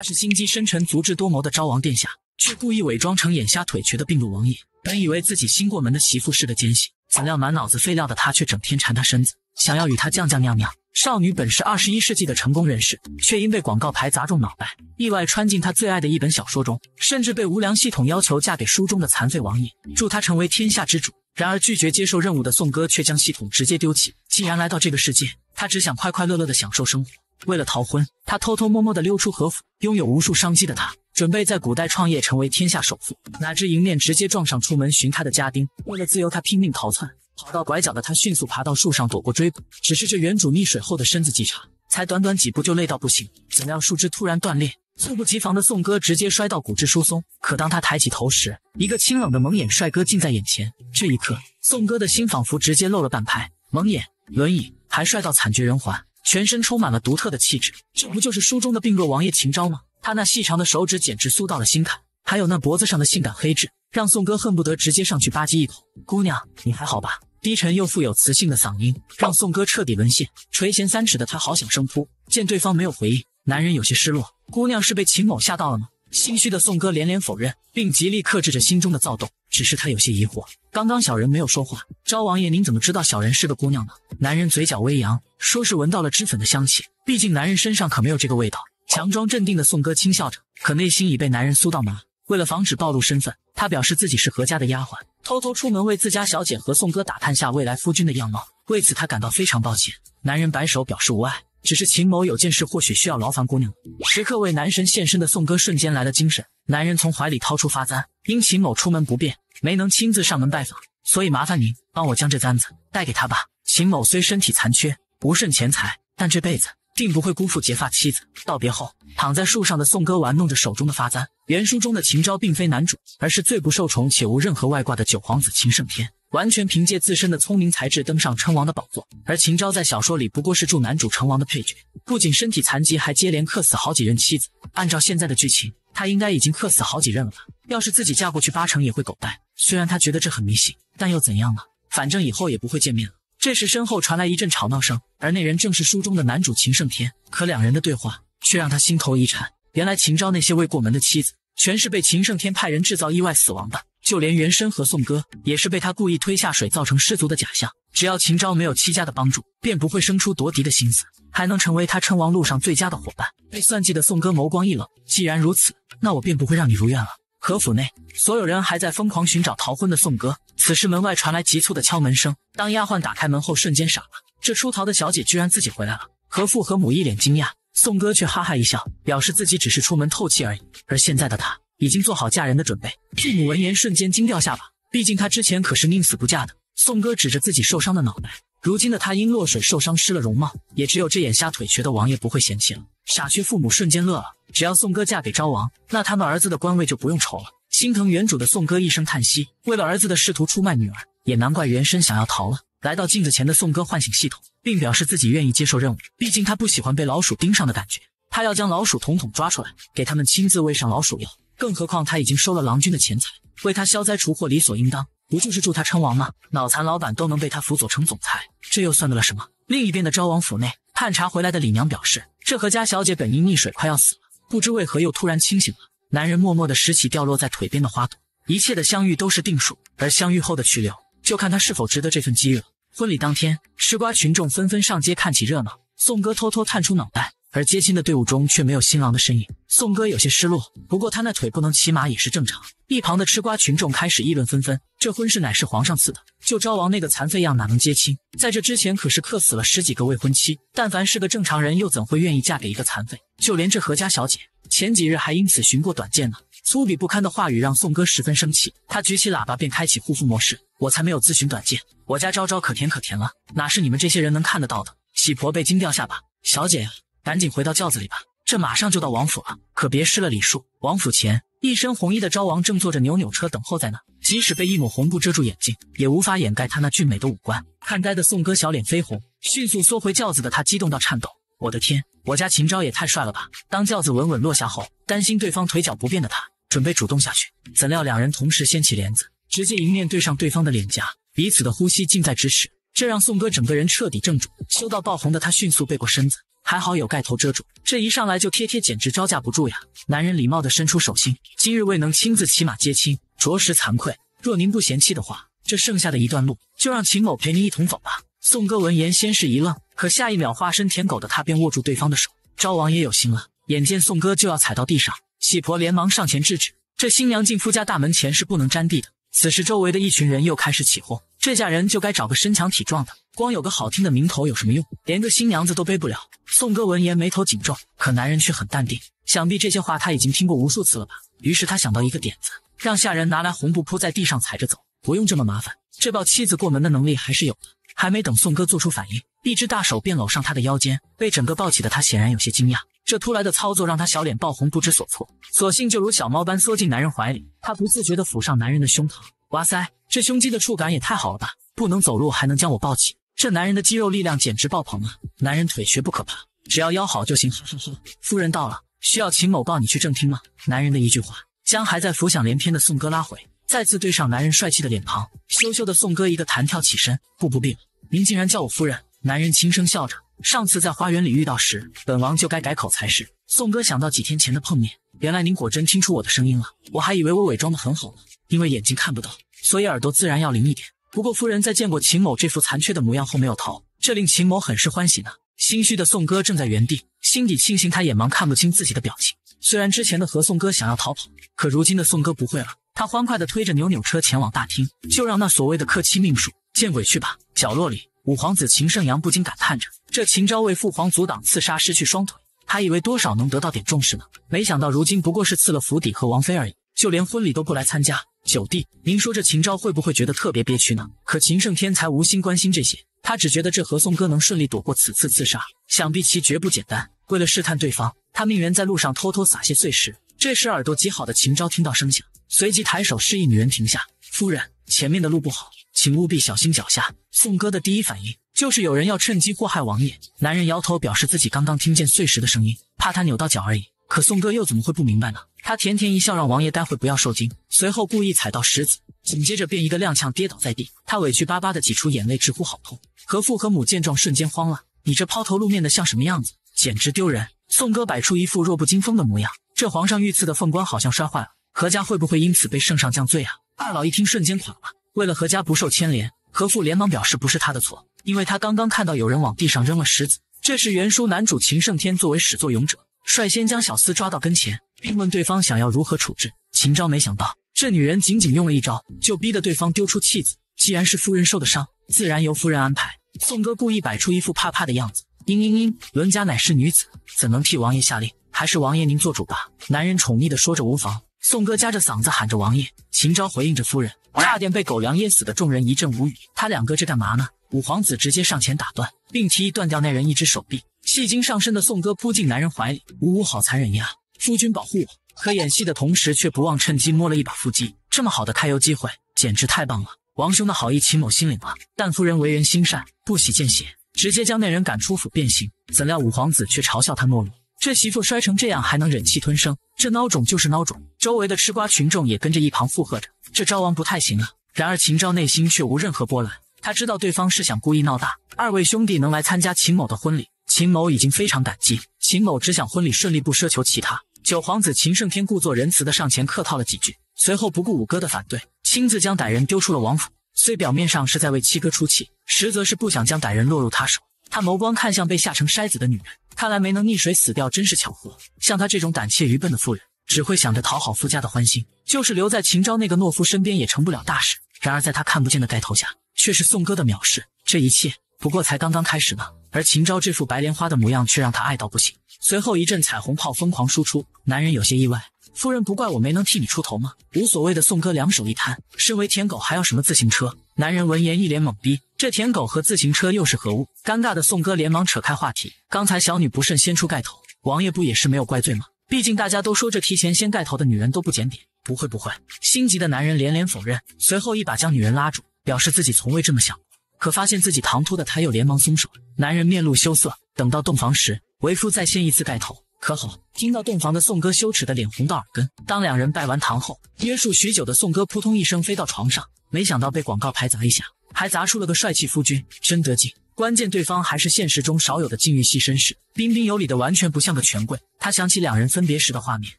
他是心机深沉、足智多谋的昭王殿下，却故意伪装成眼瞎腿瘸的病弱王爷。本以为自己新过门的媳妇是个奸细，怎料满脑子废料的他却整天缠他身子，想要与他酱酱酿酿。少女本是二十一世纪的成功人士，却因被广告牌砸中脑袋，意外穿进他最爱的一本小说中，甚至被无良系统要求嫁给书中的残废王爷，助他成为天下之主。然而拒绝接受任务的宋哥却将系统直接丢弃。既然来到这个世界，他只想快快乐乐的享受生活。为了逃婚，他偷偷摸摸的溜出河府。拥有无数商机的他，准备在古代创业，成为天下首富。哪知迎面直接撞上出门寻他的家丁。为了自由，他拼命逃窜。跑到拐角的他迅速爬到树上躲过追捕，只是这原主溺水后的身子极差，才短短几步就累到不行。怎料树枝突然断裂，猝不及防的宋哥直接摔到骨质疏松。可当他抬起头时，一个清冷的蒙眼帅哥近在眼前。这一刻，宋哥的心仿佛直接漏了半拍。蒙眼、轮椅，还帅到惨绝人寰，全身充满了独特的气质。这不就是书中的病弱王爷秦昭吗？他那细长的手指简直酥到了心坎，还有那脖子上的性感黑痣，让宋哥恨不得直接上去吧唧一口。姑娘，你还好吧？低沉又富有磁性的嗓音让宋哥彻底沦陷，垂涎三尺的他好想生扑。见对方没有回应，男人有些失落。姑娘是被秦某吓到了吗？心虚的宋哥连连否认，并极力克制着心中的躁动。只是他有些疑惑，刚刚小人没有说话，昭王爷您怎么知道小人是个姑娘呢？男人嘴角微扬，说是闻到了脂粉的香气，毕竟男人身上可没有这个味道。强装镇定的宋哥轻笑着，可内心已被男人酥到麻。为了防止暴露身份，他表示自己是何家的丫鬟，偷偷出门为自家小姐和宋哥打探下未来夫君的样貌。为此，他感到非常抱歉。男人摆手表示无碍，只是秦某有件事，或许需要劳烦姑娘。时刻为男神献身的宋哥瞬间来了精神。男人从怀里掏出发簪，因秦某出门不便，没能亲自上门拜访，所以麻烦您帮我将这簪子带给他吧。秦某虽身体残缺，不甚钱财，但这辈子。定不会辜负结发妻子。道别后，躺在树上的宋哥玩弄着手中的发簪。原书中的秦昭并非男主，而是最不受宠且无任何外挂的九皇子秦胜天，完全凭借自身的聪明才智登上称王的宝座。而秦昭在小说里不过是助男主成王的配角，不仅身体残疾，还接连克死好几任妻子。按照现在的剧情，他应该已经克死好几任了吧？要是自己嫁过去，八成也会狗带。虽然他觉得这很迷信，但又怎样呢？反正以后也不会见面了。这时，身后传来一阵吵闹声，而那人正是书中的男主秦胜天。可两人的对话却让他心头一颤。原来秦昭那些未过门的妻子，全是被秦胜天派人制造意外死亡的。就连原身和宋哥，也是被他故意推下水，造成失足的假象。只要秦昭没有戚家的帮助，便不会生出夺嫡的心思，还能成为他称王路上最佳的伙伴。被算计的宋哥眸光一冷，既然如此，那我便不会让你如愿了。何府内，所有人还在疯狂寻找逃婚的宋哥。此时门外传来急促的敲门声。当丫鬟打开门后，瞬间傻了：这出逃的小姐居然自己回来了。何父和母一脸惊讶，宋哥却哈哈一笑，表示自己只是出门透气而已。而现在的他已经做好嫁人的准备。父母闻言瞬间惊掉下巴，毕竟他之前可是宁死不嫁的。宋哥指着自己受伤的脑袋，如今的他因落水受伤失了容貌，也只有这眼瞎腿瘸的王爷不会嫌弃了。傻缺父母瞬间乐了。只要宋哥嫁给昭王，那他们儿子的官位就不用愁了。心疼原主的宋哥一声叹息，为了儿子的仕途出卖女儿，也难怪原身想要逃了。来到镜子前的宋哥唤醒系统，并表示自己愿意接受任务，毕竟他不喜欢被老鼠盯上的感觉，他要将老鼠统统抓出来，给他们亲自喂上老鼠药。更何况他已经收了郎君的钱财，为他消灾除祸理所应当，不就是助他称王吗？脑残老板都能被他辅佐成总裁，这又算得了什么？另一边的昭王府内，探查回来的李娘表示，这何家小姐本因溺水快要死了。不知为何又突然清醒了。男人默默地拾起掉落在腿边的花朵。一切的相遇都是定数，而相遇后的去留，就看他是否值得这份机遇了。婚礼当天，吃瓜群众纷纷上街看起热闹。宋哥偷偷探出脑袋，而接亲的队伍中却没有新郎的身影。宋哥有些失落，不过他那腿不能骑马也是正常。一旁的吃瓜群众开始议论纷纷：这婚事乃是皇上赐的，就昭王那个残废样哪能接亲？在这之前可是克死了十几个未婚妻，但凡是个正常人，又怎会愿意嫁给一个残废？就连这何家小姐，前几日还因此寻过短见呢。粗鄙不堪的话语让宋哥十分生气，他举起喇叭便开启护肤模式：“我才没有自寻短见，我家昭昭可甜可甜了，哪是你们这些人能看得到的？”喜婆被惊掉下巴：“小姐，赶紧回到轿子里吧。”这马上就到王府了，可别失了礼数。王府前，一身红衣的昭王正坐着扭扭车等候在那，即使被一抹红布遮住眼睛，也无法掩盖他那俊美的五官。看呆的宋哥小脸绯红，迅速缩回轿子的他激动到颤抖。我的天，我家秦昭也太帅了吧！当轿子稳稳落下后，担心对方腿脚不便的他，准备主动下去，怎料两人同时掀起帘子，直接迎面对上对方的脸颊，彼此的呼吸近在咫尺，这让宋哥整个人彻底怔住。羞到爆红的他迅速背过身子。还好有盖头遮住，这一上来就贴贴，简直招架不住呀！男人礼貌地伸出手心，今日未能亲自骑马接亲，着实惭愧。若您不嫌弃的话，这剩下的一段路，就让秦某陪您一同走吧。宋哥闻言，先是一愣，可下一秒化身舔狗的他便握住对方的手。昭王爷有心了，眼见宋哥就要踩到地上，喜婆连忙上前制止。这新娘进夫家大门前是不能沾地的。此时周围的一群人又开始起哄。这嫁人就该找个身强体壮的，光有个好听的名头有什么用？连个新娘子都背不了。宋哥闻言眉头紧皱，可男人却很淡定，想必这些话他已经听过无数次了吧。于是他想到一个点子，让下人拿来红布铺在地上踩着走，不用这么麻烦。这抱妻子过门的能力还是有的。还没等宋哥做出反应，一只大手便搂上他的腰间，被整个抱起的他显然有些惊讶。这突来的操作让他小脸爆红，不知所措，索性就如小猫般缩进男人怀里。他不自觉地抚上男人的胸膛。哇塞，这胸肌的触感也太好了吧！不能走路还能将我抱起，这男人的肌肉力量简直爆棚啊！男人腿学不可怕，只要腰好就行。夫人到了，需要秦某抱你去正厅吗？男人的一句话，将还在浮想联翩的宋哥拉回，再次对上男人帅气的脸庞。羞羞的宋哥一个弹跳起身，不不必了，您竟然叫我夫人！男人轻声笑着，上次在花园里遇到时，本王就该改口才是。宋哥想到几天前的碰面，原来您果真听出我的声音了，我还以为我伪装的很好呢。因为眼睛看不到，所以耳朵自然要灵一点。不过夫人在见过秦某这副残缺的模样后没有逃，这令秦某很是欢喜呢。心虚的宋哥正在原地，心底庆幸他眼盲看不清自己的表情。虽然之前的和宋哥想要逃跑，可如今的宋哥不会了。他欢快地推着扭扭车前往大厅，就让那所谓的克妻命数见鬼去吧。角落里，五皇子秦圣阳不禁感叹着：这秦昭为父皇阻挡刺杀，失去双腿，还以为多少能得到点重视呢？没想到如今不过是赐了府邸和王妃而已。就连婚礼都不来参加，九弟，您说这秦昭会不会觉得特别憋屈呢？可秦圣天才无心关心这些，他只觉得这何松哥能顺利躲过此次刺杀，想必其绝不简单。为了试探对方，他命人在路上偷偷撒些碎石。这时耳朵极好的秦昭听到声响，随即抬手示意女人停下。夫人，前面的路不好，请务必小心脚下。宋哥的第一反应就是有人要趁机祸害王爷。男人摇头表示自己刚刚听见碎石的声音，怕他扭到脚而已。可宋哥又怎么会不明白呢？他甜甜一笑，让王爷待会不要受惊，随后故意踩到石子，紧接着便一个踉跄跌倒在地。他委屈巴巴的挤出眼泪，直呼好痛。何父何母见状瞬间慌了：“你这抛头露面的像什么样子？简直丢人！”宋哥摆出一副弱不禁风的模样：“这皇上御赐的凤冠好像摔坏了，何家会不会因此被圣上降罪啊？”二老一听瞬间垮了。为了何家不受牵连，何父连忙表示不是他的错，因为他刚刚看到有人往地上扔了石子。这时原书男主秦圣天作为始作俑者。率先将小厮抓到跟前，并问对方想要如何处置。秦昭没想到，这女人仅仅用了一招，就逼得对方丢出弃子。既然是夫人受的伤，自然由夫人安排。宋哥故意摆出一副怕怕的样子。嘤嘤嘤，伦家乃是女子，怎能替王爷下令？还是王爷您做主吧。男人宠溺的说着无妨。宋哥夹着嗓子喊着王爷。秦昭回应着夫人，差点被狗粮噎死的众人一阵无语。他两个这干嘛呢？五皇子直接上前打断，并提议断掉那人一只手臂。戏精上身的宋哥扑进男人怀里，呜呜，好残忍呀！夫君保护我。可演戏的同时，却不忘趁机摸了一把腹肌。这么好的揩油机会，简直太棒了！王兄的好意，秦某心领了。但夫人为人心善，不喜见血，直接将那人赶出府变形。怎料五皇子却嘲笑他懦弱，这媳妇摔成这样还能忍气吞声，这孬种就是孬种。周围的吃瓜群众也跟着一旁附和着，这昭王不太行啊。然而秦昭内心却无任何波澜，他知道对方是想故意闹大。二位兄弟能来参加秦某的婚礼。秦某已经非常感激，秦某只想婚礼顺利，不奢求其他。九皇子秦胜天故作仁慈的上前客套了几句，随后不顾五哥的反对，亲自将歹人丢出了王府。虽表面上是在为七哥出气，实则是不想将歹人落入他手。他眸光看向被吓成筛子的女人，看来没能溺水死掉，真是巧合。像他这种胆怯愚笨的妇人，只会想着讨好夫家的欢心，就是留在秦昭那个懦夫身边，也成不了大事。然而在他看不见的盖头下，却是宋哥的藐视。这一切。不过才刚刚开始呢，而秦昭这副白莲花的模样却让他爱到不行。随后一阵彩虹炮疯狂输出，男人有些意外。夫人不怪我没能替你出头吗？无所谓的。宋哥两手一摊，身为舔狗还要什么自行车？男人闻言一脸懵逼，这舔狗和自行车又是何物？尴尬的宋哥连忙扯开话题，刚才小女不慎先出盖头，王爷不也是没有怪罪吗？毕竟大家都说这提前先盖头的女人都不检点。不会不会，心急的男人连连否认，随后一把将女人拉住，表示自己从未这么想。可发现自己唐突的他又连忙松手，男人面露羞涩。等到洞房时，为夫再献一次盖头，可好？听到洞房的宋哥羞耻的脸红到耳根。当两人拜完堂后，约束许久的宋哥扑通一声飞到床上，没想到被广告牌砸一下，还砸出了个帅气夫君，真得劲。关键对方还是现实中少有的禁欲系绅士，彬彬有礼的，完全不像个权贵。他想起两人分别时的画面，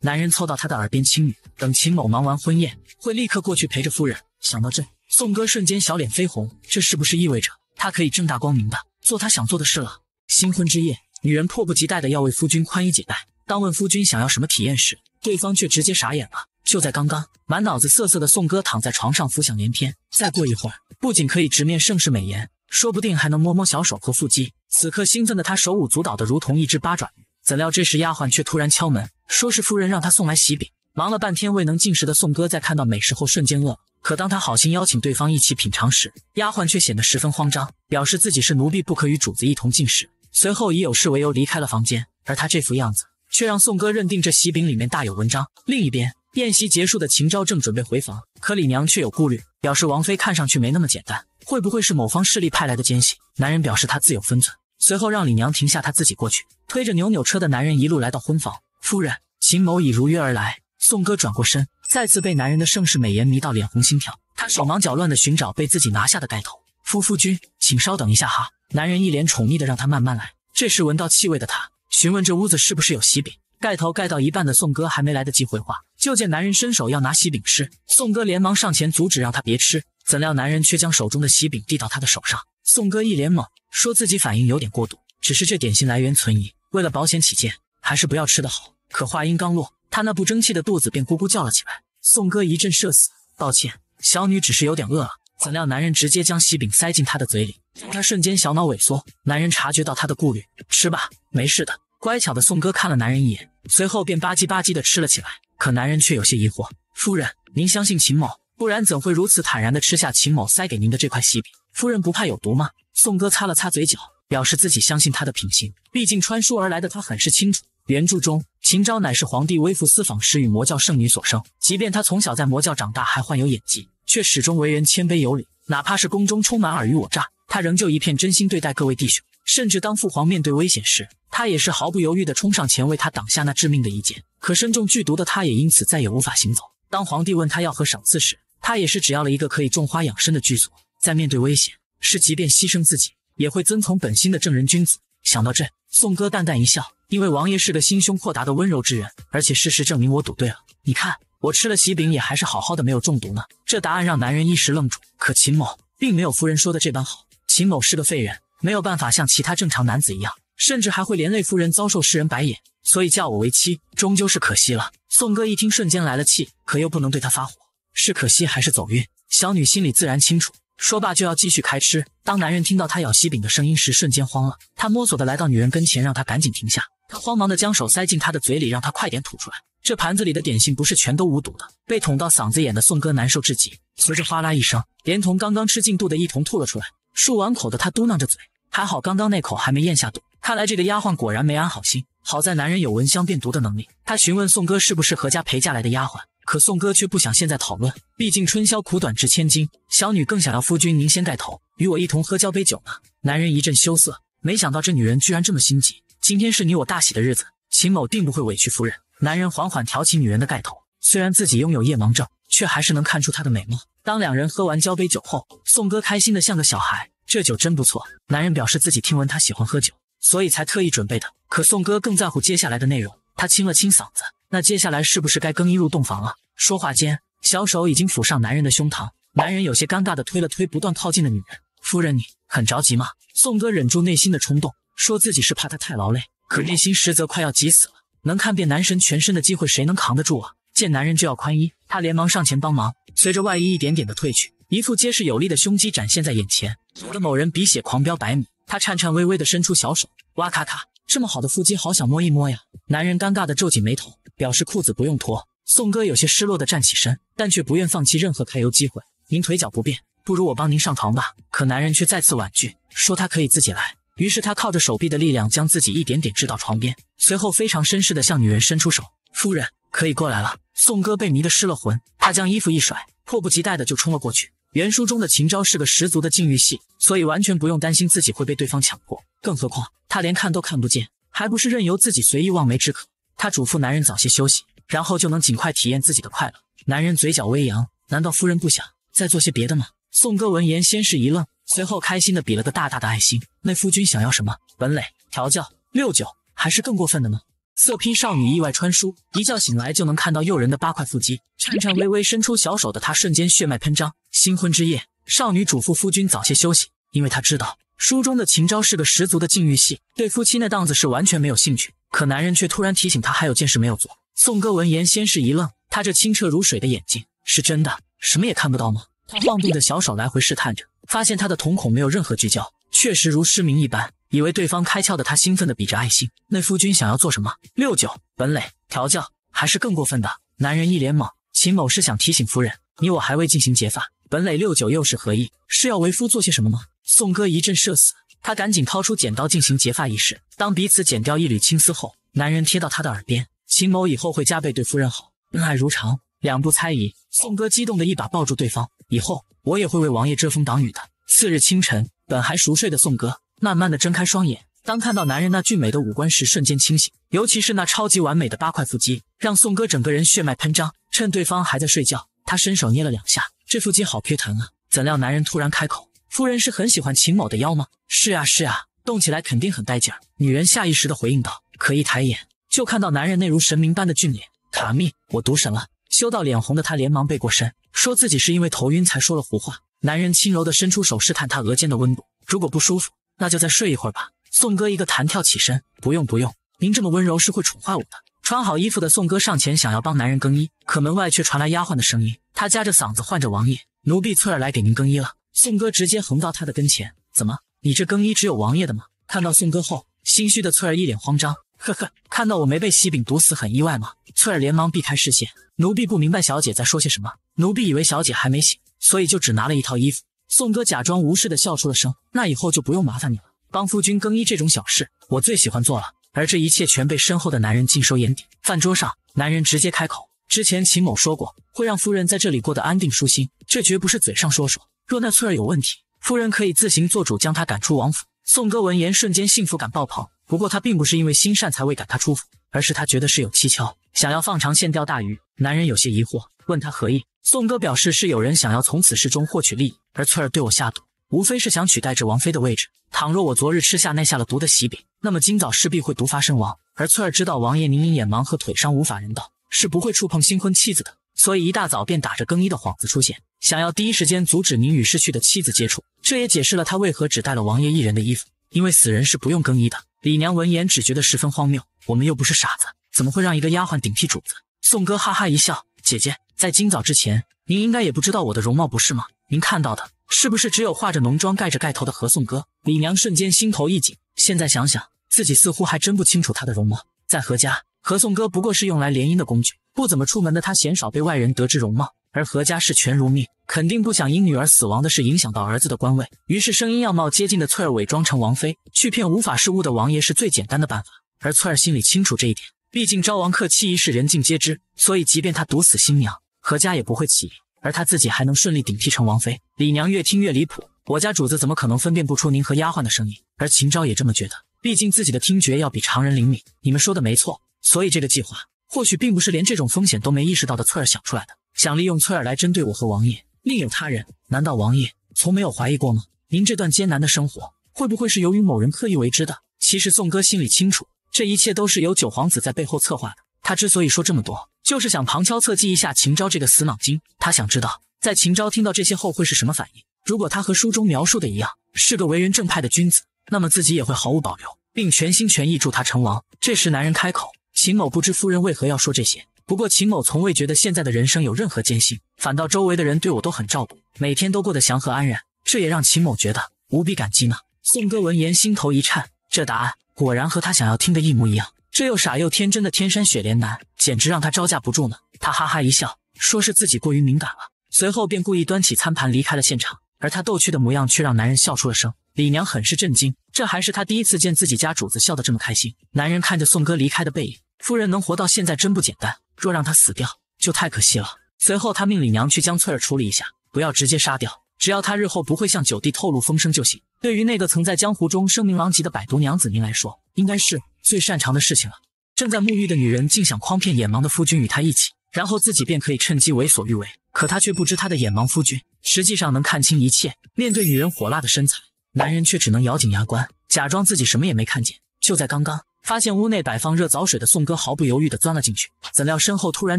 男人凑到他的耳边轻语，等秦某忙完婚宴，会立刻过去陪着夫人。想到这，宋哥瞬间小脸绯红，这是不是意味着他可以正大光明的做他想做的事了？新婚之夜，女人迫不及待的要为夫君宽衣解带。当问夫君想要什么体验时，对方却直接傻眼了。就在刚刚，满脑子涩涩的宋哥躺在床上浮想联翩。再过一会儿，不仅可以直面盛世美颜。说不定还能摸摸小手和腹肌。此刻兴奋的他手舞足蹈的如同一只八爪鱼。怎料这时丫鬟却突然敲门，说是夫人让他送来喜饼。忙了半天未能进食的宋哥在看到美食后瞬间饿了。可当他好心邀请对方一起品尝时，丫鬟却显得十分慌张，表示自己是奴婢，不可与主子一同进食。随后以有事为由离开了房间。而他这副样子，却让宋哥认定这喜饼里面大有文章。另一边，宴席结束的秦昭正准备回房，可李娘却有顾虑，表示王妃看上去没那么简单。会不会是某方势力派来的奸细？男人表示他自有分寸，随后让李娘停下，他自己过去。推着扭扭车的男人一路来到婚房，夫人秦某已如约而来。宋哥转过身，再次被男人的盛世美颜迷到脸红心跳，他手忙脚乱地寻找被自己拿下的盖头。夫夫君，请稍等一下哈。男人一脸宠溺的让他慢慢来。这时闻到气味的他询问这屋子是不是有喜饼。盖头盖到一半的宋哥还没来得及回话，就见男人伸手要拿喜饼吃，宋哥连忙上前阻止，让他别吃。怎料男人却将手中的喜饼递到他的手上，宋哥一脸懵，说自己反应有点过度，只是这点心来源存疑，为了保险起见，还是不要吃的好。可话音刚落，他那不争气的肚子便咕咕叫了起来。宋哥一阵社死，抱歉，小女只是有点饿了。怎料男人直接将喜饼塞进他的嘴里，他瞬间小脑萎缩。男人察觉到他的顾虑，吃吧，没事的。乖巧的宋哥看了男人一眼，随后便吧唧吧唧的吃了起来。可男人却有些疑惑，夫人，您相信秦某？不然怎会如此坦然的吃下秦某塞给您的这块喜饼？夫人不怕有毒吗？宋哥擦了擦嘴角，表示自己相信他的品行。毕竟穿书而来的他很是清楚。原著中，秦昭乃是皇帝微服私访时与魔教圣女所生。即便他从小在魔教长大，还患有演技，却始终为人谦卑有礼。哪怕是宫中充满尔虞我诈，他仍旧一片真心对待各位弟兄。甚至当父皇面对危险时，他也是毫不犹豫地冲上前为他挡下那致命的一剑。可身中剧毒的他，也因此再也无法行走。当皇帝问他要何赏赐时，他也是只要了一个可以种花养生的居所，在面对危险，是即便牺牲自己也会遵从本心的正人君子。想到这，宋哥淡淡一笑，因为王爷是个心胸阔达的温柔之人，而且事实证明我赌对了。你看，我吃了喜饼也还是好好的，没有中毒呢。这答案让男人一时愣住。可秦某并没有夫人说的这般好，秦某是个废人，没有办法像其他正常男子一样，甚至还会连累夫人遭受世人白眼，所以叫我为妻，终究是可惜了。宋哥一听，瞬间来了气，可又不能对他发火。是可惜还是走运？小女心里自然清楚。说罢就要继续开吃。当男人听到她咬喜饼的声音时，瞬间慌了。他摸索的来到女人跟前，让她赶紧停下。他慌忙的将手塞进她的嘴里，让她快点吐出来。这盘子里的点心不是全都无毒的。被捅到嗓子眼的宋哥难受至极，随着哗啦一声，连同刚刚吃进肚的一同吐了出来。漱完口的他嘟囔着嘴，还好刚刚那口还没咽下肚。看来这个丫鬟果然没安好心。好在男人有闻香辨毒的能力，他询问宋哥是不是何家陪嫁来的丫鬟。可宋哥却不想现在讨论，毕竟春宵苦短，值千金。小女更想要夫君您先盖头，与我一同喝交杯酒呢。男人一阵羞涩，没想到这女人居然这么心急。今天是你我大喜的日子，秦某定不会委屈夫人。男人缓缓挑起女人的盖头，虽然自己拥有夜盲症，却还是能看出她的美貌。当两人喝完交杯酒后，宋哥开心的像个小孩，这酒真不错。男人表示自己听闻他喜欢喝酒，所以才特意准备的。可宋哥更在乎接下来的内容，他清了清嗓子。那接下来是不是该更衣入洞房了？说话间，小手已经抚上男人的胸膛，男人有些尴尬的推了推不断靠近的女人。夫人，你很着急吗？宋哥忍住内心的冲动，说自己是怕他太劳累，可内心实则快要急死了。能看遍男神全身的机会，谁能扛得住啊？见男人就要宽衣，他连忙上前帮忙。随着外衣一点点的褪去，一副结实有力的胸肌展现在眼前。我的某人鼻血狂飙百米，他颤颤巍巍的伸出小手，哇咔咔，这么好的腹肌，好想摸一摸呀！男人尴尬的皱紧眉头。表示裤子不用脱，宋哥有些失落的站起身，但却不愿放弃任何揩油机会。您腿脚不便，不如我帮您上床吧。可男人却再次婉拒，说他可以自己来。于是他靠着手臂的力量，将自己一点点支到床边，随后非常绅士的向女人伸出手：“夫人可以过来了。”宋哥被迷得失了魂，他将衣服一甩，迫不及待的就冲了过去。原书中的秦昭是个十足的禁欲系，所以完全不用担心自己会被对方抢过。更何况他连看都看不见，还不是任由自己随意望梅止渴。他嘱咐男人早些休息，然后就能尽快体验自己的快乐。男人嘴角微扬，难道夫人不想再做些别的吗？宋哥闻言先是一愣，随后开心的比了个大大的爱心。那夫君想要什么？本垒、调教、六九，还是更过分的呢？色批少女意外穿书，一觉醒来就能看到诱人的八块腹肌，颤颤巍巍伸出小手的她瞬间血脉喷张。新婚之夜，少女嘱咐夫君早些休息，因为她知道书中的秦昭是个十足的禁欲系，对夫妻那档子是完全没有兴趣。可男人却突然提醒她还有件事没有做。宋哥闻言先是一愣，他这清澈如水的眼睛是真的什么也看不到吗？他晃动着小手来回试探着，发现他的瞳孔没有任何聚焦，确实如失明一般。以为对方开窍的他兴奋地比着爱心。那夫君想要做什么？六九本垒调教，还是更过分的？男人一脸懵。秦某是想提醒夫人，你我还未进行结发，本垒六九又是何意？是要为夫做些什么吗？宋哥一阵社死，他赶紧掏出剪刀进行结发仪式。当彼此剪掉一缕青丝后，男人贴到他的耳边：“秦某以后会加倍对夫人好，恩爱如常。”两步猜疑，宋哥激动的一把抱住对方：“以后我也会为王爷遮风挡雨的。”次日清晨，本还熟睡的宋哥。慢慢的睁开双眼，当看到男人那俊美的五官时，瞬间清醒。尤其是那超级完美的八块腹肌，让宋哥整个人血脉喷张。趁对方还在睡觉，他伸手捏了两下，这腹肌好 Q 弹啊！怎料男人突然开口：“夫人是很喜欢秦某的腰吗？”“是啊，是啊，动起来肯定很带劲儿。”女人下意识的回应道。可一抬眼，就看到男人那如神明般的俊脸。卡密，我读神了！羞到脸红的她连忙背过身，说自己是因为头晕才说了胡话。男人轻柔的伸出手试探她额间的温度，如果不舒服。那就再睡一会儿吧。宋哥一个弹跳起身，不用不用，您这么温柔是会宠坏我的。穿好衣服的宋哥上前想要帮男人更衣，可门外却传来丫鬟的声音，他夹着嗓子唤着王爷，奴婢翠儿来给您更衣了。宋哥直接横到他的跟前，怎么，你这更衣只有王爷的吗？看到宋哥后，心虚的翠儿一脸慌张，呵呵，看到我没被喜饼毒死很意外吗？翠儿连忙避开视线，奴婢不明白小姐在说些什么，奴婢以为小姐还没醒，所以就只拿了一套衣服。宋哥假装无视的笑出了声，那以后就不用麻烦你了，帮夫君更衣这种小事，我最喜欢做了。而这一切全被身后的男人尽收眼底。饭桌上，男人直接开口：“之前秦某说过，会让夫人在这里过得安定舒心，这绝不是嘴上说说。若那翠儿有问题，夫人可以自行做主，将她赶出王府。”宋哥闻言，瞬间幸福感爆棚。不过他并不是因为心善才未赶他出府，而是他觉得事有蹊跷，想要放长线钓大鱼。男人有些疑惑，问他何意。宋哥表示是有人想要从此事中获取利益。而翠儿对我下毒，无非是想取代这王妃的位置。倘若我昨日吃下那下了毒的喜饼，那么今早势必会毒发身亡。而翠儿知道王爷您因眼盲和腿伤无法人道，是不会触碰新婚妻子的，所以一大早便打着更衣的幌子出现，想要第一时间阻止您与逝去的妻子接触。这也解释了他为何只带了王爷一人的衣服，因为死人是不用更衣的。李娘闻言只觉得十分荒谬，我们又不是傻子，怎么会让一个丫鬟顶替主子？宋哥哈哈一笑，姐姐，在今早之前，您应该也不知道我的容貌不是吗？您看到的是不是只有化着浓妆、盖着盖头的何宋哥？李娘瞬间心头一紧，现在想想，自己似乎还真不清楚他的容貌。在何家，何宋哥不过是用来联姻的工具，不怎么出门的他鲜少被外人得知容貌。而何家视权如命，肯定不想因女儿死亡的事影响到儿子的官位，于是声音样貌接近的翠儿伪装成王妃，去骗无法事务的王爷是最简单的办法。而翠儿心里清楚这一点，毕竟昭王克妻一事人尽皆知，所以即便他毒死新娘，何家也不会起疑。而他自己还能顺利顶替成王妃，李娘越听越离谱。我家主子怎么可能分辨不出您和丫鬟的声音？而秦昭也这么觉得，毕竟自己的听觉要比常人灵敏。你们说的没错，所以这个计划或许并不是连这种风险都没意识到的翠儿想出来的，想利用翠儿来针对我和王爷。另有他人？难道王爷从没有怀疑过吗？您这段艰难的生活，会不会是由于某人刻意为之的？其实宋哥心里清楚，这一切都是由九皇子在背后策划的。他之所以说这么多。就是想旁敲侧击一下秦昭这个死脑筋，他想知道在秦昭听到这些后会是什么反应。如果他和书中描述的一样，是个为人正派的君子，那么自己也会毫无保留，并全心全意助他成王。这时男人开口：“秦某不知夫人为何要说这些，不过秦某从未觉得现在的人生有任何艰辛，反倒周围的人对我都很照顾，每天都过得祥和安然，这也让秦某觉得无比感激呢。”宋哥闻言心头一颤，这答案果然和他想要听的一模一样。这又傻又天真的天山雪莲男，简直让他招架不住呢。他哈哈一笑，说是自己过于敏感了，随后便故意端起餐盘离开了现场。而他逗趣的模样却让男人笑出了声。李娘很是震惊，这还是他第一次见自己家主子笑得这么开心。男人看着宋哥离开的背影，夫人能活到现在真不简单，若让他死掉，就太可惜了。随后他命李娘去将翠儿处理一下，不要直接杀掉，只要他日后不会向九弟透露风声就行。对于那个曾在江湖中声名狼藉的百毒娘子，您来说，应该是。最擅长的事情了。正在沐浴的女人竟想诓骗眼盲的夫君与她一起，然后自己便可以趁机为所欲为。可她却不知她的眼盲夫君实际上能看清一切。面对女人火辣的身材，男人却只能咬紧牙关，假装自己什么也没看见。就在刚刚，发现屋内摆放热澡水的宋哥毫不犹豫地钻了进去，怎料身后突然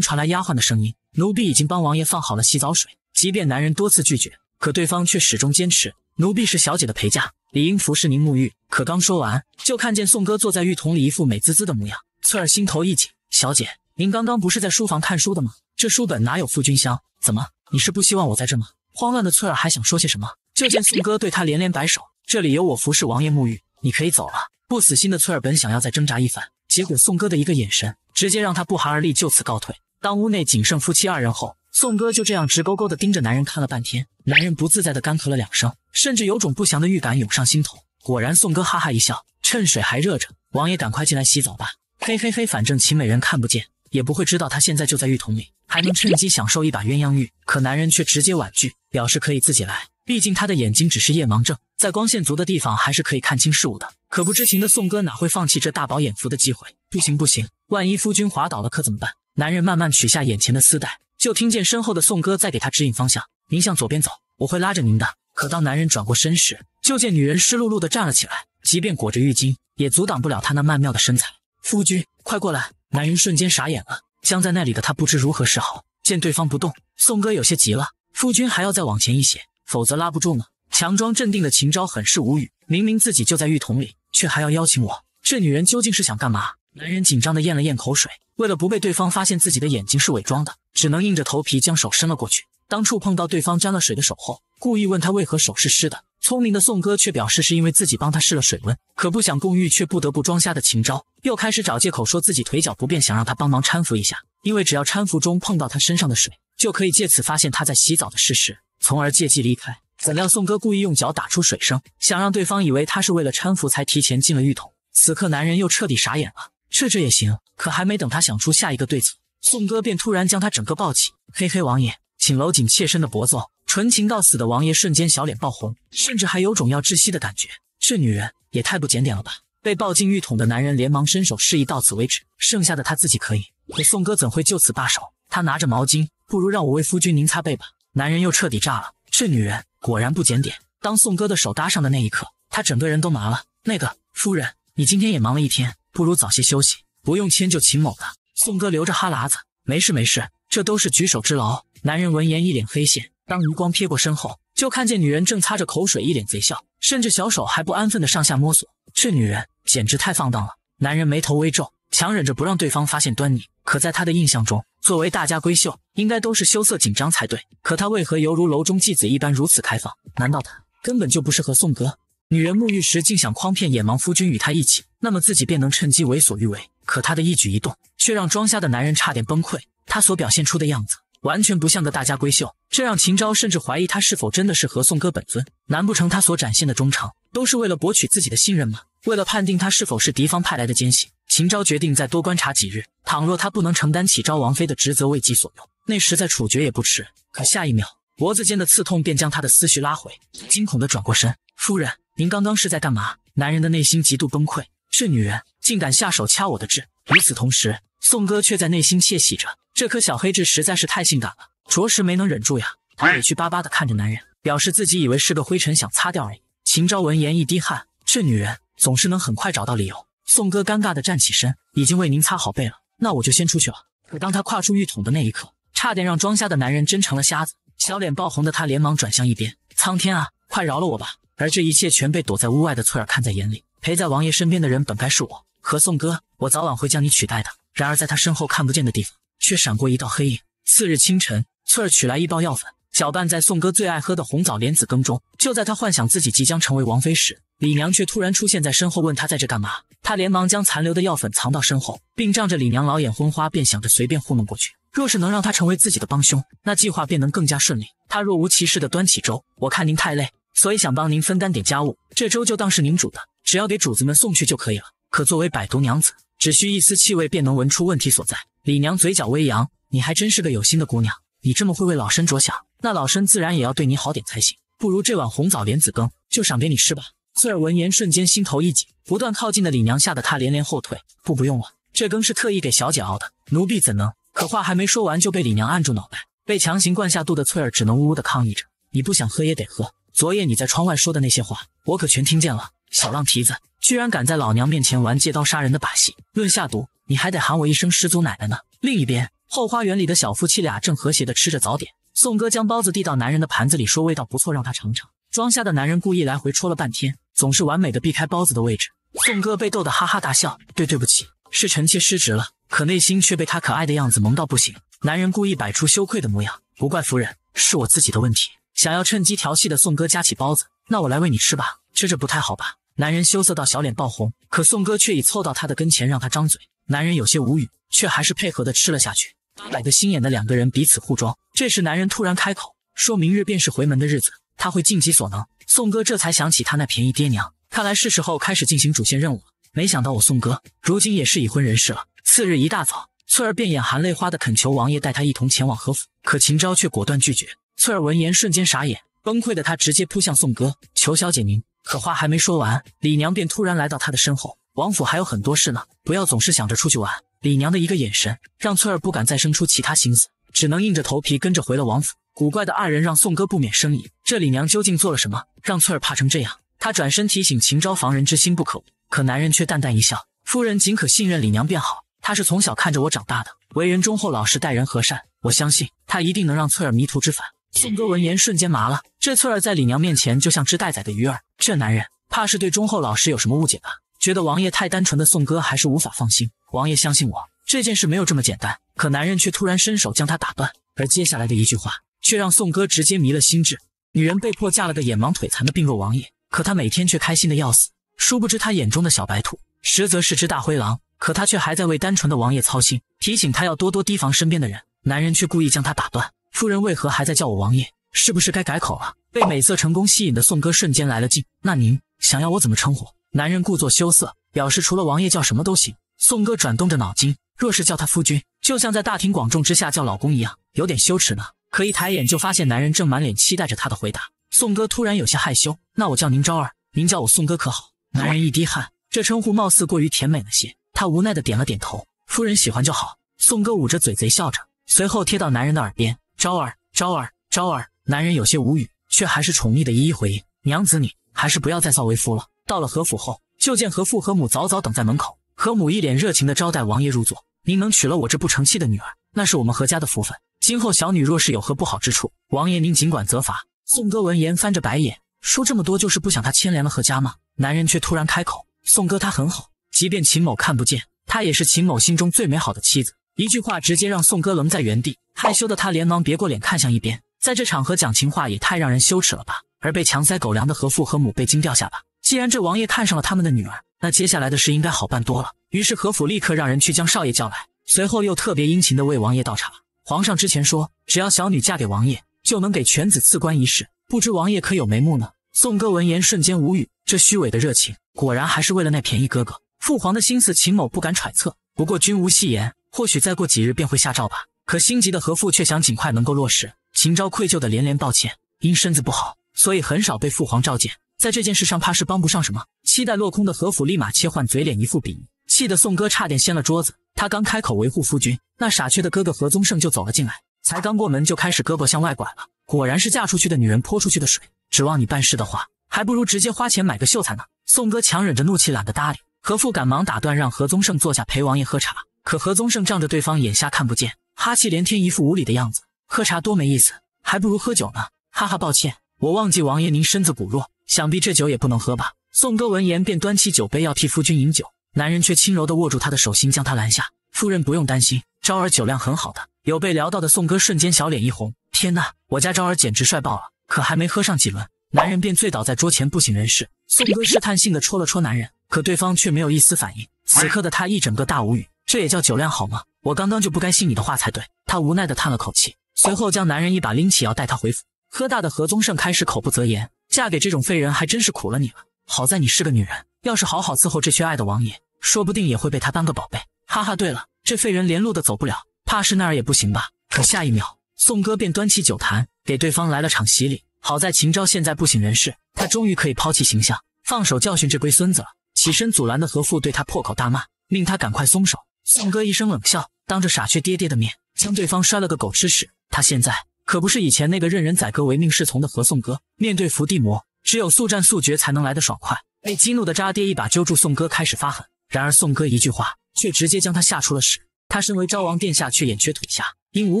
传来丫鬟的声音：“奴婢已经帮王爷放好了洗澡水。”即便男人多次拒绝，可对方却始终坚持：“奴婢是小姐的陪嫁，理应服侍您沐浴。”可刚说完，就看见宋哥坐在浴桶里，一副美滋滋的模样。翠儿心头一紧：“小姐，您刚刚不是在书房看书的吗？这书本哪有夫君香？怎么，你是不希望我在这吗？”慌乱的翠儿还想说些什么，就见宋哥对她连连摆手：“这里有我服侍王爷沐浴，你可以走了。”不死心的翠儿本想要再挣扎一番，结果宋哥的一个眼神，直接让他不寒而栗，就此告退。当屋内仅剩夫妻二人后，宋哥就这样直勾勾的盯着男人看了半天。男人不自在的干咳了两声，甚至有种不祥的预感涌上心头。果然，宋哥哈哈一笑，趁水还热着，王爷赶快进来洗澡吧。嘿嘿嘿，反正秦美人看不见，也不会知道他现在就在浴桶里，还能趁机享受一把鸳鸯浴。可男人却直接婉拒，表示可以自己来。毕竟他的眼睛只是夜盲症，在光线足的地方还是可以看清事物的。可不知情的宋哥哪会放弃这大饱眼福的机会？不行不行，万一夫君滑倒了可怎么办？男人慢慢取下眼前的丝带，就听见身后的宋哥在给他指引方向：“您向左边走，我会拉着您的。”可当男人转过身时，就见女人湿漉漉的站了起来，即便裹着浴巾，也阻挡不了她那曼妙的身材。夫君，快过来！男人瞬间傻眼了，僵在那里的他不知如何是好。见对方不动，宋哥有些急了：“夫君还要再往前一些。”否则拉不住呢。强装镇定的秦昭很是无语，明明自己就在浴桶里，却还要邀请我，这女人究竟是想干嘛？男人紧张的咽了咽口水，为了不被对方发现自己的眼睛是伪装的，只能硬着头皮将手伸了过去。当触碰到对方沾了水的手后，故意问他为何手是湿的。聪明的宋哥却表示是因为自己帮他试了水温。可不想共浴却不得不装瞎的秦昭，又开始找借口说自己腿脚不便，想让他帮忙搀扶一下，因为只要搀扶中碰到他身上的水，就可以借此发现他在洗澡的事实。从而借机离开。怎料宋哥故意用脚打出水声，想让对方以为他是为了搀扶才提前进了浴桶。此刻男人又彻底傻眼了，这这也行？可还没等他想出下一个对策，宋哥便突然将他整个抱起。嘿嘿，王爷，请搂紧妾身的脖子！纯情到死的王爷瞬间小脸爆红，甚至还有种要窒息的感觉。这女人也太不检点了吧！被抱进浴桶的男人连忙伸手示意到此为止，剩下的他自己可以。可宋哥怎会就此罢手？他拿着毛巾，不如让我为夫君您擦背吧。男人又彻底炸了，这女人果然不检点。当宋哥的手搭上的那一刻，他整个人都麻了。那个夫人，你今天也忙了一天，不如早些休息，不用迁就秦某的。宋哥流着哈喇子，没事没事，这都是举手之劳。男人闻言一脸黑线，当余光瞥过身后，就看见女人正擦着口水，一脸贼笑，甚至小手还不安分的上下摸索。这女人简直太放荡了。男人眉头微皱，强忍着不让对方发现端倪。可在他的印象中，作为大家闺秀，应该都是羞涩紧张才对。可她为何犹如楼中继子一般如此开放？难道她根本就不适合宋哥？女人沐浴时竟想诓骗眼盲夫君与她一起，那么自己便能趁机为所欲为。可她的一举一动，却让装瞎的男人差点崩溃。她所表现出的样子，完全不像个大家闺秀，这让秦昭甚至怀疑她是否真的是和宋哥本尊。难不成她所展现的忠诚，都是为了博取自己的信任吗？为了判定他是否是敌方派来的奸细，秦昭决定再多观察几日。倘若他不能承担起昭王妃的职责，为己所用，那时再处决也不迟。可下一秒，脖子间的刺痛便将他的思绪拉回，惊恐的转过身：“夫人，您刚刚是在干嘛？”男人的内心极度崩溃，这女人竟敢下手掐我的痣。与此同时，宋哥却在内心窃喜着，这颗小黑痣实在是太性感了，着实没能忍住呀。他委屈巴巴的看着男人，表示自己以为是个灰尘，想擦掉而已。秦昭闻言一滴汗，这女人总是能很快找到理由。宋哥尴尬的站起身，已经为您擦好背了。那我就先出去了。可当他跨出浴桶的那一刻，差点让装瞎的男人真成了瞎子。小脸爆红的他连忙转向一边：“苍天啊，快饶了我吧！”而这一切全被躲在屋外的翠儿看在眼里。陪在王爷身边的人本该是我和宋哥，我早晚会将你取代的。然而在他身后看不见的地方，却闪过一道黑影。次日清晨，翠儿取来一包药粉，搅拌在宋哥最爱喝的红枣莲子羹中。就在他幻想自己即将成为王妃时，李娘却突然出现在身后，问他在这干嘛。他连忙将残留的药粉藏到身后，并仗着李娘老眼昏花，便想着随便糊弄过去。若是能让他成为自己的帮凶，那计划便能更加顺利。他若无其事地端起粥，我看您太累，所以想帮您分担点家务。这粥就当是您煮的，只要给主子们送去就可以了。可作为百毒娘子，只需一丝气味便能闻出问题所在。李娘嘴角微扬，你还真是个有心的姑娘。你这么会为老身着想，那老身自然也要对你好点才行。不如这碗红枣莲子羹就赏给你吃吧。翠儿闻言，瞬间心头一紧，不断靠近的李娘吓得她连连后退。不，不用了，这羹是特意给小姐熬的，奴婢怎能？可话还没说完，就被李娘按住脑袋，被强行灌下肚的翠儿只能呜呜的抗议着。你不想喝也得喝。昨夜你在窗外说的那些话，我可全听见了。小浪蹄子，居然敢在老娘面前玩借刀杀人的把戏！论下毒，你还得喊我一声师祖奶奶呢。另一边，后花园里的小夫妻俩正和谐的吃着早点。宋哥将包子递到男人的盘子里，说：“味道不错，让他尝尝。”装瞎的男人故意来回戳了半天，总是完美的避开包子的位置。宋哥被逗得哈哈大笑：“对，对不起，是臣妾失职了。”可内心却被他可爱的样子萌到不行。男人故意摆出羞愧的模样：“不怪夫人，是我自己的问题。”想要趁机调戏的宋哥夹起包子：“那我来喂你吃吧。”吃着不太好吧？男人羞涩到小脸爆红，可宋哥却已凑到他的跟前，让他张嘴。男人有些无语，却还是配合的吃了下去。摆个心眼的两个人彼此互装。这时男人突然开口，说明日便是回门的日子，他会尽己所能。宋哥这才想起他那便宜爹娘，看来是时候开始进行主线任务了。没想到我宋哥如今也是已婚人士了。次日一大早，翠儿便眼含泪花的恳求王爷带她一同前往和府，可秦昭却果断拒绝。翠儿闻言瞬间傻眼，崩溃的她直接扑向宋哥，求小姐您。可话还没说完，李娘便突然来到他的身后。王府还有很多事呢，不要总是想着出去玩。李娘的一个眼神，让翠儿不敢再生出其他心思，只能硬着头皮跟着回了王府。古怪的二人让宋哥不免生疑：这李娘究竟做了什么，让翠儿怕成这样？他转身提醒秦昭防人之心不可无，可男人却淡淡一笑：“夫人仅可信任李娘便好。她是从小看着我长大的，为人忠厚老实，待人和善。我相信她一定能让翠儿迷途知返。”宋哥闻言瞬间麻了，这翠儿在李娘面前就像只待宰的鱼儿，这男人怕是对忠厚老实有什么误解吧？觉得王爷太单纯的宋哥还是无法放心。王爷相信我，这件事没有这么简单。可男人却突然伸手将他打断，而接下来的一句话却让宋哥直接迷了心智。女人被迫嫁了个眼盲腿残的病弱王爷，可她每天却开心的要死。殊不知他眼中的小白兔，实则是只大灰狼。可他却还在为单纯的王爷操心，提醒他要多多提防身边的人。男人却故意将他打断。夫人为何还在叫我王爷？是不是该改口了？被美色成功吸引的宋哥瞬间来了劲。那您想要我怎么称呼？男人故作羞涩，表示除了王爷叫什么都行。宋哥转动着脑筋，若是叫他夫君，就像在大庭广众之下叫老公一样，有点羞耻呢。可一抬眼就发现男人正满脸期待着他的回答。宋哥突然有些害羞。那我叫您昭儿，您叫我宋哥可好？男人一滴汗，这称呼貌似过于甜美了些。他无奈的点了点头。夫人喜欢就好。宋哥捂着嘴贼笑着，随后贴到男人的耳边。昭儿，昭儿，昭儿，男人有些无语，却还是宠溺的一一回应：“娘子，你还是不要再造为夫了。”到了和府后，就见和父和母早早等在门口。何母一脸热情的招待王爷入座：“您能娶了我这不成器的女儿，那是我们何家的福分。今后小女若是有何不好之处，王爷您尽管责罚。”宋哥闻言翻着白眼，说：“这么多就是不想她牵连了何家吗？”男人却突然开口：“宋哥他很好，即便秦某看不见，他也是秦某心中最美好的妻子。”一句话直接让宋哥愣在原地。害羞的他连忙别过脸看向一边，在这场合讲情话也太让人羞耻了吧！而被强塞狗粮的何父何母被惊掉下巴。既然这王爷看上了他们的女儿，那接下来的事应该好办多了。于是何府立刻让人去将少爷叫来，随后又特别殷勤的为王爷倒茶。皇上之前说，只要小女嫁给王爷，就能给犬子赐官一事，不知王爷可有眉目呢？宋哥闻言瞬间无语，这虚伪的热情，果然还是为了那便宜哥哥。父皇的心思，秦某不敢揣测。不过君无戏言，或许再过几日便会下诏吧。可心急的何父却想尽快能够落实，秦昭愧疚的连连抱歉，因身子不好，所以很少被父皇召见，在这件事上怕是帮不上什么。期待落空的何府立马切换嘴脸，一副鄙夷，气得宋哥差点掀了桌子。他刚开口维护夫君，那傻缺的哥哥何宗盛就走了进来，才刚过门就开始胳膊向外拐了。果然是嫁出去的女人泼出去的水，指望你办事的话，还不如直接花钱买个秀才呢。宋哥强忍着怒气，懒得搭理。何父赶忙打断，让何宗盛坐下陪王爷喝茶。可何宗盛仗着对方眼瞎看不见。哈气连天，一副无礼的样子。喝茶多没意思，还不如喝酒呢。哈哈，抱歉，我忘记王爷您身子骨弱，想必这酒也不能喝吧。宋哥闻言便端起酒杯要替夫君饮酒，男人却轻柔地握住他的手心，将他拦下。夫人不用担心，昭儿酒量很好的。有被聊到的宋哥瞬间小脸一红，天哪，我家昭儿简直帅爆了！可还没喝上几轮，男人便醉倒在桌前不省人事。宋哥试探性地戳了戳男人，可对方却没有一丝反应。此刻的他一整个大无语。这也叫酒量好吗？我刚刚就不该信你的话才对。他无奈的叹了口气，随后将男人一把拎起，要带他回府。喝大的何宗盛开始口不择言，嫁给这种废人还真是苦了你了。好在你是个女人，要是好好伺候这缺爱的王爷，说不定也会被他当个宝贝。哈哈，对了，这废人连路都走不了，怕是那儿也不行吧？可下一秒，宋哥便端起酒坛，给对方来了场洗礼。好在秦昭现在不省人事，他终于可以抛弃形象，放手教训这龟孙子了。起身阻拦的何父对他破口大骂，命他赶快松手。宋哥一声冷笑，当着傻缺爹爹的面将对方摔了个狗吃屎。他现在可不是以前那个任人宰割、唯命是从的何宋歌。面对伏地魔，只有速战速决才能来得爽快。被激怒的渣爹一把揪住宋哥，开始发狠。然而宋哥一句话，却直接将他吓出了屎。他身为昭王殿下，却眼缺腿下，因无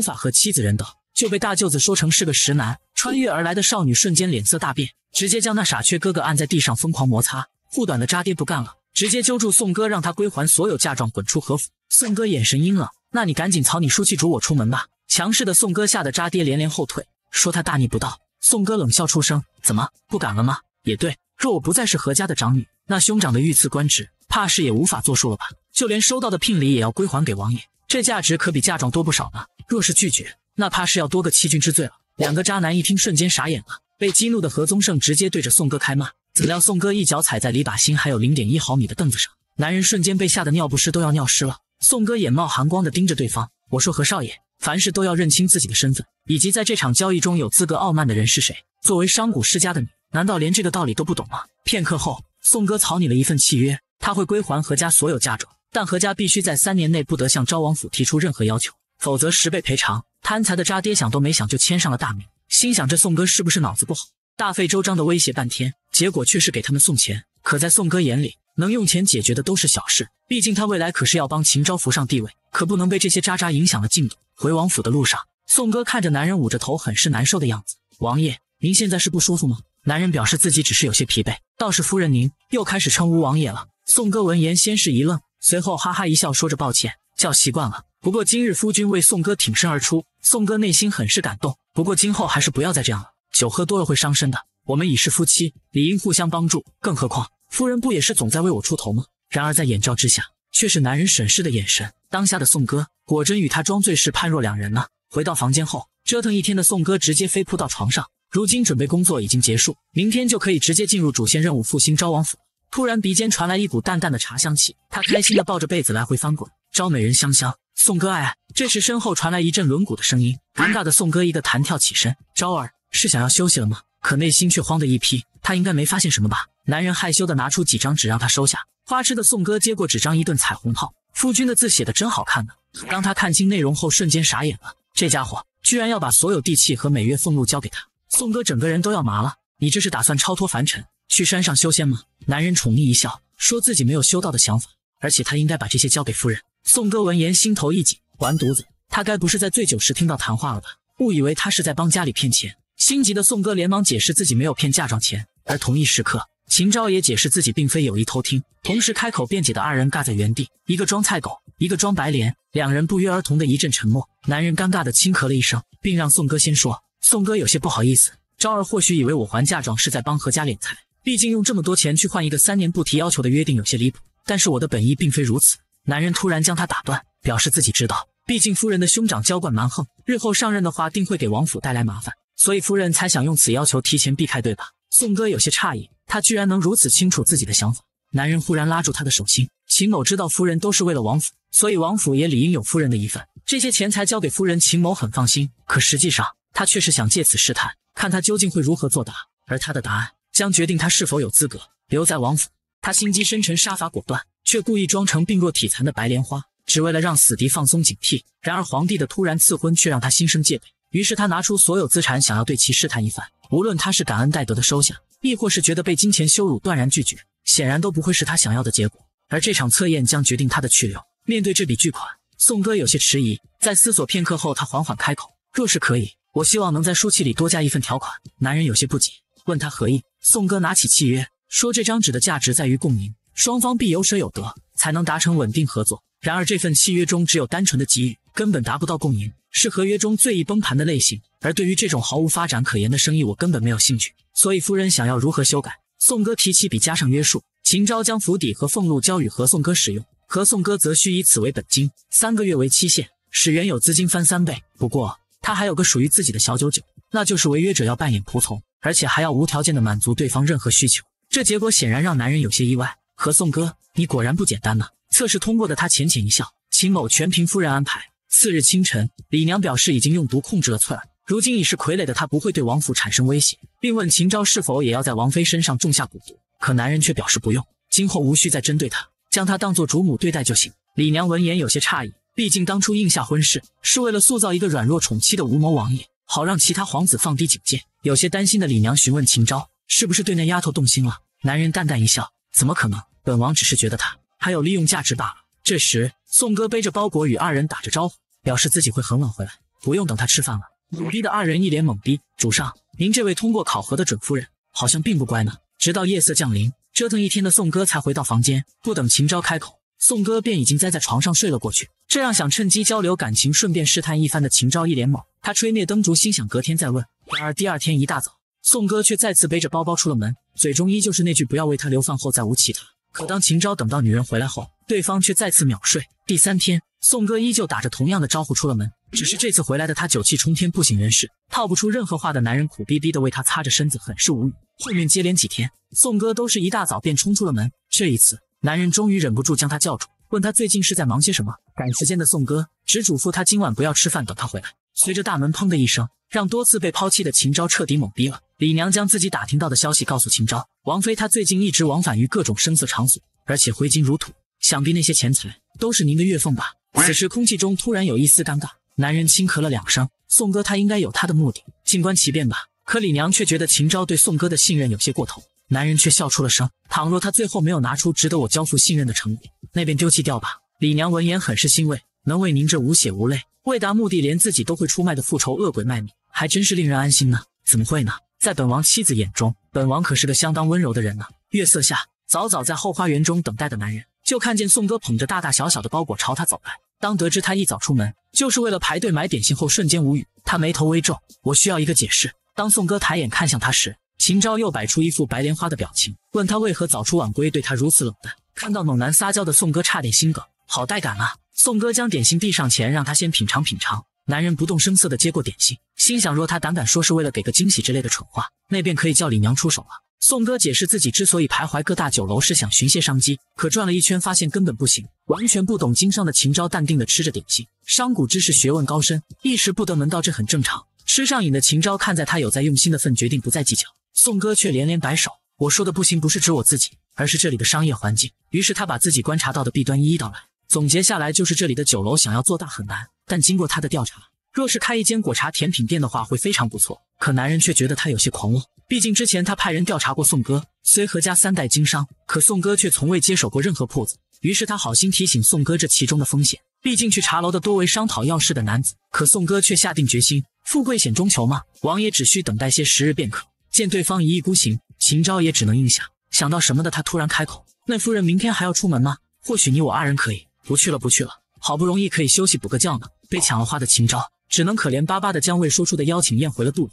法和妻子人等，就被大舅子说成是个石男。穿越而来的少女瞬间脸色大变，直接将那傻缺哥哥按在地上疯狂摩擦。护短的渣爹不干了，直接揪住宋哥，让他归还所有嫁妆，滚出何府。宋哥眼神阴冷，那你赶紧草你书记主我出门吧。强势的宋哥吓得渣爹连连后退，说他大逆不道。宋哥冷笑出声，怎么不敢了吗？也对，若我不再是何家的长女，那兄长的御赐官职。怕是也无法作数了吧？就连收到的聘礼也要归还给王爷，这价值可比嫁妆多不少呢。若是拒绝，那怕是要多个欺君之罪了。两个渣男一听，瞬间傻眼了。被激怒的何宗盛直接对着宋哥开骂，怎料宋哥一脚踩在离靶心还有零点一毫米的凳子上，男人瞬间被吓得尿不湿都要尿湿了。宋哥眼冒寒光的盯着对方，我说何少爷，凡事都要认清自己的身份，以及在这场交易中有资格傲慢的人是谁。作为商贾世家的你，难道连这个道理都不懂吗？片刻后，宋哥草拟了一份契约。他会归还何家所有嫁妆，但何家必须在三年内不得向昭王府提出任何要求，否则十倍赔偿。贪财的渣爹想都没想就签上了大名，心想这宋哥是不是脑子不好？大费周章的威胁半天，结果却是给他们送钱。可在宋哥眼里，能用钱解决的都是小事，毕竟他未来可是要帮秦昭扶上帝位，可不能被这些渣渣影响了进度。回王府的路上，宋哥看着男人捂着头，很是难受的样子。王爷，您现在是不舒服吗？男人表示自己只是有些疲惫。倒是夫人您又开始称呼王爷了。宋哥闻言，先是一愣，随后哈哈一笑，说着抱歉，叫习惯了。不过今日夫君为宋哥挺身而出，宋哥内心很是感动。不过今后还是不要再这样了，酒喝多了会伤身的。我们已是夫妻，理应互相帮助。更何况夫人不也是总在为我出头吗？然而在眼罩之下，却是男人审视的眼神。当下的宋哥果真与他装醉时判若两人呢。回到房间后，折腾一天的宋哥直接飞扑到床上。如今准备工作已经结束，明天就可以直接进入主线任务复兴昭王府。突然，鼻尖传来一股淡淡的茶香气，他开心的抱着被子来回翻滚。招美人香香，宋哥爱爱。这时身后传来一阵轮毂的声音，尴尬的宋哥一个弹跳起身。昭儿是想要休息了吗？可内心却慌得一批，他应该没发现什么吧？男人害羞的拿出几张纸让他收下。花痴的宋哥接过纸张，一顿彩虹炮。夫君的字写的真好看呢。当他看清内容后，瞬间傻眼了。这家伙居然要把所有地契和每月俸禄交给他，宋哥整个人都要麻了。你这是打算超脱凡尘？去山上修仙吗？男人宠溺一笑，说自己没有修道的想法，而且他应该把这些交给夫人。宋哥闻言心头一紧，完犊子，他该不是在醉酒时听到谈话了吧？误以为他是在帮家里骗钱，心急的宋哥连忙解释自己没有骗嫁妆钱。而同一时刻，秦昭也解释自己并非有意偷听，同时开口辩解的二人尬在原地，一个装菜狗，一个装白莲，两人不约而同的一阵沉默。男人尴尬的轻咳了一声，并让宋哥先说。宋哥有些不好意思，昭儿或许以为我还嫁妆是在帮何家敛财。毕竟用这么多钱去换一个三年不提要求的约定有些离谱，但是我的本意并非如此。男人突然将他打断，表示自己知道，毕竟夫人的兄长娇惯蛮横，日后上任的话定会给王府带来麻烦，所以夫人才想用此要求提前避开，对吧？宋哥有些诧异，他居然能如此清楚自己的想法。男人忽然拉住他的手心，秦某知道夫人都是为了王府，所以王府也理应有夫人的一份。这些钱财交给夫人，秦某很放心。可实际上，他却是想借此试探，看他究竟会如何作答，而他的答案。将决定他是否有资格留在王府。他心机深沉，杀伐果断，却故意装成病弱体残的白莲花，只为了让死敌放松警惕。然而皇帝的突然赐婚却让他心生戒备，于是他拿出所有资产，想要对其试探一番。无论他是感恩戴德的收下，亦或是觉得被金钱羞辱，断然拒绝，显然都不会是他想要的结果。而这场测验将决定他的去留。面对这笔巨款，宋哥有些迟疑，在思索片刻后，他缓缓开口：“若是可以，我希望能在书契里多加一份条款。”男人有些不解，问他何意。宋哥拿起契约，说：“这张纸的价值在于共赢，双方必有舍有得，才能达成稳定合作。然而这份契约中只有单纯的给予，根本达不到共赢，是合约中最易崩盘的类型。而对于这种毫无发展可言的生意，我根本没有兴趣。所以夫人想要如何修改？”宋哥提起笔，加上约束。秦昭将府邸和俸禄交予何宋哥使用，何宋哥则需以此为本金，三个月为期限，使原有资金翻三倍。不过他还有个属于自己的小九九，那就是违约者要扮演仆从。而且还要无条件的满足对方任何需求，这结果显然让男人有些意外。何宋哥，你果然不简单呢。测试通过的他浅浅一笑。秦某全凭夫人安排。次日清晨，李娘表示已经用毒控制了翠儿，如今已是傀儡的她不会对王府产生威胁，并问秦昭是否也要在王妃身上种下蛊毒。可男人却表示不用，今后无需再针对她，将她当做主母对待就行。李娘闻言有些诧异，毕竟当初应下婚事是为了塑造一个软弱宠妻的无谋王爷。好让其他皇子放低警戒。有些担心的李娘询问秦昭，是不是对那丫头动心了？男人淡淡一笑，怎么可能？本王只是觉得她还有利用价值罢了。这时，宋哥背着包裹与二人打着招呼，表示自己会很晚回来，不用等他吃饭了。鲁逼的二人一脸懵逼。主上，您这位通过考核的准夫人好像并不乖呢。直到夜色降临，折腾一天的宋哥才回到房间，不等秦昭开口，宋哥便已经栽在床上睡了过去。这让想趁机交流感情、顺便试探一番的秦昭一脸懵。他吹灭灯烛，心想隔天再问。然而第二天一大早，宋哥却再次背着包包出了门，嘴中依旧是那句“不要为他留饭后再无其他”。可当秦昭等到女人回来后，对方却再次秒睡。第三天，宋哥依旧打着同样的招呼出了门，只是这次回来的他酒气冲天，不省人事，套不出任何话的男人苦逼逼的为他擦着身子，很是无语。后面接连几天，宋哥都是一大早便冲出了门。这一次，男人终于忍不住将他叫住，问他最近是在忙些什么。赶时间的宋哥只嘱咐他今晚不要吃饭，等他回来。随着大门砰的一声，让多次被抛弃的秦昭彻底懵逼了。李娘将自己打听到的消息告诉秦昭，王妃她最近一直往返于各种声色场所，而且挥金如土，想必那些钱财都是您的月俸吧？此时空气中突然有一丝尴尬，男人轻咳了两声，宋哥他应该有他的目的，静观其变吧。可李娘却觉得秦昭对宋哥的信任有些过头，男人却笑出了声。倘若他最后没有拿出值得我交付信任的成果，那便丢弃掉吧。李娘闻言很是欣慰，能为您这无血无泪、为达目的连自己都会出卖的复仇恶鬼卖命，还真是令人安心呢。怎么会呢？在本王妻子眼中，本王可是个相当温柔的人呢。月色下，早早在后花园中等待的男人，就看见宋哥捧着大大小小的包裹朝他走来。当得知他一早出门就是为了排队买点心后，瞬间无语。他眉头微皱，我需要一个解释。当宋哥抬眼看向他时，秦昭又摆出一副白莲花的表情，问他为何早出晚归，对他如此冷淡。看到猛男撒娇的宋哥，差点心梗，好带感啊！宋哥将点心递上前，让他先品尝品尝。男人不动声色地接过点心，心想：若他胆敢说是为了给个惊喜之类的蠢话，那便可以叫李娘出手了。宋哥解释自己之所以徘徊各大酒楼，是想寻些商机，可转了一圈，发现根本不行。完全不懂经商的秦昭淡定的吃着点心，商贾知识学问高深，一时不得门道，这很正常。吃上瘾的秦昭看在他有在用心的份，决定不再计较。宋哥却连连摆手：“我说的不行，不是指我自己，而是这里的商业环境。”于是他把自己观察到的弊端一一道来，总结下来就是这里的酒楼想要做大很难。但经过他的调查，若是开一间果茶甜品店的话，会非常不错。可男人却觉得他有些狂妄，毕竟之前他派人调查过宋哥，虽何家三代经商，可宋哥却从未接手过任何铺子。于是他好心提醒宋哥这其中的风险，毕竟去茶楼的多为商讨要事的男子。可宋哥却下定决心，富贵险中求嘛，王爷只需等待些时日便可。见对方一意孤行，秦昭也只能应下。想到什么的他突然开口：“那夫人明天还要出门吗？或许你我二人可以不去了，不去了。”好不容易可以休息补个觉呢，被抢了话的秦昭只能可怜巴巴的将未说出的邀请咽回了肚里。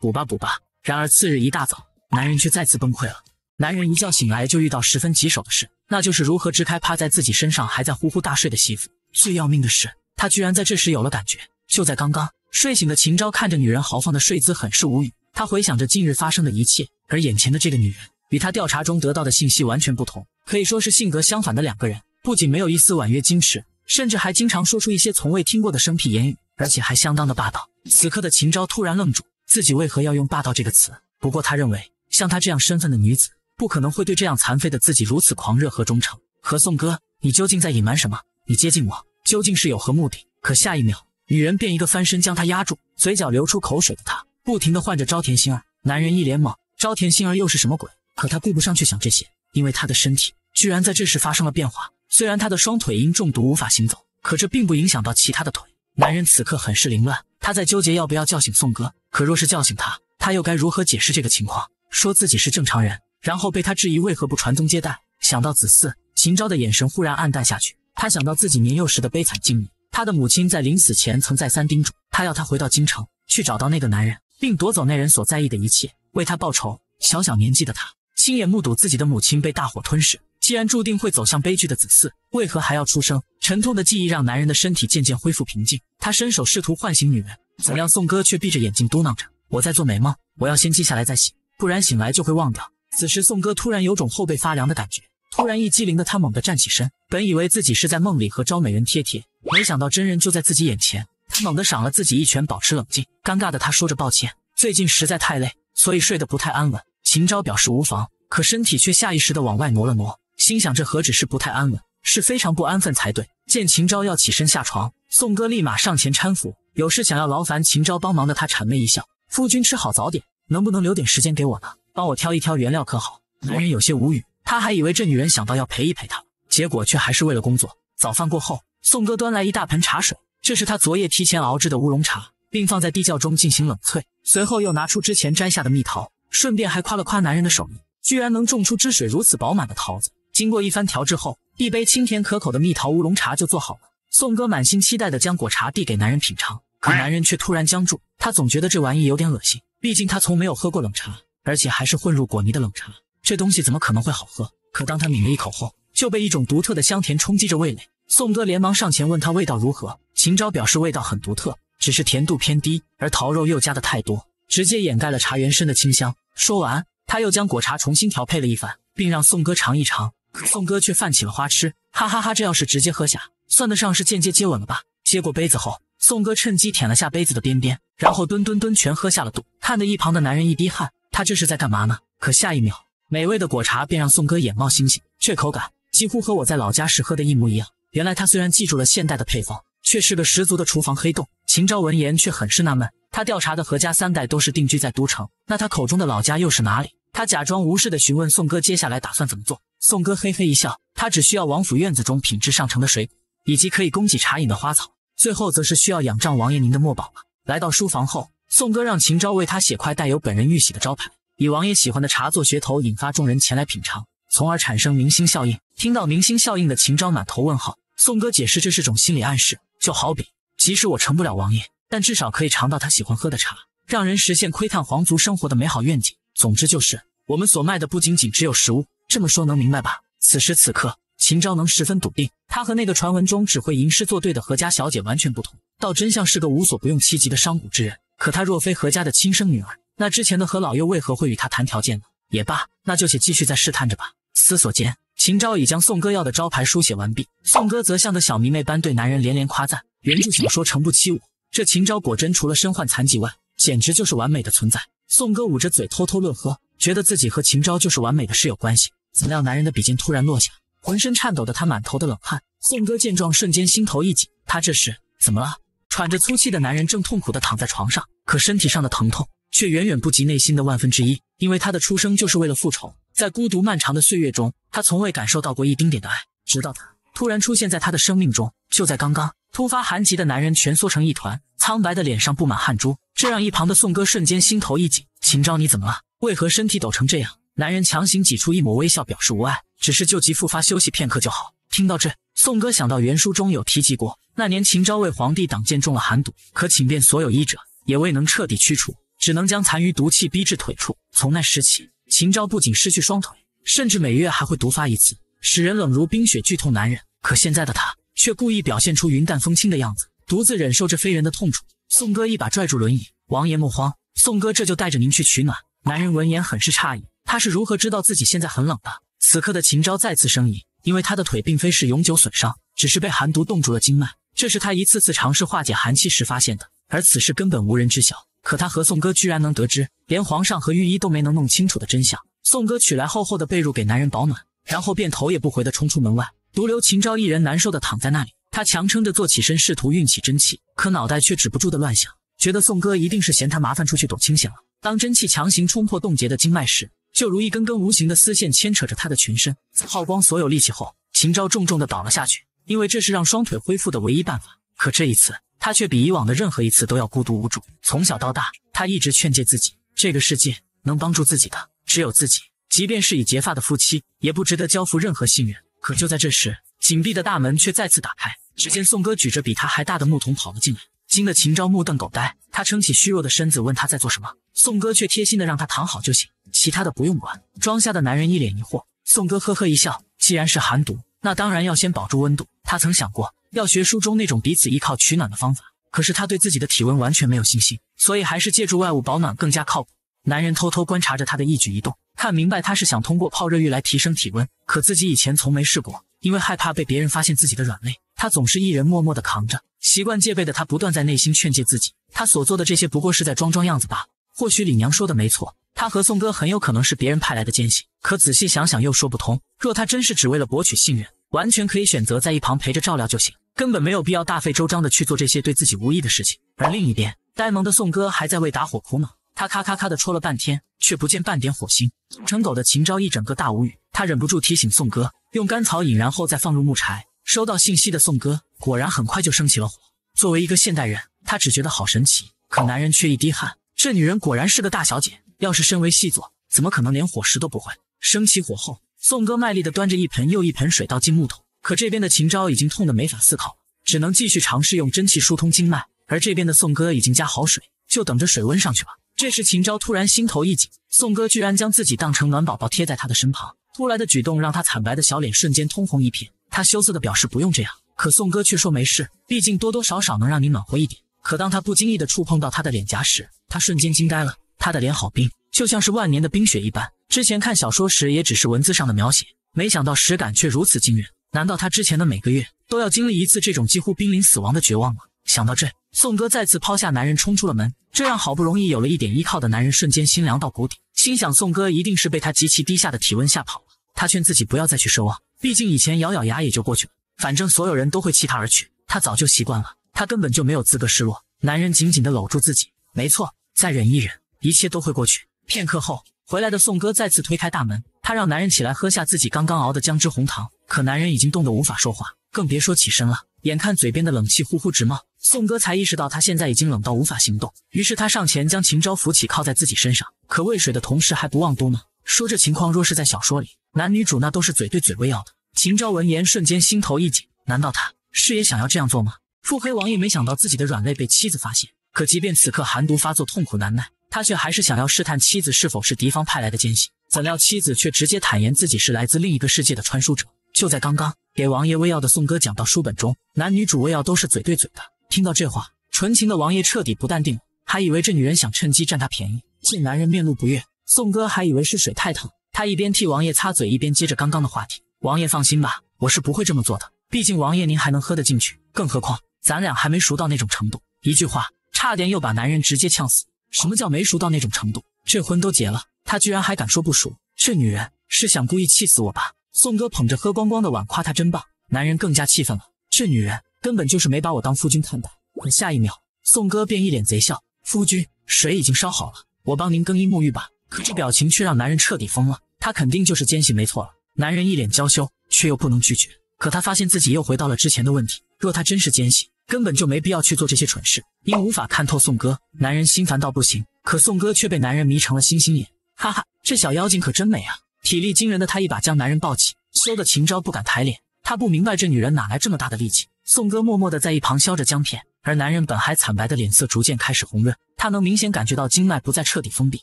补吧补吧。然而次日一大早，男人却再次崩溃了。男人一觉醒来就遇到十分棘手的事，那就是如何支开趴在自己身上还在呼呼大睡的媳妇。最要命的是，他居然在这时有了感觉。就在刚刚睡醒的秦昭看着女人豪放的睡姿，很是无语。他回想着近日发生的一切，而眼前的这个女人与他调查中得到的信息完全不同，可以说是性格相反的两个人。不仅没有一丝婉约矜持。甚至还经常说出一些从未听过的生僻言语，而且还相当的霸道。此刻的秦昭突然愣住，自己为何要用霸道这个词？不过他认为，像她这样身份的女子，不可能会对这样残废的自己如此狂热和忠诚。何宋哥，你究竟在隐瞒什么？你接近我，究竟是有何目的？可下一秒，女人便一个翻身将他压住，嘴角流出口水的他，不停的唤着朝田心儿。男人一脸懵，朝田心儿又是什么鬼？可他顾不上去想这些，因为他的身体居然在这时发生了变化。虽然他的双腿因中毒无法行走，可这并不影响到其他的腿。男人此刻很是凌乱，他在纠结要不要叫醒宋哥。可若是叫醒他，他又该如何解释这个情况？说自己是正常人，然后被他质疑为何不传宗接代？想到子嗣，秦昭的眼神忽然暗淡下去。他想到自己年幼时的悲惨经历，他的母亲在临死前曾再三叮嘱他，要他回到京城去找到那个男人，并夺走那人所在意的一切，为他报仇。小小年纪的他，亲眼目睹自己的母亲被大火吞噬。既然注定会走向悲剧的子嗣，为何还要出生？沉痛的记忆让男人的身体渐渐恢复平静。他伸手试图唤醒女人，怎料宋哥却闭着眼睛嘟囔着：“我在做美梦，我要先记下来再醒，不然醒来就会忘掉。”此时宋哥突然有种后背发凉的感觉，突然一激灵的他猛地站起身，本以为自己是在梦里和招美人贴贴，没想到真人就在自己眼前。他猛地赏了自己一拳，保持冷静。尴尬的他说着抱歉，最近实在太累，所以睡得不太安稳。秦昭表示无妨，可身体却下意识的往外挪了挪。心想这何止是不太安稳，是非常不安分才对。见秦昭要起身下床，宋哥立马上前搀扶，有事想要劳烦秦昭帮忙的他谄媚一笑：“夫君吃好早点，能不能留点时间给我呢？帮我挑一挑原料可好？”男人有些无语，他还以为这女人想到要陪一陪他，结果却还是为了工作。早饭过后，宋哥端来一大盆茶水，这是他昨夜提前熬制的乌龙茶，并放在地窖中进行冷萃。随后又拿出之前摘下的蜜桃，顺便还夸了夸男人的手艺，居然能种出汁水如此饱满的桃子。经过一番调制后，一杯清甜可口的蜜桃乌龙茶就做好了。宋哥满心期待地将果茶递给男人品尝，可男人却突然僵住。他总觉得这玩意有点恶心，毕竟他从没有喝过冷茶，而且还是混入果泥的冷茶。这东西怎么可能会好喝？可当他抿了一口后，就被一种独特的香甜冲击着味蕾。宋哥连忙上前问他味道如何。秦昭表示味道很独特，只是甜度偏低，而桃肉又加的太多，直接掩盖了茶原身的清香。说完，他又将果茶重新调配了一番，并让宋哥尝一尝。可宋哥却泛起了花痴，哈哈哈！这要是直接喝下，算得上是间接接吻了吧？接过杯子后，宋哥趁机舔了下杯子的边边，然后吨吨吨全喝下了肚。看得一旁的男人一滴汗，他这是在干嘛呢？可下一秒，美味的果茶便让宋哥眼冒星星，这口感几乎和我在老家时喝的一模一样。原来他虽然记住了现代的配方，却是个十足的厨房黑洞。秦昭闻言却很是纳闷，他调查的何家三代都是定居在都城，那他口中的老家又是哪里？他假装无视的询问宋哥接下来打算怎么做。宋哥嘿嘿一笑，他只需要王府院子中品质上乘的水果，以及可以供给茶饮的花草，最后则是需要仰仗王爷您的墨宝了。来到书房后，宋哥让秦昭为他写块带有本人玉玺的招牌，以王爷喜欢的茶做噱头，引发众人前来品尝，从而产生明星效应。听到明星效应的秦昭满头问号。宋哥解释，这是种心理暗示，就好比即使我成不了王爷，但至少可以尝到他喜欢喝的茶，让人实现窥探皇族生活的美好愿景。总之就是，我们所卖的不仅仅只有食物。这么说能明白吧？此时此刻，秦昭能十分笃定，他和那个传闻中只会吟诗作对的何家小姐完全不同，倒真像是个无所不用其极的商贾之人。可他若非何家的亲生女儿，那之前的何老又为何会与他谈条件呢？也罢，那就且继续再试探着吧。思索间。秦昭已将宋哥要的招牌书写完毕，宋哥则像个小迷妹般对男人连连夸赞。原著小说诚不欺我，这秦昭果真除了身患残疾外，简直就是完美的存在。宋哥捂着嘴偷偷乐呵，觉得自己和秦昭就是完美的室友关系。怎料男人的笔尖突然落下，浑身颤抖的他满头的冷汗。宋哥见状，瞬间心头一紧，他这是怎么了？喘着粗气的男人正痛苦的躺在床上，可身体上的疼痛却远远不及内心的万分之一，因为他的出生就是为了复仇。在孤独漫长的岁月中，他从未感受到过一丁点的爱，直到他突然出现在他的生命中。就在刚刚，突发寒疾的男人蜷缩成一团，苍白的脸上布满汗珠，这让一旁的宋哥瞬间心头一紧。秦昭，你怎么了？为何身体抖成这样？男人强行挤出一抹微笑，表示无碍，只是旧疾复发，休息片刻就好。听到这，宋哥想到原书中有提及过，那年秦昭为皇帝挡箭中了寒毒，可请遍所有医者也未能彻底驱除，只能将残余毒气逼至腿处。从那时起。秦昭不仅失去双腿，甚至每月还会毒发一次，使人冷如冰雪剧痛难忍。可现在的他却故意表现出云淡风轻的样子，独自忍受着非人的痛楚。宋哥一把拽住轮椅，王爷莫慌，宋哥这就带着您去取暖。男人闻言很是诧异，他是如何知道自己现在很冷的？此刻的秦昭再次生疑，因为他的腿并非是永久损伤，只是被寒毒冻住了经脉，这是他一次次尝试化解寒气时发现的，而此事根本无人知晓。可他和宋哥居然能得知连皇上和御医都没能弄清楚的真相。宋哥取来厚厚的被褥给男人保暖，然后便头也不回地冲出门外，独留秦昭一人难受地躺在那里。他强撑着坐起身，试图运起真气，可脑袋却止不住的乱想，觉得宋哥一定是嫌他麻烦出去躲清闲了。当真气强行冲破冻结的经脉时，就如一根根无形的丝线牵扯着他的全身。耗光所有力气后，秦昭重重地倒了下去，因为这是让双腿恢复的唯一办法。可这一次，他却比以往的任何一次都要孤独无助。从小到大，他一直劝诫自己，这个世界能帮助自己的只有自己，即便是已结发的夫妻，也不值得交付任何信任。可就在这时，紧闭的大门却再次打开，只见宋哥举着比他还大的木桶跑了进来，惊得秦昭目瞪狗呆。他撑起虚弱的身子，问他在做什么。宋哥却贴心的让他躺好就行，其他的不用管。装下的男人一脸疑惑，宋哥呵呵一笑，既然是寒毒，那当然要先保住温度。他曾想过。要学书中那种彼此依靠取暖的方法，可是他对自己的体温完全没有信心，所以还是借助外物保暖更加靠谱。男人偷偷观察着他的一举一动，看明白他是想通过泡热浴来提升体温，可自己以前从没试过，因为害怕被别人发现自己的软肋，他总是一人默默的扛着。习惯戒备的他不断在内心劝诫自己，他所做的这些不过是在装装样子罢了。或许李娘说的没错，他和宋哥很有可能是别人派来的奸细，可仔细想想又说不通。若他真是只为了博取信任。完全可以选择在一旁陪着照料就行，根本没有必要大费周章的去做这些对自己无益的事情。而另一边，呆萌的宋哥还在为打火苦恼，他咔咔咔的戳了半天，却不见半点火星。成狗的秦昭一整个大无语，他忍不住提醒宋哥用干草引燃后再放入木柴。收到信息的宋哥果然很快就生起了火。作为一个现代人，他只觉得好神奇，可男人却一滴汗。这女人果然是个大小姐，要是身为细作，怎么可能连火石都不会？升起火后，宋哥卖力地端着一盆又一盆水倒进木桶，可这边的秦昭已经痛得没法思考了，只能继续尝试用真气疏通经脉。而这边的宋哥已经加好水，就等着水温上去了。这时秦昭突然心头一紧，宋哥居然将自己当成暖宝宝贴在他的身旁，突来的举动让他惨白的小脸瞬间通红一片。他羞涩的表示不用这样，可宋哥却说没事，毕竟多多少少能让你暖和一点。可当他不经意的触碰到他的脸颊时，他瞬间惊呆了，他的脸好冰，就像是万年的冰雪一般。之前看小说时也只是文字上的描写，没想到实感却如此惊人。难道他之前的每个月都要经历一次这种几乎濒临死亡的绝望吗？想到这，宋哥再次抛下男人冲出了门，这让好不容易有了一点依靠的男人瞬间心凉到谷底，心想宋哥一定是被他极其低下的体温吓跑。他劝自己不要再去奢望，毕竟以前咬咬牙也就过去了，反正所有人都会弃他而去，他早就习惯了，他根本就没有资格失落。男人紧紧地搂住自己，没错，再忍一忍，一切都会过去。片刻后，回来的宋哥再次推开大门，他让男人起来喝下自己刚刚熬的姜汁红糖，可男人已经冻得无法说话，更别说起身了。眼看嘴边的冷气呼呼直冒，宋哥才意识到他现在已经冷到无法行动，于是他上前将秦昭扶起，靠在自己身上。可喂水的同时还不忘嘟囔说：“这情况若是在小说里，男女主那都是嘴对嘴喂药的。”秦昭闻言瞬间心头一紧，难道他是也想要这样做吗？腹黑王爷没想到自己的软肋被妻子发现，可即便此刻寒毒发作，痛苦难耐，他却还是想要试探妻子是否是敌方派来的奸细。怎料妻子却直接坦言自己是来自另一个世界的传输者。就在刚刚，给王爷喂药的宋哥讲到书本中，男女主喂药都是嘴对嘴的。听到这话，纯情的王爷彻底不淡定了，还以为这女人想趁机占他便宜。见男人面露不悦，宋哥还以为是水太烫，他一边替王爷擦嘴，一边接着刚刚的话题：“王爷放心吧，我是不会这么做的。毕竟王爷您还能喝得进去，更何况咱俩还没熟到那种程度。”一句话，差点又把男人直接呛死。什么叫没熟到那种程度？这婚都结了，他居然还敢说不熟？这女人是想故意气死我吧？宋哥捧着喝光光的碗夸她真棒，男人更加气愤了。这女人根本就是没把我当夫君看待。可下一秒，宋哥便一脸贼笑：“夫君，水已经烧好了，我帮您更衣沐浴吧。”可这表情却让男人彻底疯了。他肯定就是奸细，没错了。男人一脸娇羞，却又不能拒绝。可他发现自己又回到了之前的问题：若他真是奸细，根本就没必要去做这些蠢事。因无法看透宋哥，男人心烦到不行。可宋哥却被男人迷成了星星眼，哈哈，这小妖精可真美啊！体力惊人的他一把将男人抱起，羞得秦昭不敢抬脸。他不明白这女人哪来这么大的力气。宋哥默默地在一旁削着姜片，而男人本还惨白的脸色逐渐开始红润。他能明显感觉到经脉不再彻底封闭，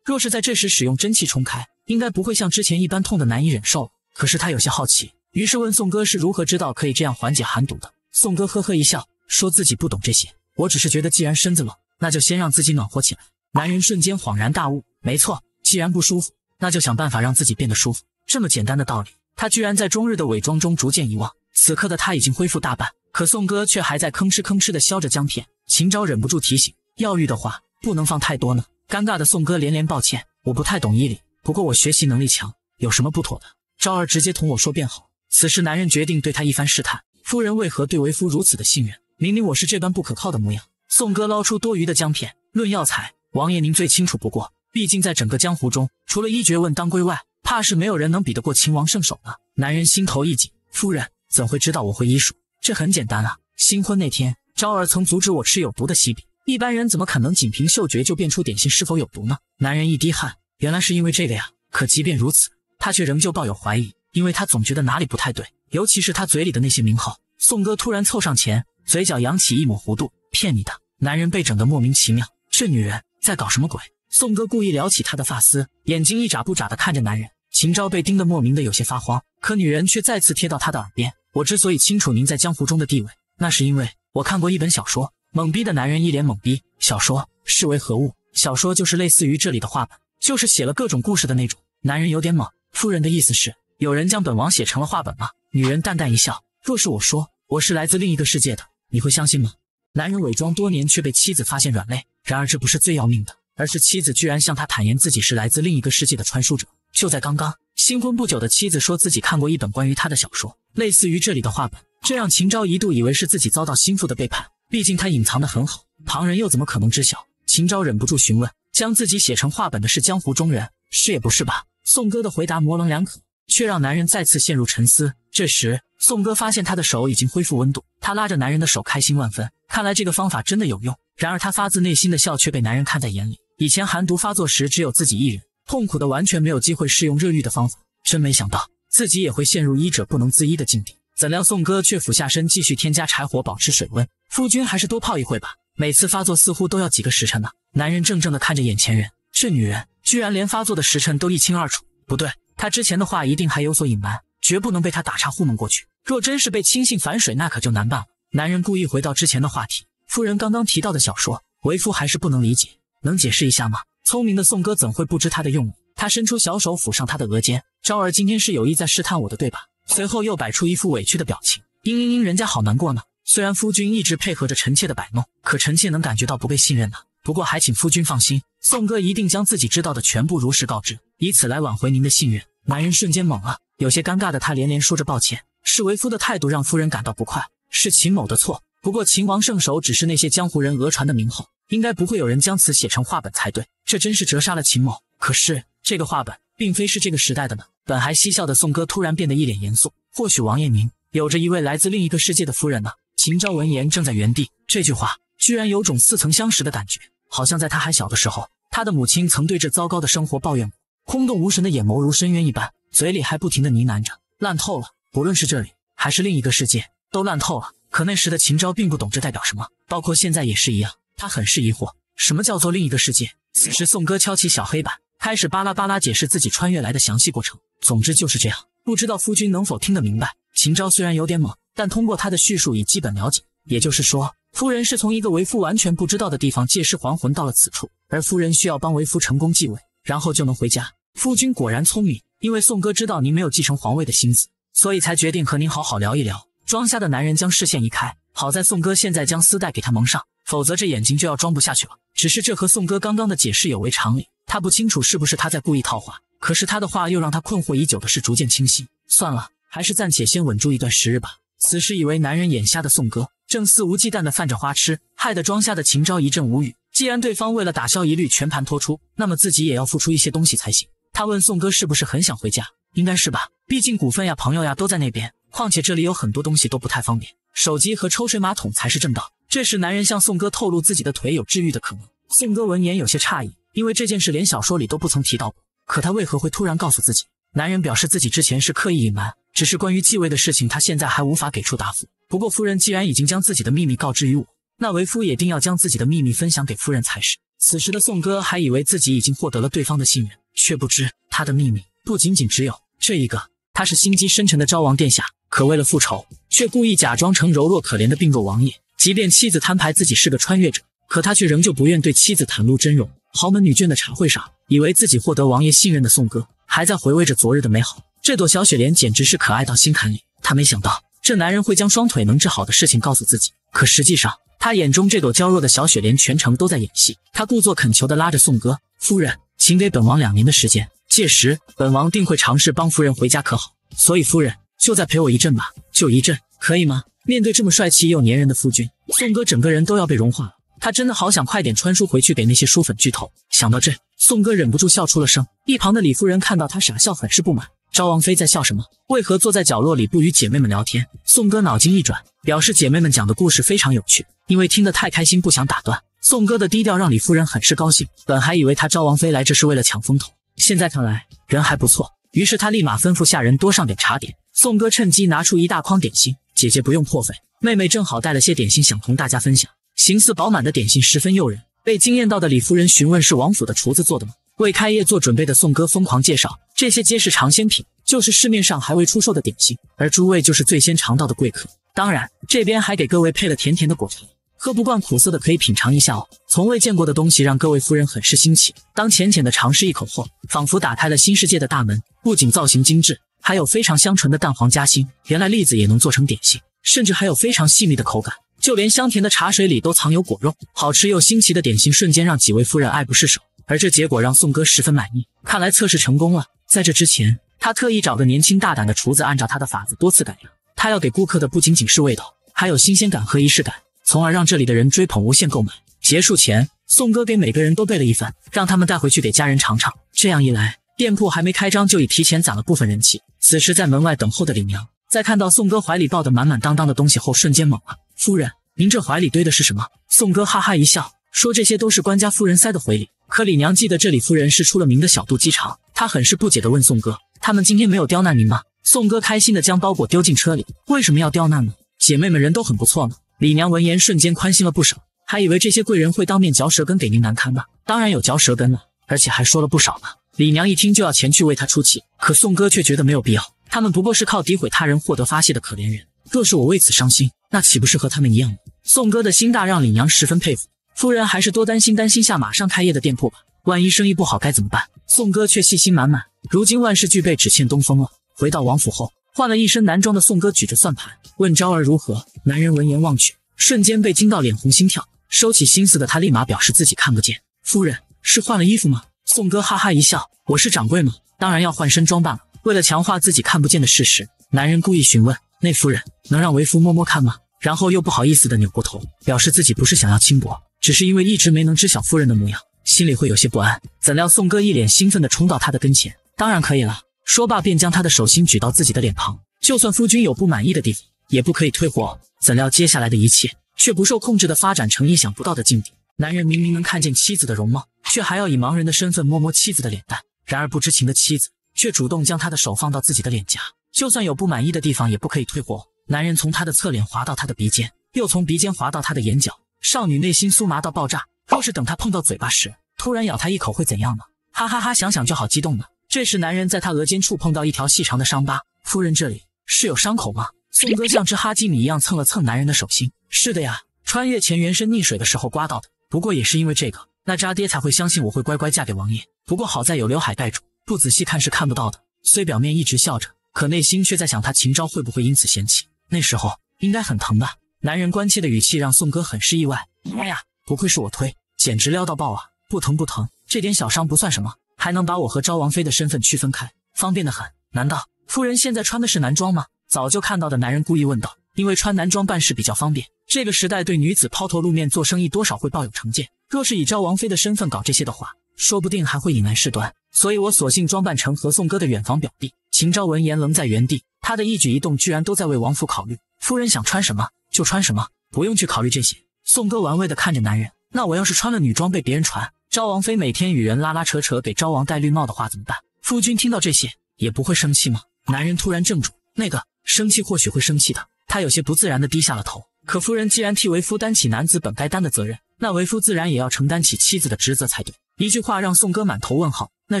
若是在这时使用真气冲开，应该不会像之前一般痛得难以忍受了。可是他有些好奇，于是问宋哥是如何知道可以这样缓解寒毒的。宋哥呵呵一笑，说自己不懂这些，我只是觉得既然身子冷，那就先让自己暖和起来。男人瞬间恍然大悟，没错，既然不舒服。那就想办法让自己变得舒服，这么简单的道理，他居然在终日的伪装中逐渐遗忘。此刻的他已经恢复大半，可宋哥却还在吭哧吭哧的削着姜片。秦昭忍不住提醒：“药浴的话不能放太多呢。”尴尬的宋哥连连抱歉：“我不太懂医理，不过我学习能力强，有什么不妥的？昭儿直接同我说便好。”此时男人决定对他一番试探：“夫人为何对为夫如此的信任？明明我是这般不可靠的模样。”宋哥捞出多余的姜片：“论药材，王爷您最清楚不过。”毕竟，在整个江湖中，除了一绝问当归外，怕是没有人能比得过秦王圣手了。男人心头一紧，夫人怎会知道我会医术？这很简单啊！新婚那天，昭儿曾阻止我吃有毒的西饼，一般人怎么可能仅凭嗅觉就辨出点心是否有毒呢？男人一滴汗，原来是因为这个呀！可即便如此，他却仍旧抱有怀疑，因为他总觉得哪里不太对，尤其是他嘴里的那些名号。宋哥突然凑上前，嘴角扬起一抹弧度，骗你的！男人被整得莫名其妙，这女人在搞什么鬼？宋哥故意撩起她的发丝，眼睛一眨不眨的看着男人。秦昭被盯得莫名的有些发慌，可女人却再次贴到他的耳边：“我之所以清楚您在江湖中的地位，那是因为我看过一本小说。”懵逼的男人一脸懵逼：“小说是为何物？小说就是类似于这里的画本，就是写了各种故事的那种。”男人有点懵：“夫人的意思是，有人将本王写成了画本吗？”女人淡淡一笑：“若是我说我是来自另一个世界的，你会相信吗？”男人伪装多年却被妻子发现软肋，然而这不是最要命的。而是妻子居然向他坦言自己是来自另一个世界的传输者。就在刚刚，新婚不久的妻子说自己看过一本关于他的小说，类似于这里的画本，这让秦昭一度以为是自己遭到心腹的背叛。毕竟他隐藏的很好，旁人又怎么可能知晓？秦昭忍不住询问：“将自己写成画本的是江湖中人，是也不是吧？”宋哥的回答模棱两可，却让男人再次陷入沉思。这时，宋哥发现他的手已经恢复温度，他拉着男人的手，开心万分。看来这个方法真的有用。然而，他发自内心的笑却被男人看在眼里。以前寒毒发作时，只有自己一人，痛苦的完全没有机会试用热浴的方法。真没想到自己也会陷入医者不能自医的境地。怎料宋哥却俯下身继续添加柴火，保持水温。夫君还是多泡一会吧。每次发作似乎都要几个时辰呢。男人怔怔的看着眼前人，这女人居然连发作的时辰都一清二楚。不对，他之前的话一定还有所隐瞒，绝不能被他打岔糊弄过去。若真是被轻信反水，那可就难办了。男人故意回到之前的话题，夫人刚刚提到的小说，为夫还是不能理解，能解释一下吗？聪明的宋哥怎会不知他的用意？他伸出小手抚上他的额间，昭儿今天是有意在试探我的，对吧？随后又摆出一副委屈的表情，嘤嘤嘤，人家好难过呢。虽然夫君一直配合着臣妾的摆弄，可臣妾能感觉到不被信任呢。不过还请夫君放心，宋哥一定将自己知道的全部如实告知，以此来挽回您的信任。男人瞬间懵了，有些尴尬的他连连说着抱歉。是为夫的态度让夫人感到不快，是秦某的错。不过秦王圣手只是那些江湖人讹传的名号，应该不会有人将此写成画本才对。这真是折杀了秦某。可是这个画本并非是这个时代的呢。本还嬉笑的宋哥突然变得一脸严肃。或许王爷您有着一位来自另一个世界的夫人呢？秦昭闻言正在原地，这句话居然有种似曾相识的感觉，好像在他还小的时候，他的母亲曾对这糟糕的生活抱怨过。空洞无神的眼眸如深渊一般，嘴里还不停的呢喃着：“烂透了。”不论是这里还是另一个世界，都烂透了。可那时的秦昭并不懂这代表什么，包括现在也是一样。他很是疑惑，什么叫做另一个世界？此时，宋哥敲起小黑板，开始巴拉巴拉解释自己穿越来的详细过程。总之就是这样，不知道夫君能否听得明白？秦昭虽然有点懵。但通过他的叙述已基本了解，也就是说，夫人是从一个为夫完全不知道的地方借尸还魂到了此处，而夫人需要帮为夫成功继位，然后就能回家。夫君果然聪明，因为宋哥知道您没有继承皇位的心思，所以才决定和您好好聊一聊。装瞎的男人将视线移开，好在宋哥现在将丝带给他蒙上，否则这眼睛就要装不下去了。只是这和宋哥刚刚的解释有违常理，他不清楚是不是他在故意套话，可是他的话又让他困惑已久的事逐渐清晰。算了，还是暂且先稳住一段时日吧。此时以为男人眼瞎的宋哥，正肆无忌惮的犯着花痴，害得装瞎的秦昭一阵无语。既然对方为了打消疑虑全盘托出，那么自己也要付出一些东西才行。他问宋哥是不是很想回家？应该是吧，毕竟股份呀、朋友呀都在那边，况且这里有很多东西都不太方便，手机和抽水马桶才是正道。这时男人向宋哥透露自己的腿有治愈的可能。宋哥闻言有些诧异，因为这件事连小说里都不曾提到过，可他为何会突然告诉自己？男人表示自己之前是刻意隐瞒。只是关于继位的事情，他现在还无法给出答复。不过夫人既然已经将自己的秘密告知于我，那为夫也定要将自己的秘密分享给夫人才是。此时的宋哥还以为自己已经获得了对方的信任，却不知他的秘密不仅仅只有这一个。他是心机深沉的昭王殿下，可为了复仇，却故意假装成柔弱可怜的病弱王爷。即便妻子摊牌自己是个穿越者，可他却仍旧不愿对妻子袒露真容。豪门女眷的茶会上，以为自己获得王爷信任的宋哥，还在回味着昨日的美好。这朵小雪莲简直是可爱到心坎里。他没想到这男人会将双腿能治好的事情告诉自己，可实际上他眼中这朵娇弱的小雪莲全程都在演戏。他故作恳求地拉着宋哥：“夫人，请给本王两年的时间，届时本王定会尝试帮夫人回家，可好？所以夫人就再陪我一阵吧，就一阵，可以吗？”面对这么帅气又粘人的夫君，宋哥整个人都要被融化了。他真的好想快点穿书回去给那些书粉剧透。想到这，宋哥忍不住笑出了声。一旁的李夫人看到他傻笑，很是不满。昭王妃在笑什么？为何坐在角落里不与姐妹们聊天？宋哥脑筋一转，表示姐妹们讲的故事非常有趣，因为听得太开心，不想打断。宋哥的低调让李夫人很是高兴，本还以为他昭王妃来这是为了抢风头，现在看来人还不错。于是他立马吩咐下人多上点茶点。宋哥趁机拿出一大筐点心，姐姐不用破费，妹妹正好带了些点心想同大家分享。形似饱满的点心十分诱人，被惊艳到的李夫人询问是王府的厨子做的吗？为开业做准备的宋哥疯狂介绍，这些皆是尝鲜品，就是市面上还未出售的点心，而诸位就是最先尝到的贵客。当然，这边还给各位配了甜甜的果茶，喝不惯苦涩的可以品尝一下哦。从未见过的东西让各位夫人很是新奇。当浅浅的尝试一口后，仿佛打开了新世界的大门。不仅造型精致，还有非常香醇的蛋黄夹心。原来栗子也能做成点心，甚至还有非常细密的口感，就连香甜的茶水里都藏有果肉。好吃又新奇的点心，瞬间让几位夫人爱不释手。而这结果让宋哥十分满意，看来测试成功了。在这之前，他特意找个年轻大胆的厨子，按照他的法子多次改良。他要给顾客的不仅仅是味道，还有新鲜感和仪式感。从而让这里的人追捧无限购买。结束前，宋哥给每个人都备了一份，让他们带回去给家人尝尝。这样一来，店铺还没开张就已提前攒了部分人气。此时在门外等候的李娘，在看到宋哥怀里抱的满满当当的东西后，瞬间懵了。夫人，您这怀里堆的是什么？宋哥哈哈一笑，说这些都是官家夫人塞的回礼。可李娘记得这里夫人是出了名的小肚鸡肠，她很是不解的问宋哥：“他们今天没有刁难您吗？”宋哥开心的将包裹丢进车里。为什么要刁难呢？姐妹们人都很不错呢。李娘闻言瞬间宽心了不少，还以为这些贵人会当面嚼舌根给您难堪呢。当然有嚼舌根了，而且还说了不少呢。李娘一听就要前去为他出气，可宋哥却觉得没有必要。他们不过是靠诋毁他人获得发泄的可怜人，若是我为此伤心，那岂不是和他们一样了？宋哥的心大让李娘十分佩服。夫人还是多担心担心下马上开业的店铺吧，万一生意不好该怎么办？宋哥却信心满满。如今万事俱备，只欠东风了。回到王府后，换了一身男装的宋哥举着算盘问昭儿如何。男人闻言望去，瞬间被惊到脸红心跳。收起心思的他立马表示自己看不见。夫人是换了衣服吗？宋哥哈哈一笑，我是掌柜吗？当然要换身装扮了。为了强化自己看不见的事实，男人故意询问那夫人能让为夫摸摸看吗？然后又不好意思的扭过头，表示自己不是想要轻薄。只是因为一直没能知晓夫人的模样，心里会有些不安。怎料宋哥一脸兴奋地冲到他的跟前，当然可以了。说罢便将他的手心举到自己的脸庞，就算夫君有不满意的地方，也不可以退货。怎料接下来的一切却不受控制的发展成意想不到的境地。男人明明能看见妻子的容貌，却还要以盲人的身份摸摸妻子的脸蛋。然而不知情的妻子却主动将他的手放到自己的脸颊，就算有不满意的地方，也不可以退货。男人从他的侧脸滑到他的鼻尖，又从鼻尖滑到他的眼角。少女内心酥麻到爆炸，若是等他碰到嘴巴时，突然咬他一口会怎样呢？哈哈哈，想想就好激动呢。这时，男人在他额间触碰到一条细长的伤疤。夫人，这里是有伤口吗？宋哥像只哈基米一样蹭了蹭男人的手心。是的呀，穿越前原身溺水的时候刮到的。不过也是因为这个，那渣爹才会相信我会乖乖嫁给王爷。不过好在有刘海盖住，不仔细看是看不到的。虽表面一直笑着，可内心却在想他秦昭会不会因此嫌弃。那时候应该很疼吧。男人关切的语气让宋哥很是意外。妈呀，不愧是我推，简直撩到爆啊！不疼不疼，这点小伤不算什么，还能把我和昭王妃的身份区分开，方便的很。难道夫人现在穿的是男装吗？早就看到的男人故意问道。因为穿男装办事比较方便，这个时代对女子抛头露面做生意多少会抱有成见。若是以昭王妃的身份搞这些的话，说不定还会引来事端。所以我索性装扮成和宋哥的远房表弟。秦昭闻言愣在原地，他的一举一动居然都在为王府考虑。夫人想穿什么？就穿什么，不用去考虑这些。宋哥玩味的看着男人，那我要是穿了女装被别人传，昭王妃每天与人拉拉扯扯，给昭王戴绿帽的话怎么办？夫君听到这些也不会生气吗？男人突然怔住，那个生气或许会生气的。他有些不自然的低下了头。可夫人既然替为夫担起男子本该担的责任，那为夫自然也要承担起妻子的职责才对。一句话让宋哥满头问号。那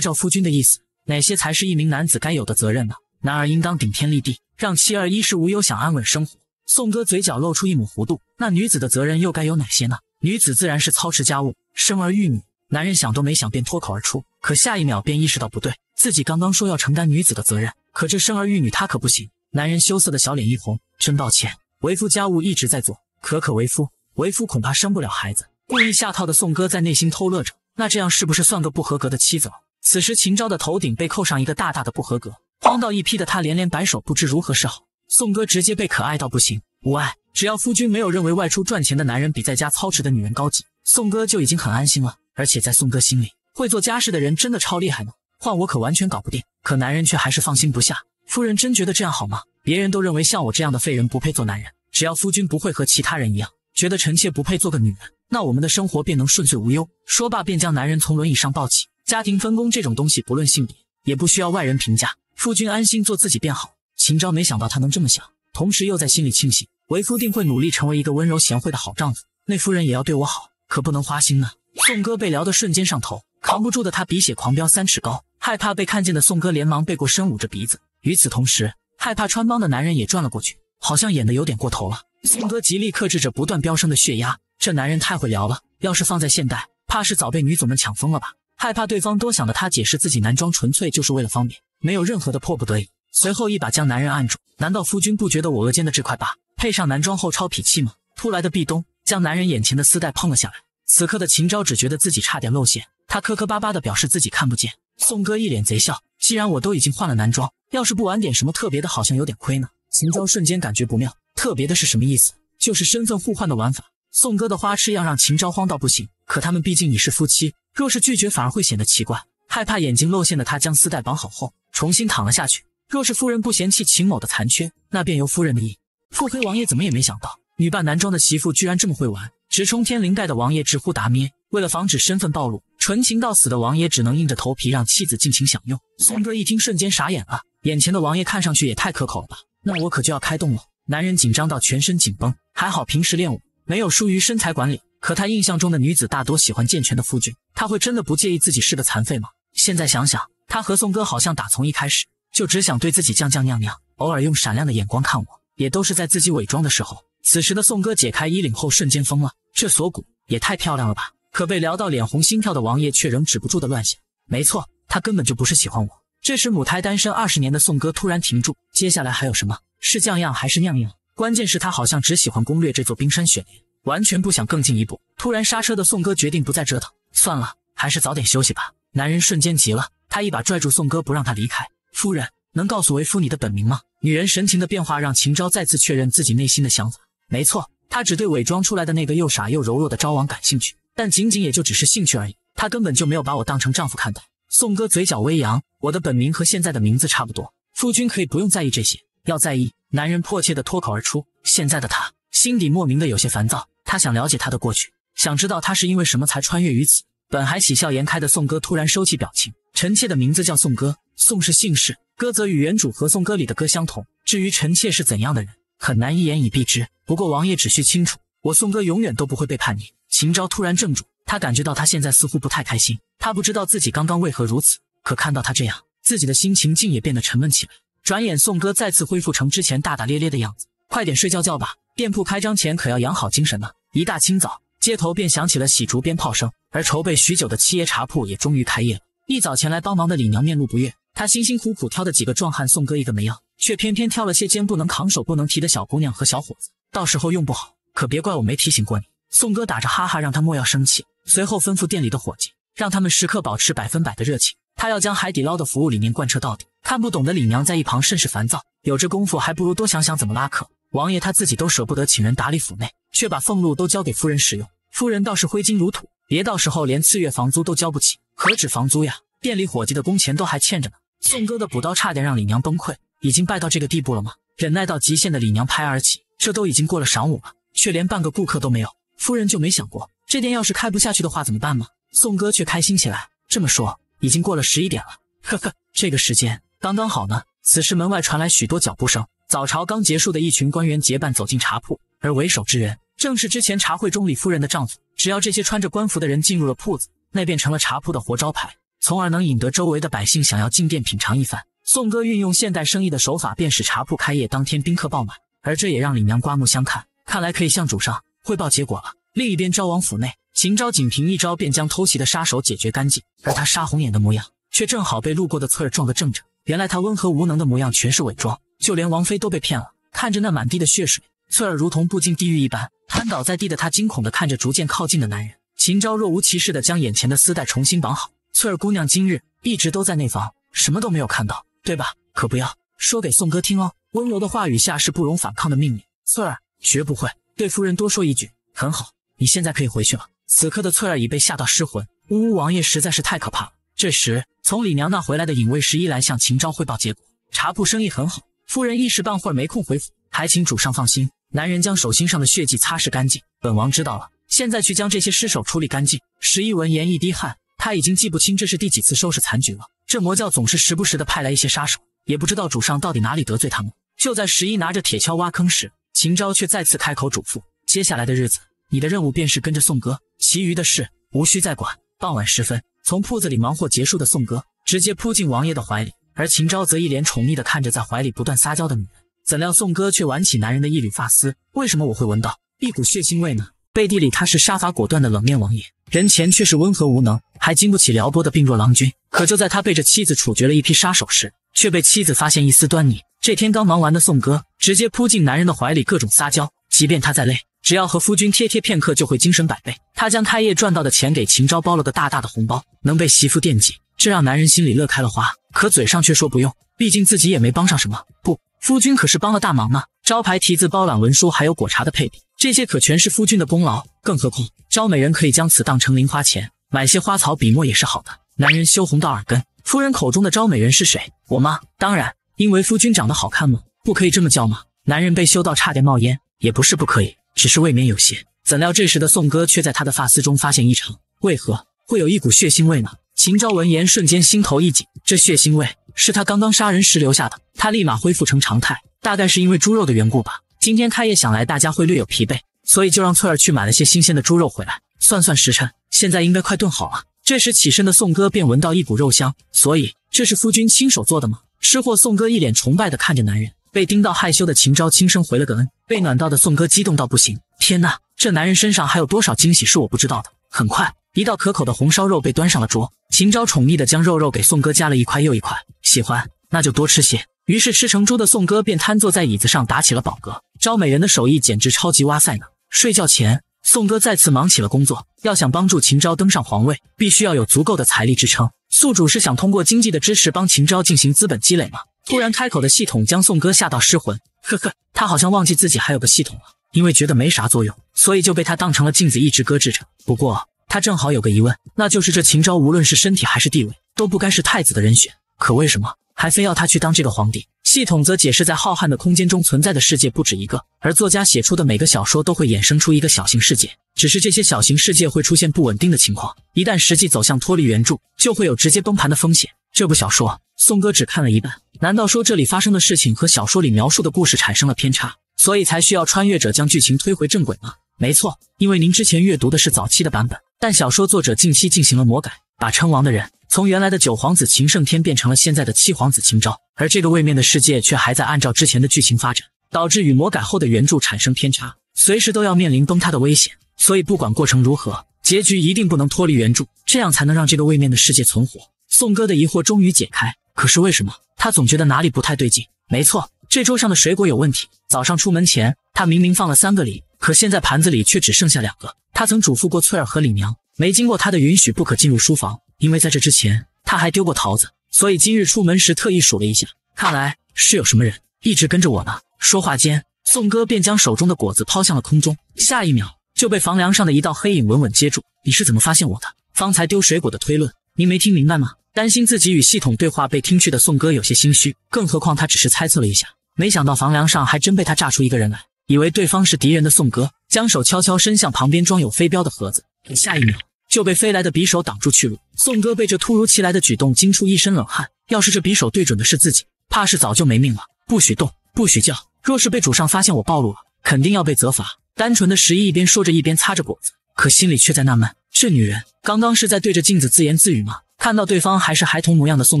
照夫君的意思，哪些才是一名男子该有的责任呢？男儿应当顶天立地，让妻儿衣食无忧，享安稳生活。宋哥嘴角露出一抹弧度，那女子的责任又该有哪些呢？女子自然是操持家务、生儿育女。男人想都没想便脱口而出，可下一秒便意识到不对，自己刚刚说要承担女子的责任，可这生儿育女他可不行。男人羞涩的小脸一红，真抱歉，为夫家务一直在做，可可为夫，为夫恐怕生不了孩子。故意下套的宋哥在内心偷乐着，那这样是不是算个不合格的妻子了？此时秦昭的头顶被扣上一个大大的不合格，慌到一批的他连连摆手，不知如何是好。宋哥直接被可爱到不行，无碍，只要夫君没有认为外出赚钱的男人比在家操持的女人高级，宋哥就已经很安心了。而且在宋哥心里，会做家事的人真的超厉害呢，换我可完全搞不定。可男人却还是放心不下。夫人真觉得这样好吗？别人都认为像我这样的废人不配做男人，只要夫君不会和其他人一样，觉得臣妾不配做个女人，那我们的生活便能顺遂无忧。说罢便将男人从轮椅上抱起。家庭分工这种东西，不论性别，也不需要外人评价，夫君安心做自己便好。秦昭没想到他能这么想，同时又在心里庆幸，为夫定会努力成为一个温柔贤惠的好丈夫。那夫人也要对我好，可不能花心呢。宋哥被撩的瞬间上头，扛不住的他鼻血狂飙三尺高，害怕被看见的宋哥连忙背过身捂着鼻子。与此同时，害怕穿帮的男人也转了过去，好像演的有点过头了。宋哥极力克制着不断飙升的血压，这男人太会撩了，要是放在现代，怕是早被女总们抢疯了吧？害怕对方多想的他解释自己男装纯粹就是为了方便，没有任何的迫不得已。随后一把将男人按住，难道夫君不觉得我额间的这块疤配上男装后超痞气吗？突来的壁咚将男人眼前的丝带碰了下来。此刻的秦昭只觉得自己差点露馅，他磕磕巴巴的表示自己看不见。宋哥一脸贼笑，既然我都已经换了男装，要是不玩点什么特别的，好像有点亏呢。秦昭瞬间感觉不妙，特别的是什么意思？就是身份互换的玩法。宋哥的花痴样让秦昭慌到不行。可他们毕竟已是夫妻，若是拒绝反而会显得奇怪。害怕眼睛露馅的他将丝带绑好后，重新躺了下去。若是夫人不嫌弃秦某的残缺，那便由夫人的意。腹黑王爷怎么也没想到，女扮男装的媳妇居然这么会玩。直冲天灵盖的王爷直呼达咩。为了防止身份暴露，纯情到死的王爷只能硬着头皮让妻子尽情享用。宋哥一听，瞬间傻眼了。眼前的王爷看上去也太可口了吧？那我可就要开动了。男人紧张到全身紧绷，还好平时练武没有疏于身材管理。可他印象中的女子大多喜欢健全的夫君，他会真的不介意自己是个残废吗？现在想想，他和宋哥好像打从一开始就只想对自己酱酱酿酿，偶尔用闪亮的眼光看我，也都是在自己伪装的时候。此时的宋哥解开衣领后，瞬间疯了，这锁骨也太漂亮了吧！可被聊到脸红心跳的王爷却仍止不住的乱想。没错，他根本就不是喜欢我。这时母胎单身二十年的宋哥突然停住，接下来还有什么？是酱样还是酿样？关键是，他好像只喜欢攻略这座冰山雪莲，完全不想更进一步。突然刹车的宋哥决定不再折腾，算了，还是早点休息吧。男人瞬间急了，他一把拽住宋哥，不让他离开。夫人，能告诉为夫你的本名吗？女人神情的变化让秦昭再次确认自己内心的想法。没错，他只对伪装出来的那个又傻又柔弱的昭王感兴趣。但仅仅也就只是兴趣而已，他根本就没有把我当成丈夫看待。宋哥嘴角微扬，我的本名和现在的名字差不多，夫君可以不用在意这些，要在意。男人迫切的脱口而出。现在的他心底莫名的有些烦躁，他想了解他的过去，想知道他是因为什么才穿越于此。本还喜笑颜开的宋哥突然收起表情。臣妾的名字叫宋哥，宋是姓氏，歌则与原主和颂歌里的歌相同。至于臣妾是怎样的人，很难一言以蔽之。不过王爷只需清楚，我宋哥永远都不会背叛你。秦昭突然怔住，他感觉到他现在似乎不太开心。他不知道自己刚刚为何如此，可看到他这样，自己的心情竟也变得沉闷起来。转眼，宋哥再次恢复成之前大大咧咧的样子。快点睡觉觉吧，店铺开张前可要养好精神呢。一大清早，街头便响起了喜竹鞭炮声，而筹备许久的七爷茶铺也终于开业了。一早前来帮忙的李娘面露不悦，她辛辛苦苦挑的几个壮汉宋哥一个没要，却偏偏挑了些肩不能扛、手不能提的小姑娘和小伙子，到时候用不好，可别怪我没提醒过你。宋哥打着哈哈，让他莫要生气，随后吩咐店里的伙计，让他们时刻保持百分百的热情。他要将海底捞的服务理念贯彻到底。看不懂的李娘在一旁甚是烦躁，有这功夫还不如多想想怎么拉客。王爷他自己都舍不得请人打理府内，却把俸禄都交给夫人使用，夫人倒是挥金如土，别到时候连次月房租都交不起。何止房租呀，店里伙计的工钱都还欠着呢。宋哥的补刀差点让李娘崩溃，已经败到这个地步了吗？忍耐到极限的李娘拍而起，这都已经过了晌午了，却连半个顾客都没有。夫人就没想过，这店要是开不下去的话怎么办吗？宋哥却开心起来，这么说，已经过了十一点了，呵呵，这个时间刚刚好呢。此时门外传来许多脚步声，早朝刚结束的一群官员结伴走进茶铺，而为首之人正是之前茶会中李夫人的丈夫。只要这些穿着官服的人进入了铺子，那便成了茶铺的活招牌，从而能引得周围的百姓想要进店品尝一番。宋哥运用现代生意的手法，便使茶铺开业当天宾客爆满，而这也让李娘刮目相看，看来可以向主上。汇报结果了。另一边，昭王府内，秦昭仅凭一招便将偷袭的杀手解决干净，而他杀红眼的模样，却正好被路过的翠儿撞个正着。原来他温和无能的模样全是伪装，就连王妃都被骗了。看着那满地的血水，翠儿如同步进地狱一般，瘫倒在地的她惊恐地看着逐渐靠近的男人。秦昭若无其事地将眼前的丝带重新绑好。翠儿姑娘今日一直都在内房，什么都没有看到，对吧？可不要说给宋哥听哦。温柔的话语下是不容反抗的命令。翠儿绝不会对夫人多说一句。很好。你现在可以回去了。此刻的翠儿已被吓到失魂。呜呜，王爷实在是太可怕了。这时，从李娘那回来的影卫十一来向秦昭汇报结果：茶铺生意很好，夫人一时半会儿没空回府，还请主上放心。男人将手心上的血迹擦拭干净。本王知道了，现在去将这些尸首处理干净。十一闻言一滴汗，他已经记不清这是第几次收拾残局了。这魔教总是时不时的派来一些杀手，也不知道主上到底哪里得罪他们。就在十一拿着铁锹挖坑时，秦昭却再次开口嘱咐：接下来的日子。你的任务便是跟着宋哥，其余的事无需再管。傍晚时分，从铺子里忙活结束的宋哥直接扑进王爷的怀里，而秦昭则一脸宠溺地看着在怀里不断撒娇的女人。怎料宋哥却挽起男人的一缕发丝：“为什么我会闻到一股血腥味呢？”背地里他是杀伐果断的冷面王爷，人前却是温和无能，还经不起撩拨的病弱郎君。可就在他背着妻子处决了一批杀手时，却被妻子发现一丝端倪。这天刚忙完的宋哥直接扑进男人的怀里，各种撒娇，即便他再累。只要和夫君贴贴片刻，就会精神百倍。他将开业赚到的钱给秦昭包了个大大的红包，能被媳妇惦记，这让男人心里乐开了花。可嘴上却说不用，毕竟自己也没帮上什么。不，夫君可是帮了大忙呢。招牌题字、包揽文书还有果茶的配比，这些可全是夫君的功劳。更何况招美人可以将此当成零花钱，买些花草笔墨也是好的。男人羞红到耳根。夫人口中的招美人是谁？我吗？当然，因为夫君长得好看吗？不可以这么叫吗？男人被羞到差点冒烟。也不是不可以，只是未免有些。怎料这时的宋哥却在他的发丝中发现异常，为何会有一股血腥味呢？秦昭闻言瞬间心头一紧，这血腥味是他刚刚杀人时留下的。他立马恢复成常态，大概是因为猪肉的缘故吧。今天开业想来大家会略有疲惫，所以就让翠儿去买了些新鲜的猪肉回来。算算时辰，现在应该快炖好了。这时起身的宋哥便闻到一股肉香，所以这是夫君亲手做的吗？吃货宋哥一脸崇拜的看着男人，被盯到害羞的秦昭轻声回了个恩，被暖到的宋哥激动到不行。天呐，这男人身上还有多少惊喜是我不知道的？很快，一道可口的红烧肉被端上了桌，秦昭宠溺的将肉肉给宋哥夹了一块又一块，喜欢那就多吃些。于是吃成猪的宋哥便瘫坐在椅子上打起了饱嗝。招美人的手艺简直超级哇塞呢！睡觉前。宋哥再次忙起了工作，要想帮助秦昭登上皇位，必须要有足够的财力支撑。宿主是想通过经济的支持帮秦昭进行资本积累吗？突然开口的系统将宋哥吓到失魂。呵呵，他好像忘记自己还有个系统了，因为觉得没啥作用，所以就被他当成了镜子一直搁置着。不过他正好有个疑问，那就是这秦昭无论是身体还是地位，都不该是太子的人选，可为什么还非要他去当这个皇帝？系统则解释，在浩瀚的空间中存在的世界不止一个，而作家写出的每个小说都会衍生出一个小型世界，只是这些小型世界会出现不稳定的情况，一旦实际走向脱离原著，就会有直接崩盘的风险。这部小说，宋哥只看了一半，难道说这里发生的事情和小说里描述的故事产生了偏差，所以才需要穿越者将剧情推回正轨吗？没错，因为您之前阅读的是早期的版本，但小说作者近期进行了魔改，把称王的人。从原来的九皇子秦胜天变成了现在的七皇子秦昭，而这个位面的世界却还在按照之前的剧情发展，导致与魔改后的原著产生偏差，随时都要面临崩塌的危险。所以不管过程如何，结局一定不能脱离原著，这样才能让这个位面的世界存活。宋哥的疑惑终于解开，可是为什么他总觉得哪里不太对劲？没错，这桌上的水果有问题。早上出门前，他明明放了三个梨，可现在盘子里却只剩下两个。他曾嘱咐过翠儿和李娘，没经过他的允许，不可进入书房。因为在这之前，他还丢过桃子，所以今日出门时特意数了一下，看来是有什么人一直跟着我呢。说话间，宋哥便将手中的果子抛向了空中，下一秒就被房梁上的一道黑影稳稳接住。你是怎么发现我的？方才丢水果的推论，您没听明白吗？担心自己与系统对话被听去的宋哥有些心虚，更何况他只是猜测了一下，没想到房梁上还真被他炸出一个人来，以为对方是敌人的宋哥，将手悄悄伸向旁边装有飞镖的盒子，下一秒。就被飞来的匕首挡住去路。宋哥被这突如其来的举动惊出一身冷汗。要是这匕首对准的是自己，怕是早就没命了。不许动，不许叫。若是被主上发现我暴露了，肯定要被责罚。单纯的十一一边说着，一边擦着果子，可心里却在纳闷：这女人刚刚是在对着镜子自言自语吗？看到对方还是孩童模样的宋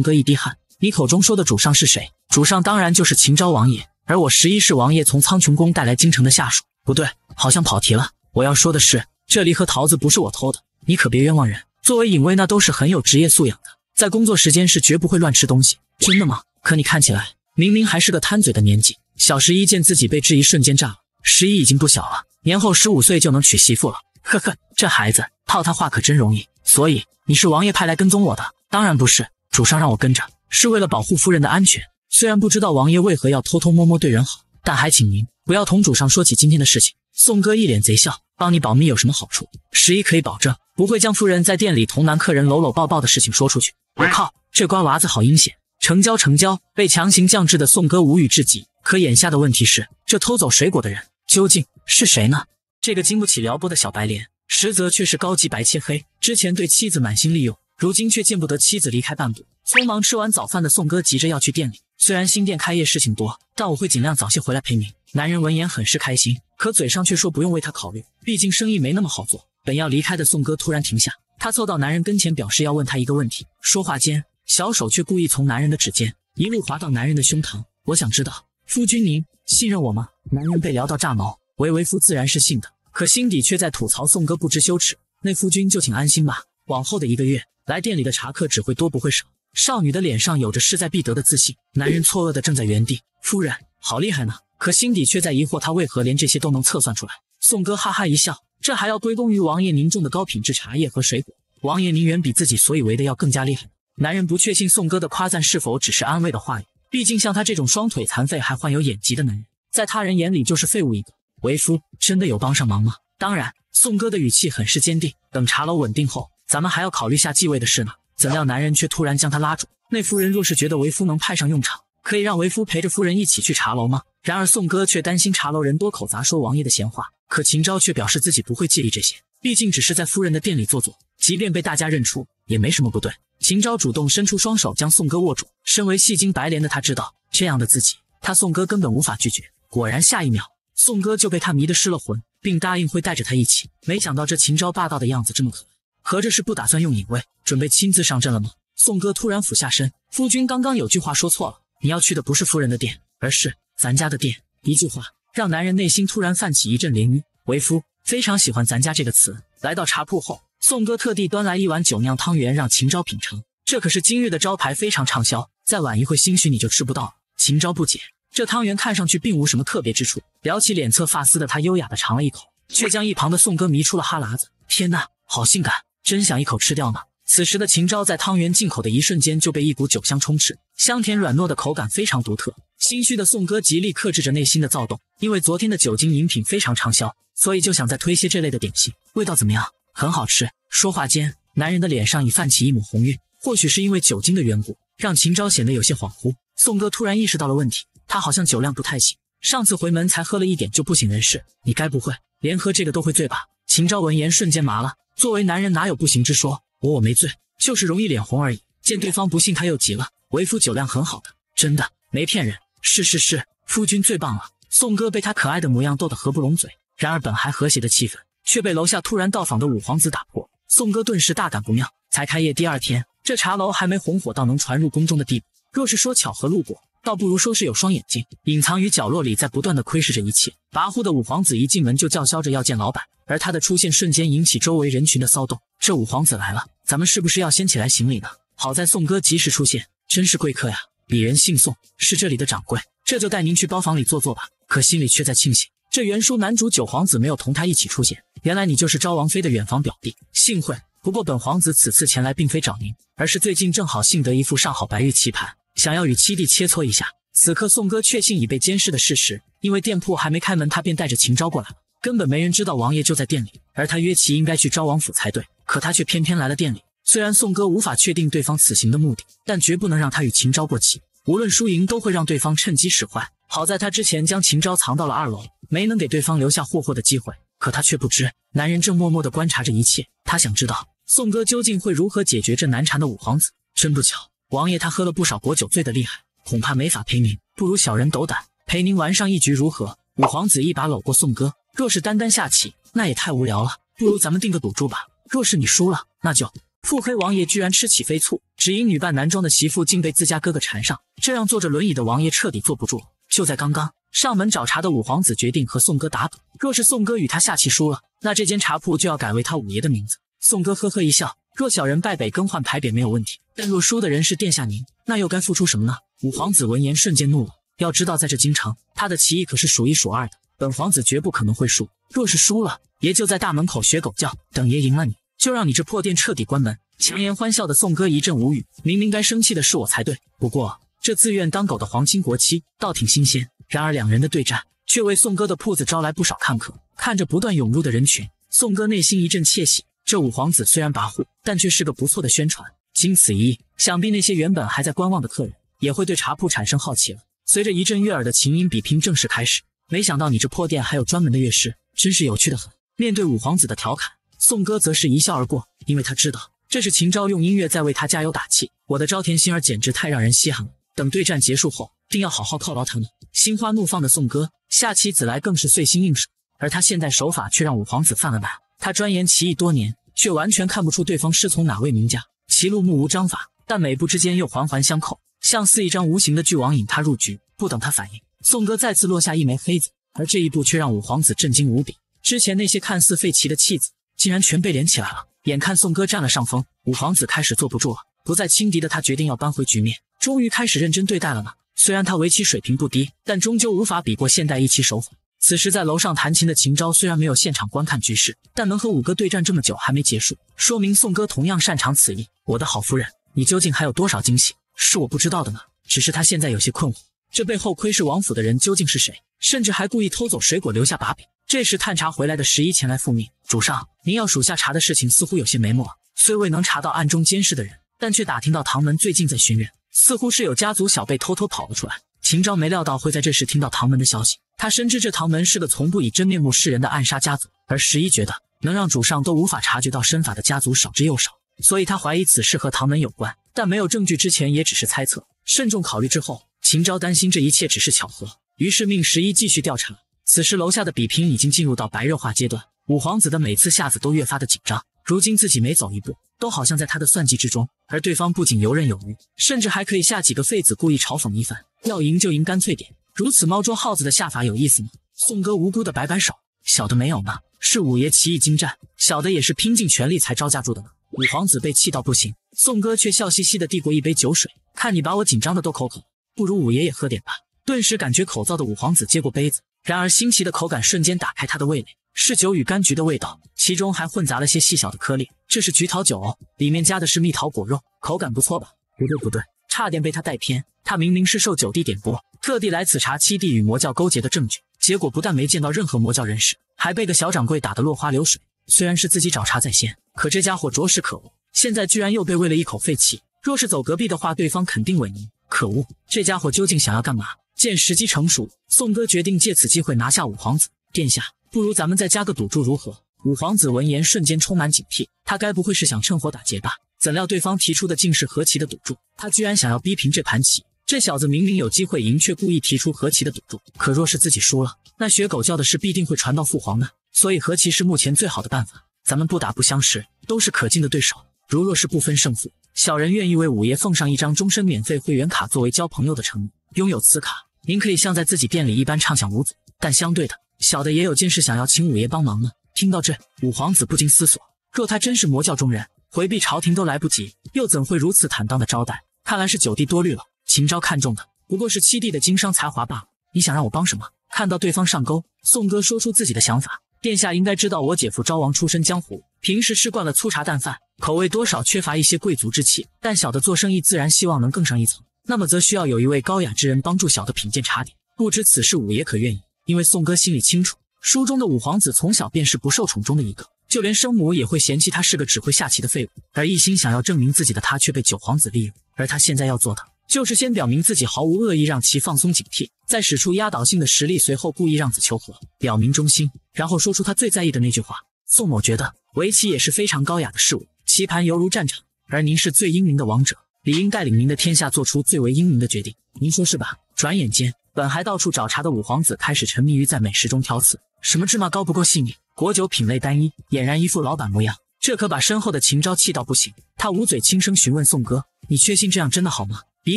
哥一滴汗。你口中说的主上是谁？主上当然就是秦昭王爷，而我十一是王爷从苍穹宫带来京城的下属。不对，好像跑题了。我要说的是，这梨和桃子不是我偷的。你可别冤枉人。作为影卫，那都是很有职业素养的，在工作时间是绝不会乱吃东西。真的吗？可你看起来明明还是个贪嘴的年纪。小十一见自己被质疑，瞬间炸了。十一已经不小了，年后十五岁就能娶媳妇了。呵呵，这孩子套他话可真容易。所以你是王爷派来跟踪我的？当然不是，主上让我跟着，是为了保护夫人的安全。虽然不知道王爷为何要偷偷摸摸对人好，但还请您不要同主上说起今天的事情。宋哥一脸贼笑，帮你保密有什么好处？十一可以保证。不会将夫人在店里同男客人搂搂抱抱的事情说出去。我靠，这瓜娃子好阴险！成交，成交！被强行降智的宋哥无语至极。可眼下的问题是，这偷走水果的人究竟是谁呢？这个经不起撩拨的小白脸，实则却是高级白切黑。之前对妻子满心利用，如今却见不得妻子离开半步。匆忙吃完早饭的宋哥急着要去店里。虽然新店开业事情多，但我会尽量早些回来陪您。男人闻言很是开心，可嘴上却说不用为他考虑，毕竟生意没那么好做。本要离开的宋哥突然停下，他凑到男人跟前，表示要问他一个问题。说话间，小手却故意从男人的指尖一路滑到男人的胸膛。我想知道，夫君您信任我吗？男人被撩到炸毛，为为夫自然是信的，可心底却在吐槽宋哥不知羞耻。那夫君就请安心吧，往后的一个月，来店里的茶客只会多不会少。少女的脸上有着势在必得的自信。男人错愕的正在原地。夫人好厉害呢，可心底却在疑惑，他为何连这些都能测算出来？宋哥哈哈一笑。这还要归功于王爷您种的高品质茶叶和水果。王爷您远比自己所以为的要更加厉害。男人不确信宋哥的夸赞是否只是安慰的话语，毕竟像他这种双腿残废还患有眼疾的男人，在他人眼里就是废物一个。为夫真的有帮上忙吗？当然。宋哥的语气很是坚定。等茶楼稳定后，咱们还要考虑下继位的事呢。怎料男人却突然将他拉住。那夫人若是觉得为夫能派上用场，可以让为夫陪着夫人一起去茶楼吗？然而宋哥却担心茶楼人多口杂说王爷的闲话。可秦昭却表示自己不会介意这些，毕竟只是在夫人的店里坐坐，即便被大家认出也没什么不对。秦昭主动伸出双手将宋哥握住。身为戏精白莲的他知道，这样的自己，他宋哥根本无法拒绝。果然，下一秒宋哥就被他迷得失了魂。并答应会带着他一起，没想到这秦昭霸道的样子这么可，合着是不打算用隐卫，准备亲自上阵了吗？宋哥突然俯下身，夫君刚刚有句话说错了，你要去的不是夫人的店，而是咱家的店。一句话让男人内心突然泛起一阵涟漪。为夫非常喜欢“咱家”这个词。来到茶铺后，宋哥特地端来一碗酒酿汤圆让秦昭品尝，这可是今日的招牌，非常畅销，再晚一会兴许你就吃不到了。秦昭不解。这汤圆看上去并无什么特别之处，撩起脸侧发丝的他优雅的尝了一口，却将一旁的宋哥迷出了哈喇子。天呐，好性感，真想一口吃掉呢！此时的秦昭在汤圆进口的一瞬间就被一股酒香充斥，香甜软糯的口感非常独特。心虚的宋哥极力克制着内心的躁动，因为昨天的酒精饮品非常畅销，所以就想再推些这类的点心。味道怎么样？很好吃。说话间，男人的脸上已泛起一抹红晕，或许是因为酒精的缘故，让秦昭显得有些恍惚。宋哥突然意识到了问题。他好像酒量不太行，上次回门才喝了一点就不省人事。你该不会连喝这个都会醉吧？秦昭闻言瞬间麻了。作为男人哪有不行之说？我我没醉，就是容易脸红而已。见对方不信，他又急了。为夫酒量很好的，真的没骗人。是是是，夫君最棒了。宋哥被他可爱的模样逗得合不拢嘴。然而本还和谐的气氛却被楼下突然到访的五皇子打破。宋哥顿时大感不妙。才开业第二天，这茶楼还没红火到能传入宫中的地步。若是说巧合路过。倒不如说是有双眼睛，隐藏于角落里，在不断的窥视着一切。跋扈的五皇子一进门就叫嚣着要见老板，而他的出现瞬间引起周围人群的骚动。这五皇子来了，咱们是不是要先起来行礼呢？好在宋哥及时出现，真是贵客呀！鄙人姓宋，是这里的掌柜，这就带您去包房里坐坐吧。可心里却在庆幸，这原书男主九皇子没有同他一起出现。原来你就是昭王妃的远房表弟，幸会。不过本皇子此次前来并非找您，而是最近正好幸得一副上好白玉棋盘。想要与七弟切磋一下。此刻宋哥确信已被监视的事实，因为店铺还没开门，他便带着秦昭过来了。根本没人知道王爷就在店里，而他约其应该去昭王府才对，可他却偏偏来了店里。虽然宋哥无法确定对方此行的目的，但绝不能让他与秦昭过棋，无论输赢都会让对方趁机使坏。好在他之前将秦昭藏到了二楼，没能给对方留下霍霍的机会。可他却不知，男人正默默地观察着一切。他想知道宋哥究竟会如何解决这难缠的五皇子。真不巧。王爷他喝了不少果酒，醉得厉害，恐怕没法陪您，不如小人斗胆陪您玩上一局如何？五皇子一把搂过宋哥，若是单单下棋，那也太无聊了，不如咱们定个赌注吧。若是你输了，那就……腹黑王爷居然吃起飞醋，只因女扮男装的媳妇竟被自家哥哥缠上，这让坐着轮椅的王爷彻底坐不住。就在刚刚，上门找茬的五皇子决定和宋哥打赌，若是宋哥与他下棋输了，那这间茶铺就要改为他五爷的名字。宋哥呵呵一笑。若小人败北更换牌匾没有问题，但若输的人是殿下您，那又该付出什么呢？五皇子闻言瞬间怒了。要知道，在这京城，他的棋艺可是数一数二的，本皇子绝不可能会输。若是输了，爷就在大门口学狗叫，等爷赢了你，就让你这破店彻底关门。强颜欢笑的宋哥一阵无语，明明该生气的是我才对。不过这自愿当狗的皇亲国戚倒挺新鲜。然而两人的对战却为宋哥的铺子招来不少看客。看着不断涌入的人群，宋哥内心一阵窃喜。这五皇子虽然跋扈，但却是个不错的宣传。经此一役，想必那些原本还在观望的客人也会对茶铺产生好奇了。随着一阵悦耳的琴音比拼正式开始，没想到你这破店还有专门的乐师，真是有趣的很。面对五皇子的调侃，宋哥则是一笑而过，因为他知道这是秦昭用音乐在为他加油打气。我的昭田心儿简直太让人稀罕了，等对战结束后，定要好好犒劳他呢。心花怒放的宋哥下棋子来更是碎心应手，而他现在手法却让五皇子犯了难。他钻研棋艺多年，却完全看不出对方师从哪位名家。棋路目无章法，但每步之间又环环相扣，像似一张无形的巨网引他入局。不等他反应，宋哥再次落下一枚黑子，而这一步却让五皇子震惊无比。之前那些看似废棋的弃子，竟然全被连起来了。眼看宋哥占了上风，五皇子开始坐不住了。不再轻敌的他决定要扳回局面，终于开始认真对待了呢。虽然他围棋水平不低，但终究无法比过现代一棋手法。此时在楼上弹琴的秦昭虽然没有现场观看局势，但能和五哥对战这么久还没结束，说明宋哥同样擅长此役。我的好夫人，你究竟还有多少惊喜是我不知道的呢？只是他现在有些困惑，这背后窥视王府的人究竟是谁？甚至还故意偷走水果留下把柄。这时探查回来的十一前来复命，主上，您要属下查的事情似乎有些眉目，虽未能查到暗中监视的人，但却打听到唐门最近在寻人，似乎是有家族小辈偷偷跑了出来。秦昭没料到会在这时听到唐门的消息，他深知这唐门是个从不以真面目示人的暗杀家族，而十一觉得能让主上都无法察觉到身法的家族少之又少，所以他怀疑此事和唐门有关，但没有证据之前也只是猜测。慎重考虑之后，秦昭担心这一切只是巧合，于是命十一继续调查。此时楼下的比拼已经进入到白热化阶段，五皇子的每次下子都越发的紧张。如今自己每走一步，都好像在他的算计之中，而对方不仅游刃有余，甚至还可以下几个废子，故意嘲讽一番。要赢就赢干脆点，如此猫捉耗子的下法有意思吗？宋哥无辜的摆摆手，小的没有呢，是五爷棋艺精湛，小的也是拼尽全力才招架住的呢。五皇子被气到不行，宋哥却笑嘻嘻的递过一杯酒水，看你把我紧张的都口渴了，不如五爷也喝点吧。顿时感觉口燥的五皇子接过杯子，然而新奇的口感瞬间打开他的味蕾。是酒与柑橘的味道，其中还混杂了些细小的颗粒。这是菊桃酒哦，里面加的是蜜桃果肉，口感不错吧？不对不对，差点被他带偏。他明明是受九弟点拨，特地来此查七弟与魔教勾结的证据，结果不但没见到任何魔教人士，还被个小掌柜打得落花流水。虽然是自己找茬在先，可这家伙着实可恶，现在居然又被喂了一口废气。若是走隔壁的话，对方肯定稳赢。可恶，这家伙究竟想要干嘛？见时机成熟，宋哥决定借此机会拿下五皇子。殿下。不如咱们再加个赌注如何？五皇子闻言瞬间充满警惕，他该不会是想趁火打劫吧？怎料对方提出的竟是何棋的赌注，他居然想要逼平这盘棋。这小子明明有机会赢，却故意提出何棋的赌注。可若是自己输了，那学狗叫的事必定会传到父皇那。所以何棋是目前最好的办法。咱们不打不相识，都是可敬的对手。如若是不分胜负，小人愿意为五爷奉上一张终身免费会员卡作为交朋友的诚意。拥有此卡，您可以像在自己店里一般畅享无阻。但相对的。小的也有件事想要请五爷帮忙呢。听到这，五皇子不禁思索：若他真是魔教中人，回避朝廷都来不及，又怎会如此坦荡的招待？看来是九弟多虑了。秦昭看中的不过是七弟的经商才华罢了。你想让我帮什么？看到对方上钩，宋哥说出自己的想法：殿下应该知道，我姐夫昭王出身江湖，平时吃惯了粗茶淡饭，口味多少缺乏一些贵族之气。但小的做生意自然希望能更上一层，那么则需要有一位高雅之人帮助小的品鉴茶点。不知此事五爷可愿意？因为宋哥心里清楚，书中的五皇子从小便是不受宠中的一个，就连生母也会嫌弃他是个只会下棋的废物。而一心想要证明自己的他，却被九皇子利用。而他现在要做的，就是先表明自己毫无恶意，让其放松警惕，再使出压倒性的实力，随后故意让子求和，表明忠心，然后说出他最在意的那句话。宋某觉得围棋也是非常高雅的事物，棋盘犹如战场，而您是最英明的王者，理应带领您的天下做出最为英明的决定。您说是吧？转眼间。本还到处找茬的五皇子开始沉迷于在美食中挑刺，什么芝麻糕不够细腻，果酒品类单一，俨然一副老板模样。这可把身后的秦昭气到不行。他捂嘴轻声询问宋哥：“你确信这样真的好吗？”比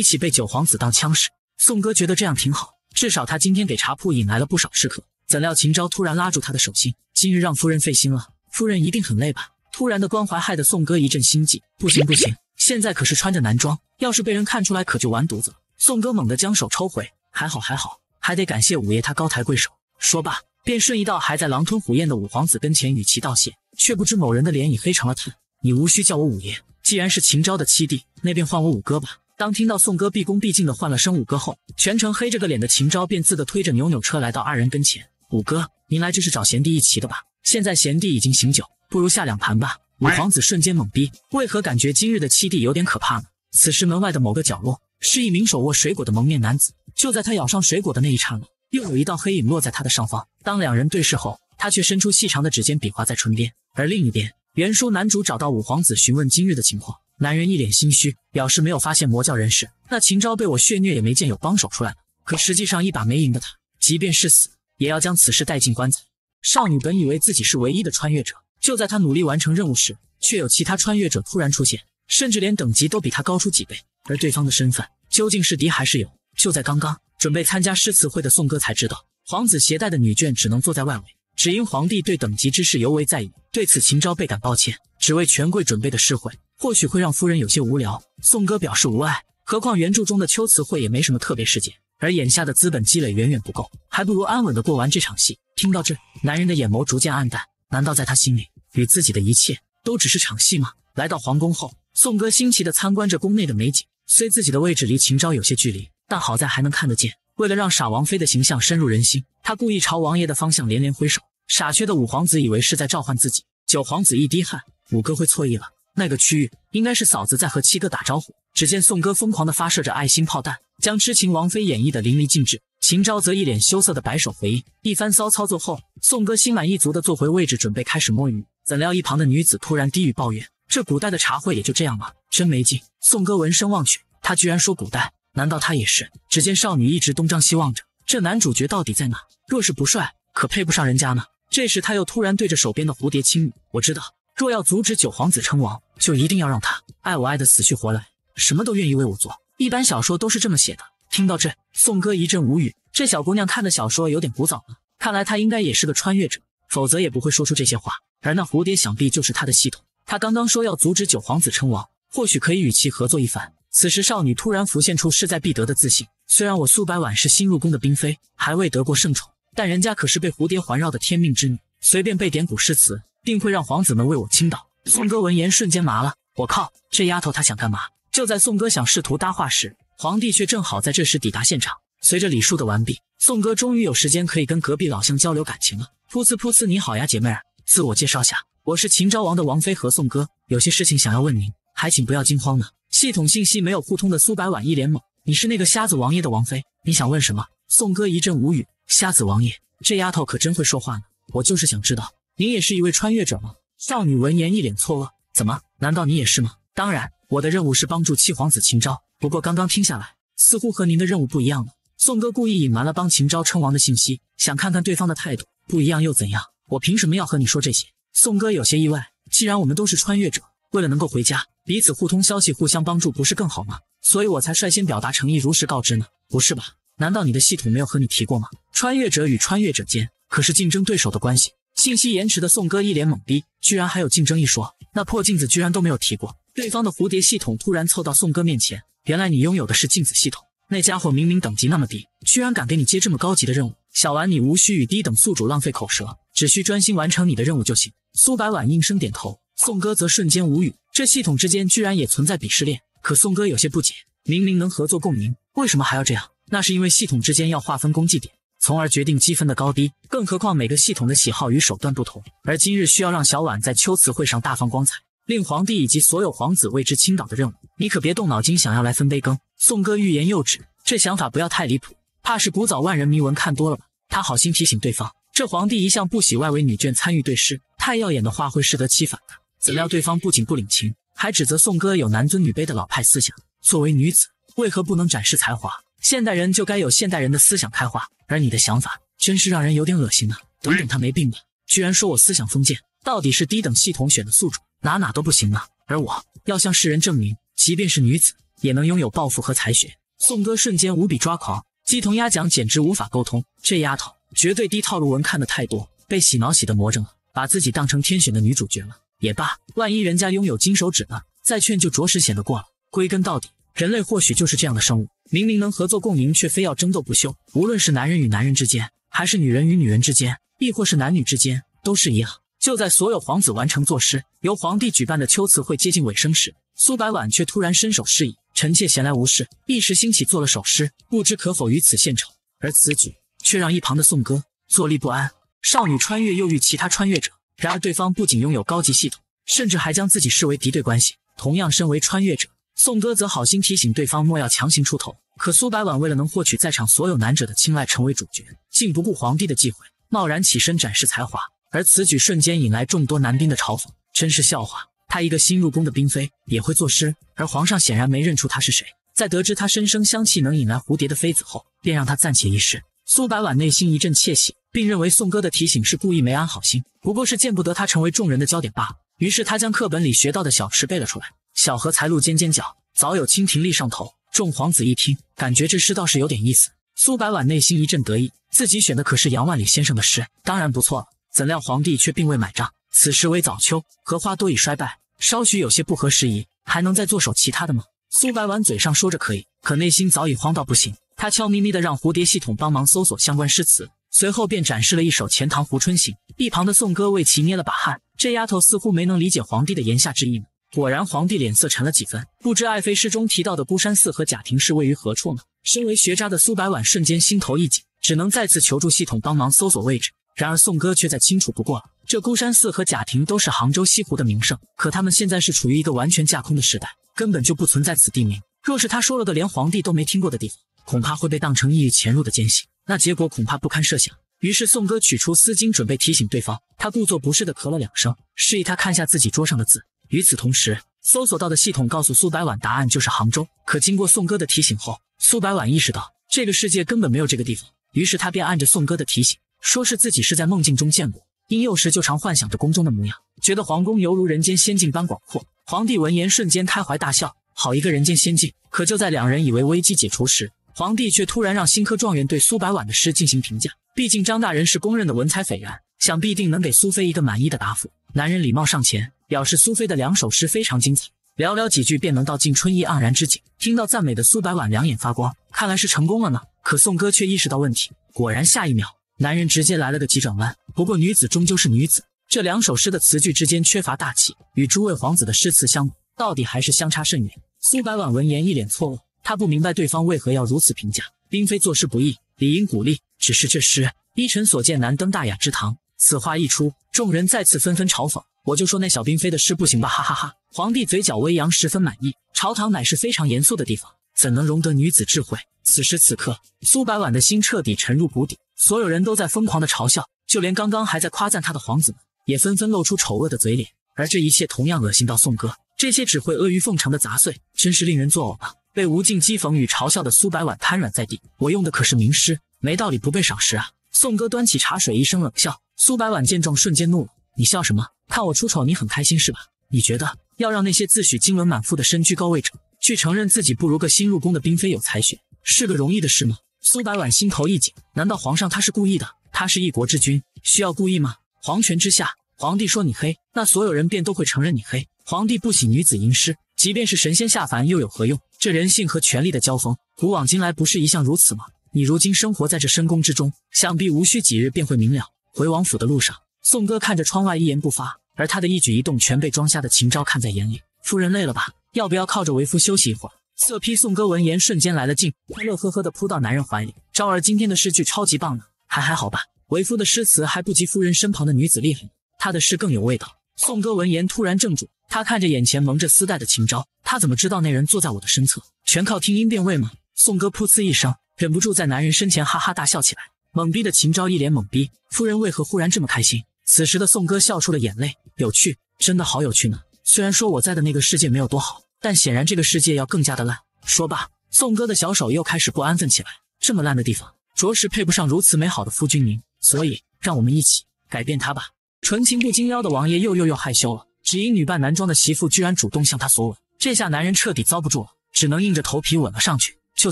起被九皇子当枪使，宋哥觉得这样挺好，至少他今天给茶铺引来了不少食客。怎料秦昭突然拉住他的手心：“今日让夫人费心了，夫人一定很累吧？”突然的关怀害得宋哥一阵心悸。不行不行，现在可是穿着男装，要是被人看出来，可就完犊子了。宋哥猛地将手抽回。还好还好，还得感谢五爷，他高抬贵手。说罢，便瞬移到还在狼吞虎咽的五皇子跟前，与其道谢。却不知某人的脸已黑成了炭。你无需叫我五爷，既然是秦昭的七弟，那便唤我五哥吧。当听到宋哥毕恭毕敬的唤了声五哥后，全程黑着个脸的秦昭便自个推着扭扭车来到二人跟前。五哥，您来这是找贤弟一齐的吧？现在贤弟已经醒酒，不如下两盘吧。五皇子瞬间懵逼，为何感觉今日的七弟有点可怕呢？此时门外的某个角落，是一名手握水果的蒙面男子。就在他咬上水果的那一刹那，又有一道黑影落在他的上方。当两人对视后，他却伸出细长的指尖，比划在唇边。而另一边，原书男主找到五皇子询问今日的情况，男人一脸心虚，表示没有发现魔教人士。那秦昭被我血虐，也没见有帮手出来呢。可实际上，一把没赢的他，即便是死，也要将此事带进棺材。少女本以为自己是唯一的穿越者，就在他努力完成任务时，却有其他穿越者突然出现，甚至连等级都比他高出几倍。而对方的身份究竟是敌还是友？就在刚刚，准备参加诗词会的宋哥才知道，皇子携带的女眷只能坐在外围。只因皇帝对等级之事尤为在意，对此秦昭倍感抱歉。只为权贵准备的诗会，或许会让夫人有些无聊。宋哥表示无碍，何况原著中的秋词会也没什么特别事件，而眼下的资本积累远远不够，还不如安稳的过完这场戏。听到这，男人的眼眸逐渐暗淡，难道在他心里，与自己的一切都只是场戏吗？来到皇宫后，宋哥新奇的参观着宫内的美景，虽自己的位置离秦昭有些距离。但好在还能看得见。为了让傻王妃的形象深入人心，他故意朝王爷的方向连连挥手。傻缺的五皇子以为是在召唤自己。九皇子一滴汗，五哥会错意了。那个区域应该是嫂子在和七哥打招呼。只见宋哥疯狂地发射着爱心炮弹，将痴情王妃演绎的淋漓尽致。秦昭则一脸羞涩的摆手回应。一番骚操作后，宋哥心满意足地坐回位置，准备开始摸鱼。怎料一旁的女子突然低语抱怨：“这古代的茶会也就这样吗？真没劲。”宋哥闻声望去，他居然说古代。难道他也是？只见少女一直东张西望着，这男主角到底在哪？若是不帅，可配不上人家呢。这时他又突然对着手边的蝴蝶轻语：“我知道，若要阻止九皇子称王，就一定要让他爱我爱的死去活来，什么都愿意为我做。一般小说都是这么写的。”听到这，宋哥一阵无语。这小姑娘看的小说有点古早了，看来她应该也是个穿越者，否则也不会说出这些话。而那蝴蝶想必就是她的系统。她刚刚说要阻止九皇子称王，或许可以与其合作一番。此时，少女突然浮现出势在必得的自信。虽然我苏白婉是新入宫的嫔妃，还未得过圣宠，但人家可是被蝴蝶环绕的天命之女，随便背点古诗词，定会让皇子们为我倾倒。宋哥闻言瞬间麻了，我靠，这丫头她想干嘛？就在宋哥想试图搭话时，皇帝却正好在这时抵达现场。随着礼数的完毕，宋哥终于有时间可以跟隔壁老乡交流感情了。噗呲噗呲，你好呀，姐妹儿，自我介绍下，我是秦昭王的王妃何宋哥，有些事情想要问您，还请不要惊慌呢。系统信息没有互通的苏白婉一脸懵：“你是那个瞎子王爷的王妃？你想问什么？”宋哥一阵无语：“瞎子王爷，这丫头可真会说话呢。我就是想知道，您也是一位穿越者吗？”少女闻言一脸错愕：“怎么？难道你也是吗？”“当然，我的任务是帮助七皇子秦昭。不过刚刚听下来，似乎和您的任务不一样呢。”宋哥故意隐瞒了帮秦昭称王的信息，想看看对方的态度。不一样又怎样？我凭什么要和你说这些？宋哥有些意外，既然我们都是穿越者。为了能够回家，彼此互通消息，互相帮助，不是更好吗？所以我才率先表达诚意，如实告知呢。不是吧？难道你的系统没有和你提过吗？穿越者与穿越者间可是竞争对手的关系。信息延迟的宋哥一脸懵逼，居然还有竞争一说？那破镜子居然都没有提过。对方的蝴蝶系统突然凑到宋哥面前，原来你拥有的是镜子系统。那家伙明明等级那么低，居然敢给你接这么高级的任务。小婉，你无需与低等宿主浪费口舌，只需专心完成你的任务就行。苏白婉应声点头。宋哥则瞬间无语，这系统之间居然也存在鄙视链。可宋哥有些不解，明明能合作共赢，为什么还要这样？那是因为系统之间要划分功绩点，从而决定积分的高低。更何况每个系统的喜好与手段不同。而今日需要让小婉在秋瓷会上大放光彩，令皇帝以及所有皇子为之倾倒的任务，你可别动脑筋想要来分杯羹。宋哥欲言又止，这想法不要太离谱，怕是古早万人迷文看多了吧？他好心提醒对方，这皇帝一向不喜外围女眷参与对诗，太耀眼的话会适得其反的。怎料对方不仅不领情，还指责宋哥有男尊女卑的老派思想。作为女子，为何不能展示才华？现代人就该有现代人的思想开花。而你的想法真是让人有点恶心呢。等等，他没病吧？居然说我思想封建，到底是低等系统选的宿主，哪哪都不行啊！而我要向世人证明，即便是女子也能拥有抱负和才学。宋哥瞬间无比抓狂，鸡同鸭讲，简直无法沟通。这丫头绝对低套路文看的太多，被洗脑洗的魔怔了，把自己当成天选的女主角了。也罢，万一人家拥有金手指呢？再劝就着实显得过了。归根到底，人类或许就是这样的生物，明明能合作共赢，却非要争斗不休。无论是男人与男人之间，还是女人与女人之间，亦或是男女之间，都是一样。就在所有皇子完成作诗，由皇帝举办的秋瓷会接近尾声时，苏白婉却突然伸手示意臣妾闲来无事，一时兴起做了首诗，不知可否于此献丑。而此举却让一旁的宋歌坐立不安。少女穿越又遇其他穿越者。然而，对方不仅拥有高级系统，甚至还将自己视为敌对关系。同样身为穿越者，宋歌则好心提醒对方莫要强行出头。可苏白婉为了能获取在场所有男者的青睐，成为主角，竟不顾皇帝的忌讳，贸然起身展示才华。而此举瞬间引来众多男宾的嘲讽，真是笑话。他一个新入宫的嫔妃也会作诗，而皇上显然没认出她是谁。在得知她身生香气能引来蝴蝶的妃子后，便让她暂且一试。苏白婉内心一阵窃喜。并认为宋哥的提醒是故意没安好心，不过是见不得他成为众人的焦点罢了。于是他将课本里学到的小诗背了出来：“小荷才露尖尖角，早有蜻蜓立上头。”众皇子一听，感觉这诗倒是有点意思。苏白婉内心一阵得意，自己选的可是杨万里先生的诗，当然不错了。怎料皇帝却并未买账。此时为早秋，荷花多已衰败，稍许有些不合时宜，还能再做首其他的吗？苏白婉嘴上说着可以，可内心早已慌到不行。他悄咪咪的让蝴蝶系统帮忙搜索相关诗词。随后便展示了一首《钱塘湖春行》，一旁的宋哥为其捏了把汗。这丫头似乎没能理解皇帝的言下之意呢。果然，皇帝脸色沉了几分。不知爱妃诗中提到的孤山寺和贾亭是位于何处呢？身为学渣的苏白婉瞬间心头一紧，只能再次求助系统帮忙搜索位置。然而宋哥却再清楚不过了。这孤山寺和贾亭都是杭州西湖的名胜，可他们现在是处于一个完全架空的时代，根本就不存在此地名。若是他说了个连皇帝都没听过的地方，恐怕会被当成意欲潜入的奸细，那结果恐怕不堪设想。于是宋哥取出丝巾，准备提醒对方。他故作不适的咳了两声，示意他看下自己桌上的字。与此同时，搜索到的系统告诉苏白婉，答案就是杭州。可经过宋哥的提醒后，苏白婉意识到这个世界根本没有这个地方，于是他便按着宋哥的提醒，说是自己是在梦境中见过。因幼时就常幻想着宫中的模样，觉得皇宫犹如人间仙境般广阔。皇帝闻言瞬间开怀大笑，好一个人间仙境！可就在两人以为危机解除时，皇帝却突然让新科状元对苏白婉的诗进行评价。毕竟张大人是公认的文采斐然，想必定能给苏菲一个满意的答复。男人礼貌上前，表示苏菲的两首诗非常精彩，寥寥几句便能道尽春意盎然之景。听到赞美的苏白婉两眼发光，看来是成功了呢。可宋哥却意识到问题，果然下一秒。男人直接来了个急转弯。不过女子终究是女子，这两首诗的词句之间缺乏大气，与诸位皇子的诗词相比，到底还是相差甚远。苏白婉闻言一脸错愕，她不明白对方为何要如此评价。嫔妃做事不易，理应鼓励。只是这诗，依臣所见，难登大雅之堂。此话一出，众人再次纷纷嘲讽。我就说那小嫔妃的诗不行吧，哈哈哈！皇帝嘴角微扬，十分满意。朝堂乃是非常严肃的地方，怎能容得女子智慧？此时此刻，苏白婉的心彻底沉入谷底。所有人都在疯狂的嘲笑，就连刚刚还在夸赞他的皇子们，也纷纷露出丑恶的嘴脸。而这一切同样恶心到宋哥。这些只会阿谀奉承的杂碎，真是令人作呕啊！被无尽讥讽与嘲笑的苏白婉瘫软在地。我用的可是名诗，没道理不被赏识啊！宋哥端起茶水，一声冷笑。苏白婉见状，瞬间怒了：“你笑什么？看我出丑，你很开心是吧？你觉得要让那些自诩经纶满腹的身居高位者，去承认自己不如个新入宫的嫔妃有才学，是个容易的事吗？”苏白婉心头一紧，难道皇上他是故意的？他是一国之君，需要故意吗？皇权之下，皇帝说你黑，那所有人便都会承认你黑。皇帝不喜女子吟诗，即便是神仙下凡又有何用？这人性和权力的交锋，古往今来不是一向如此吗？你如今生活在这深宫之中，想必无需几日便会明了。回王府的路上，宋哥看着窗外一言不发，而他的一举一动全被装瞎的秦昭看在眼里。夫人累了吧？要不要靠着为夫休息一会儿？色批宋哥闻言瞬间来了劲，他乐呵呵的扑到男人怀里。昭儿今天的诗句超级棒呢，还还好吧？为夫的诗词还不及夫人身旁的女子厉害，他的诗更有味道。宋哥闻言突然怔住，他看着眼前蒙着丝带的秦昭，他怎么知道那人坐在我的身侧？全靠听音辨位吗？宋哥噗呲一声，忍不住在男人身前哈哈大笑起来。懵逼的秦昭一脸懵逼，夫人为何忽然这么开心？此时的宋哥笑出了眼泪，有趣，真的好有趣呢。虽然说我在的那个世界没有多好。但显然这个世界要更加的烂。说罢，宋哥的小手又开始不安分起来。这么烂的地方，着实配不上如此美好的夫君您。所以，让我们一起改变他吧。纯情不惊妖的王爷又又又害羞了，只因女扮男装的媳妇居然主动向他索吻，这下男人彻底遭不住了，只能硬着头皮吻了上去。就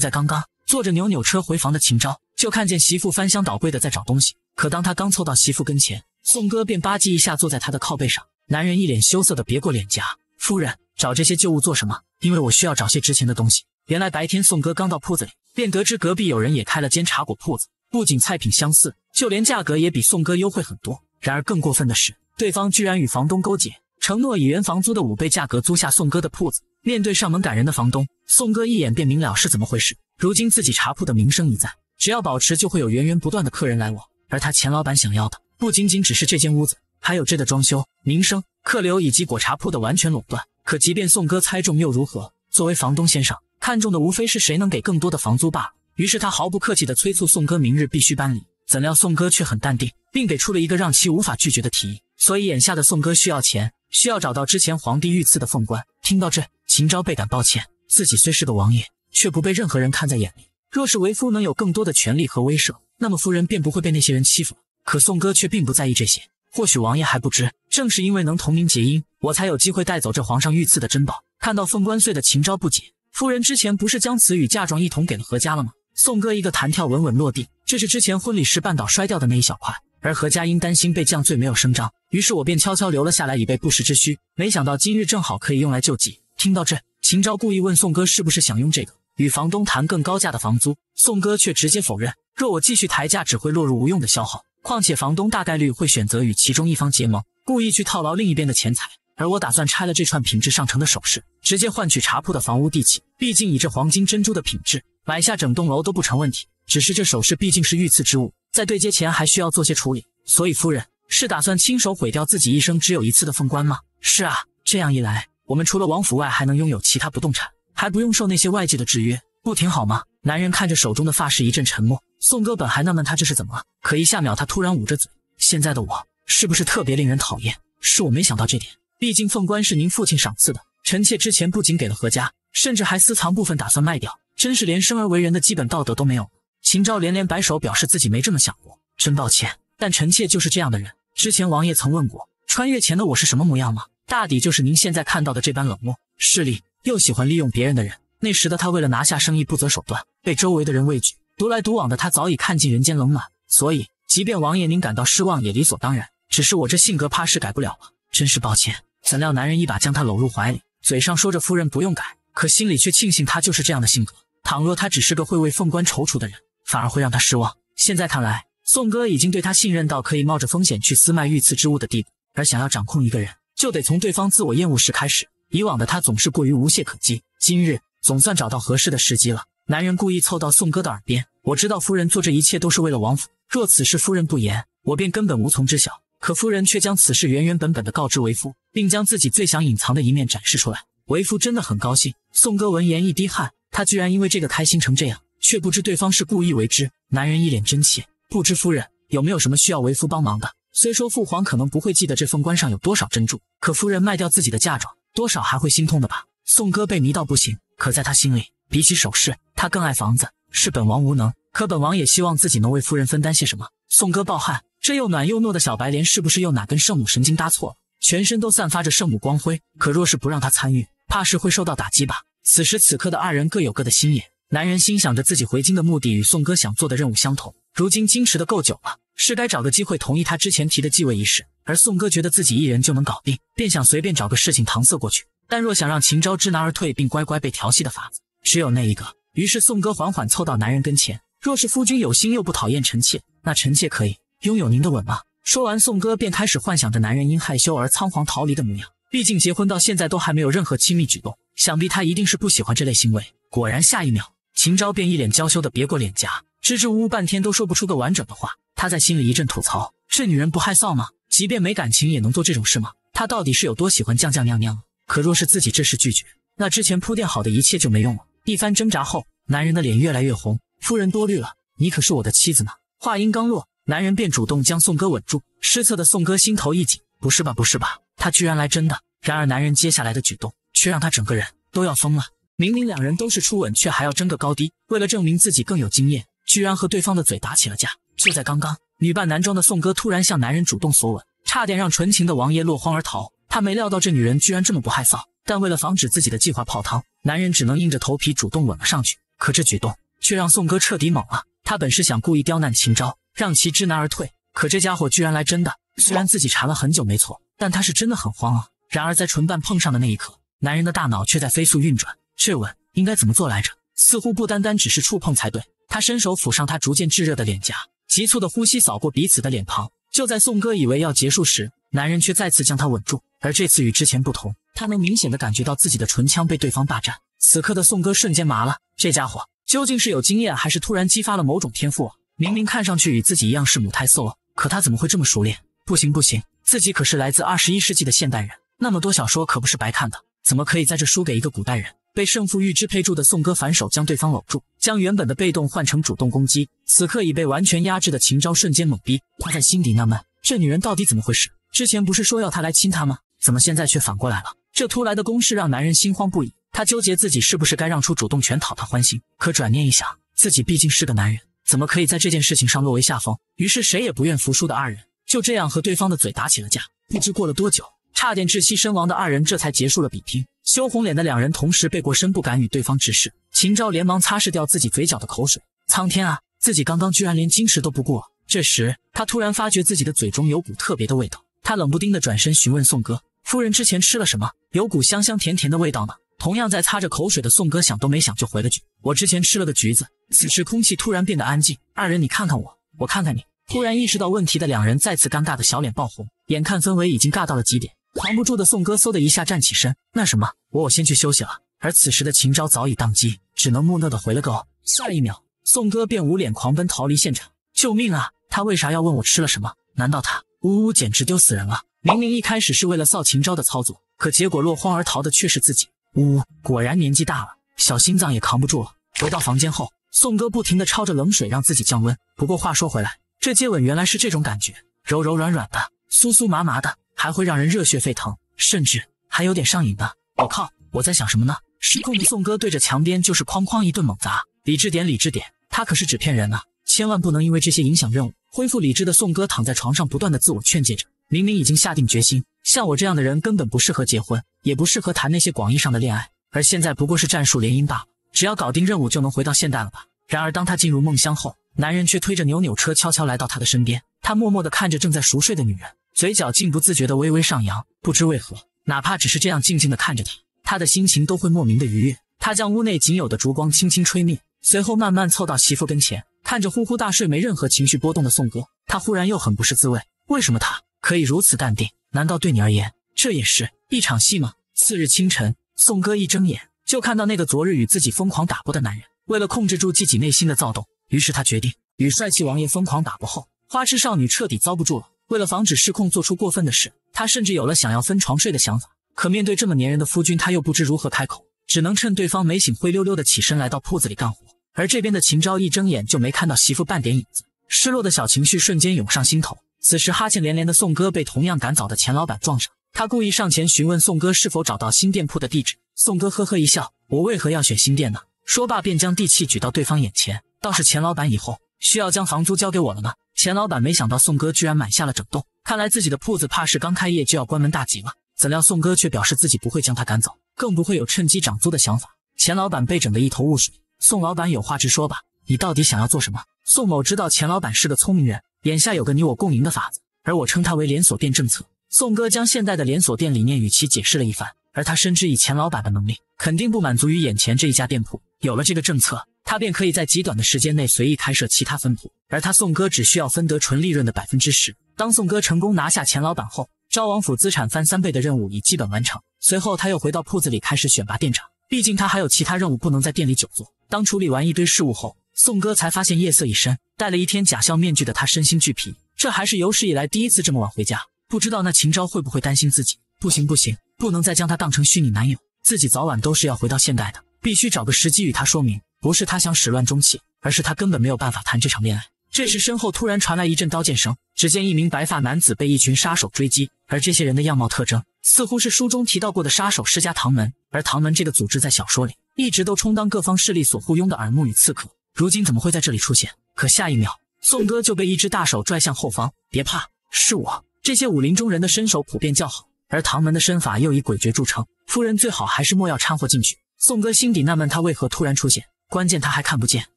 在刚刚，坐着扭扭车回房的秦昭就看见媳妇翻箱倒柜的在找东西。可当他刚凑到媳妇跟前，宋哥便吧唧一下坐在他的靠背上。男人一脸羞涩的别过脸颊，夫人。找这些旧物做什么？因为我需要找些值钱的东西。原来白天宋哥刚到铺子里，便得知隔壁有人也开了间茶果铺子，不仅菜品相似，就连价格也比宋哥优惠很多。然而更过分的是，对方居然与房东勾结，承诺以原房租的五倍价格租下宋哥的铺子。面对上门赶人的房东，宋哥一眼便明了是怎么回事。如今自己茶铺的名声已在，只要保持，就会有源源不断的客人来往。而他钱老板想要的，不仅仅只是这间屋子，还有这的装修、名声、客流以及果茶铺的完全垄断。可即便宋哥猜中又如何？作为房东先生，看中的无非是谁能给更多的房租罢了。于是他毫不客气地催促宋哥明日必须搬离。怎料宋哥却很淡定，并给出了一个让其无法拒绝的提议。所以眼下的宋哥需要钱，需要找到之前皇帝御赐的凤冠。听到这，秦昭倍感抱歉，自己虽是个王爷，却不被任何人看在眼里。若是为夫能有更多的权力和威慑，那么夫人便不会被那些人欺负了。可宋哥却并不在意这些。或许王爷还不知，正是因为能同名结姻，我才有机会带走这皇上御赐的珍宝。看到凤冠穗的秦昭不解，夫人之前不是将此与嫁妆一同给了何家了吗？宋哥一个弹跳稳稳落地，这是之前婚礼时绊倒摔掉的那一小块。而何家因担心被降罪没有声张，于是我便悄悄留了下来，以备不时之需。没想到今日正好可以用来救急。听到这，秦昭故意问宋哥是不是想用这个与房东谈更高价的房租，宋哥却直接否认。若我继续抬价，只会落入无用的消耗。况且房东大概率会选择与其中一方结盟，故意去套牢另一边的钱财。而我打算拆了这串品质上乘的首饰，直接换取茶铺的房屋地契。毕竟以这黄金珍珠的品质，买下整栋楼都不成问题。只是这首饰毕竟是御赐之物，在对接前还需要做些处理。所以夫人是打算亲手毁掉自己一生只有一次的凤冠吗？是啊，这样一来，我们除了王府外，还能拥有其他不动产，还不用受那些外界的制约，不挺好吗？男人看着手中的发饰，一阵沉默。宋哥本还纳闷他这是怎么了，可一下秒他突然捂着嘴：“现在的我是不是特别令人讨厌？是我没想到这点。毕竟凤冠是您父亲赏赐的，臣妾之前不仅给了何家，甚至还私藏部分打算卖掉，真是连生而为人的基本道德都没有。”秦昭连连摆手，表示自己没这么想过。真抱歉，但臣妾就是这样的人。之前王爷曾问过，穿越前的我是什么模样吗？大抵就是您现在看到的这般冷漠、势利，又喜欢利用别人的人。那时的他为了拿下生意不择手段，被周围的人畏惧。独来独往的他早已看尽人间冷暖，所以即便王爷您感到失望也理所当然。只是我这性格怕是改不了了，真是抱歉。怎料男人一把将她搂入怀里，嘴上说着夫人不用改，可心里却庆幸他就是这样的性格。倘若他只是个会为凤冠踌躇的人，反而会让他失望。现在看来，宋哥已经对他信任到可以冒着风险去私卖御赐之物的地步。而想要掌控一个人，就得从对方自我厌恶时开始。以往的他总是过于无懈可击，今日总算找到合适的时机了。男人故意凑到宋哥的耳边：“我知道夫人做这一切都是为了王府，若此事夫人不言，我便根本无从知晓。可夫人却将此事原原本本的告知为夫，并将自己最想隐藏的一面展示出来。为夫真的很高兴。”宋哥闻言一滴汗，他居然因为这个开心成这样，却不知对方是故意为之。男人一脸真切：“不知夫人有没有什么需要为夫帮忙的？虽说父皇可能不会记得这凤冠上有多少珍珠，可夫人卖掉自己的嫁妆，多少还会心痛的吧？”宋哥被迷到不行，可在他心里，比起首饰。他更爱房子，是本王无能，可本王也希望自己能为夫人分担些什么。宋哥暴汗，这又暖又糯的小白莲是不是又哪根圣母神经搭错了？全身都散发着圣母光辉，可若是不让他参与，怕是会受到打击吧。此时此刻的二人各有各的心眼，男人心想着自己回京的目的与宋哥想做的任务相同，如今矜持的够久了，是该找个机会同意他之前提的继位仪式。而宋哥觉得自己一人就能搞定，便想随便找个事情搪塞过去。但若想让秦昭知难而退，并乖乖被调戏的法子，只有那一个。于是宋哥缓缓凑到男人跟前，若是夫君有心又不讨厌臣妾，那臣妾可以拥有您的吻吗？说完，宋哥便开始幻想着男人因害羞而仓皇逃离的模样。毕竟结婚到现在都还没有任何亲密举动，想必他一定是不喜欢这类行为。果然，下一秒秦昭便一脸娇羞的别过脸颊，支支吾吾半天都说不出个完整的话。他在心里一阵吐槽：这女人不害臊吗？即便没感情也能做这种事吗？她到底是有多喜欢酱酱娘娘？可若是自己这时拒绝，那之前铺垫好的一切就没用了。一番挣扎后，男人的脸越来越红。夫人多虑了，你可是我的妻子呢。话音刚落，男人便主动将宋哥稳住。失策的宋哥心头一紧，不是吧，不是吧，他居然来真的。然而男人接下来的举动，却让他整个人都要疯了。明明两人都是初吻，却还要争个高低。为了证明自己更有经验，居然和对方的嘴打起了架。就在刚刚，女扮男装的宋哥突然向男人主动索吻，差点让纯情的王爷落荒而逃。他没料到这女人居然这么不害臊。但为了防止自己的计划泡汤，男人只能硬着头皮主动吻了上去。可这举动却让宋哥彻底懵了。他本是想故意刁难秦昭，让其知难而退，可这家伙居然来真的。虽然自己查了很久没错，但他是真的很慌啊。然而在唇瓣碰上的那一刻，男人的大脑却在飞速运转。这吻应该怎么做来着？似乎不单单只是触碰才对。他伸手抚上他逐渐炙热的脸颊，急促的呼吸扫过彼此的脸庞。就在宋哥以为要结束时，男人却再次将他吻住。而这次与之前不同。他能明显的感觉到自己的唇腔被对方霸占，此刻的宋哥瞬间麻了。这家伙究竟是有经验，还是突然激发了某种天赋啊？明明看上去与自己一样是母胎 solo，可他怎么会这么熟练？不行不行，自己可是来自二十一世纪的现代人，那么多小说可不是白看的，怎么可以在这输给一个古代人？被胜负欲支配住的宋哥反手将对方搂住，将原本的被动换成主动攻击。此刻已被完全压制的秦昭瞬间懵逼，他在心底纳闷：这女人到底怎么回事？之前不是说要他来亲她吗？怎么现在却反过来了？这突来的攻势让男人心慌不已，他纠结自己是不是该让出主动权讨她欢心。可转念一想，自己毕竟是个男人，怎么可以在这件事情上落为下风？于是谁也不愿服输的二人就这样和对方的嘴打起了架。不知过了多久，差点窒息身亡的二人这才结束了比拼。羞红脸的两人同时背过身，不敢与对方直视。秦昭连忙擦拭掉自己嘴角的口水。苍天啊，自己刚刚居然连矜持都不顾了。这时他突然发觉自己的嘴中有股特别的味道，他冷不丁的转身询问宋哥。夫人之前吃了什么？有股香香甜甜的味道呢。同样在擦着口水的宋哥想都没想就回了句：“我之前吃了个橘子。”此时空气突然变得安静，二人你看看我，我看看你。突然意识到问题的两人再次尴尬的小脸爆红，眼看氛围已经尬到了极点，扛不住的宋哥嗖的一下站起身：“那什么，我我先去休息了。”而此时的秦昭早已宕机，只能木讷的回了个哦。下一秒，宋哥便捂脸狂奔逃离现场。救命啊！他为啥要问我吃了什么？难道他……呜呜，简直丢死人了！明明一开始是为了臊秦昭的操作，可结果落荒而逃的却是自己。呜呜，果然年纪大了，小心脏也扛不住了。回到房间后，宋哥不停地抄着冷水让自己降温。不过话说回来，这接吻原来是这种感觉，柔柔软软的，酥酥麻麻的，还会让人热血沸腾，甚至还有点上瘾呢。我靠，我在想什么呢？失控的宋哥对着墙边就是哐哐一顿猛砸。理智点，理智点，他可是纸片人啊，千万不能因为这些影响任务。恢复理智的宋哥躺在床上，不断的自我劝诫着。明明已经下定决心，像我这样的人根本不适合结婚，也不适合谈那些广义上的恋爱，而现在不过是战术联姻罢了。只要搞定任务，就能回到现代了吧？然而，当他进入梦乡后，男人却推着扭扭车悄悄来到他的身边。他默默地看着正在熟睡的女人，嘴角竟不自觉地微微上扬。不知为何，哪怕只是这样静静地看着他，他的心情都会莫名的愉悦。他将屋内仅有的烛光轻轻吹灭，随后慢慢凑到媳妇跟前，看着呼呼大睡、没任何情绪波动的宋哥，他忽然又很不是滋味。为什么他可以如此淡定？难道对你而言，这也是一场戏吗？次日清晨，宋哥一睁眼。就看到那个昨日与自己疯狂打啵的男人，为了控制住自己内心的躁动，于是他决定与帅气王爷疯狂打啵后，花痴少女彻底遭不住了。为了防止失控做出过分的事，他甚至有了想要分床睡的想法。可面对这么粘人的夫君，他又不知如何开口，只能趁对方没醒，灰溜溜的起身来到铺子里干活。而这边的秦昭一睁眼就没看到媳妇半点影子，失落的小情绪瞬间涌上心头。此时哈欠连连的宋哥被同样赶早的钱老板撞上，他故意上前询问宋哥是否找到新店铺的地址。宋哥呵呵一笑：“我为何要选新店呢？”说罢便将地契举到对方眼前。倒是钱老板以后需要将房租交给我了呢。钱老板没想到宋哥居然买下了整栋，看来自己的铺子怕是刚开业就要关门大吉了。怎料宋哥却表示自己不会将他赶走，更不会有趁机涨租的想法。钱老板被整得一头雾水。宋老板有话直说吧，你到底想要做什么？宋某知道钱老板是个聪明人，眼下有个你我共赢的法子，而我称它为连锁店政策。宋哥将现代的连锁店理念与其解释了一番。而他深知以钱老板的能力，肯定不满足于眼前这一家店铺。有了这个政策，他便可以在极短的时间内随意开设其他分铺，而他宋哥只需要分得纯利润的百分之十。当宋哥成功拿下钱老板后，昭王府资产翻三倍的任务已基本完成。随后他又回到铺子里开始选拔店长，毕竟他还有其他任务不能在店里久坐。当处理完一堆事务后，宋哥才发现夜色已深，戴了一天假笑面具的他身心俱疲，这还是有史以来第一次这么晚回家。不知道那秦昭会不会担心自己？不行不行。不能再将他当成虚拟男友，自己早晚都是要回到现代的，必须找个时机与他说明，不是他想始乱终弃，而是他根本没有办法谈这场恋爱。这时身后突然传来一阵刀剑声，只见一名白发男子被一群杀手追击，而这些人的样貌特征似乎是书中提到过的杀手世家唐门，而唐门这个组织在小说里一直都充当各方势力所雇佣的耳目与刺客，如今怎么会在这里出现？可下一秒，宋哥就被一只大手拽向后方，别怕，是我。这些武林中人的身手普遍较好。而唐门的身法又以诡谲著称，夫人最好还是莫要掺和进去。宋哥心底纳闷，他为何突然出现？关键他还看不见，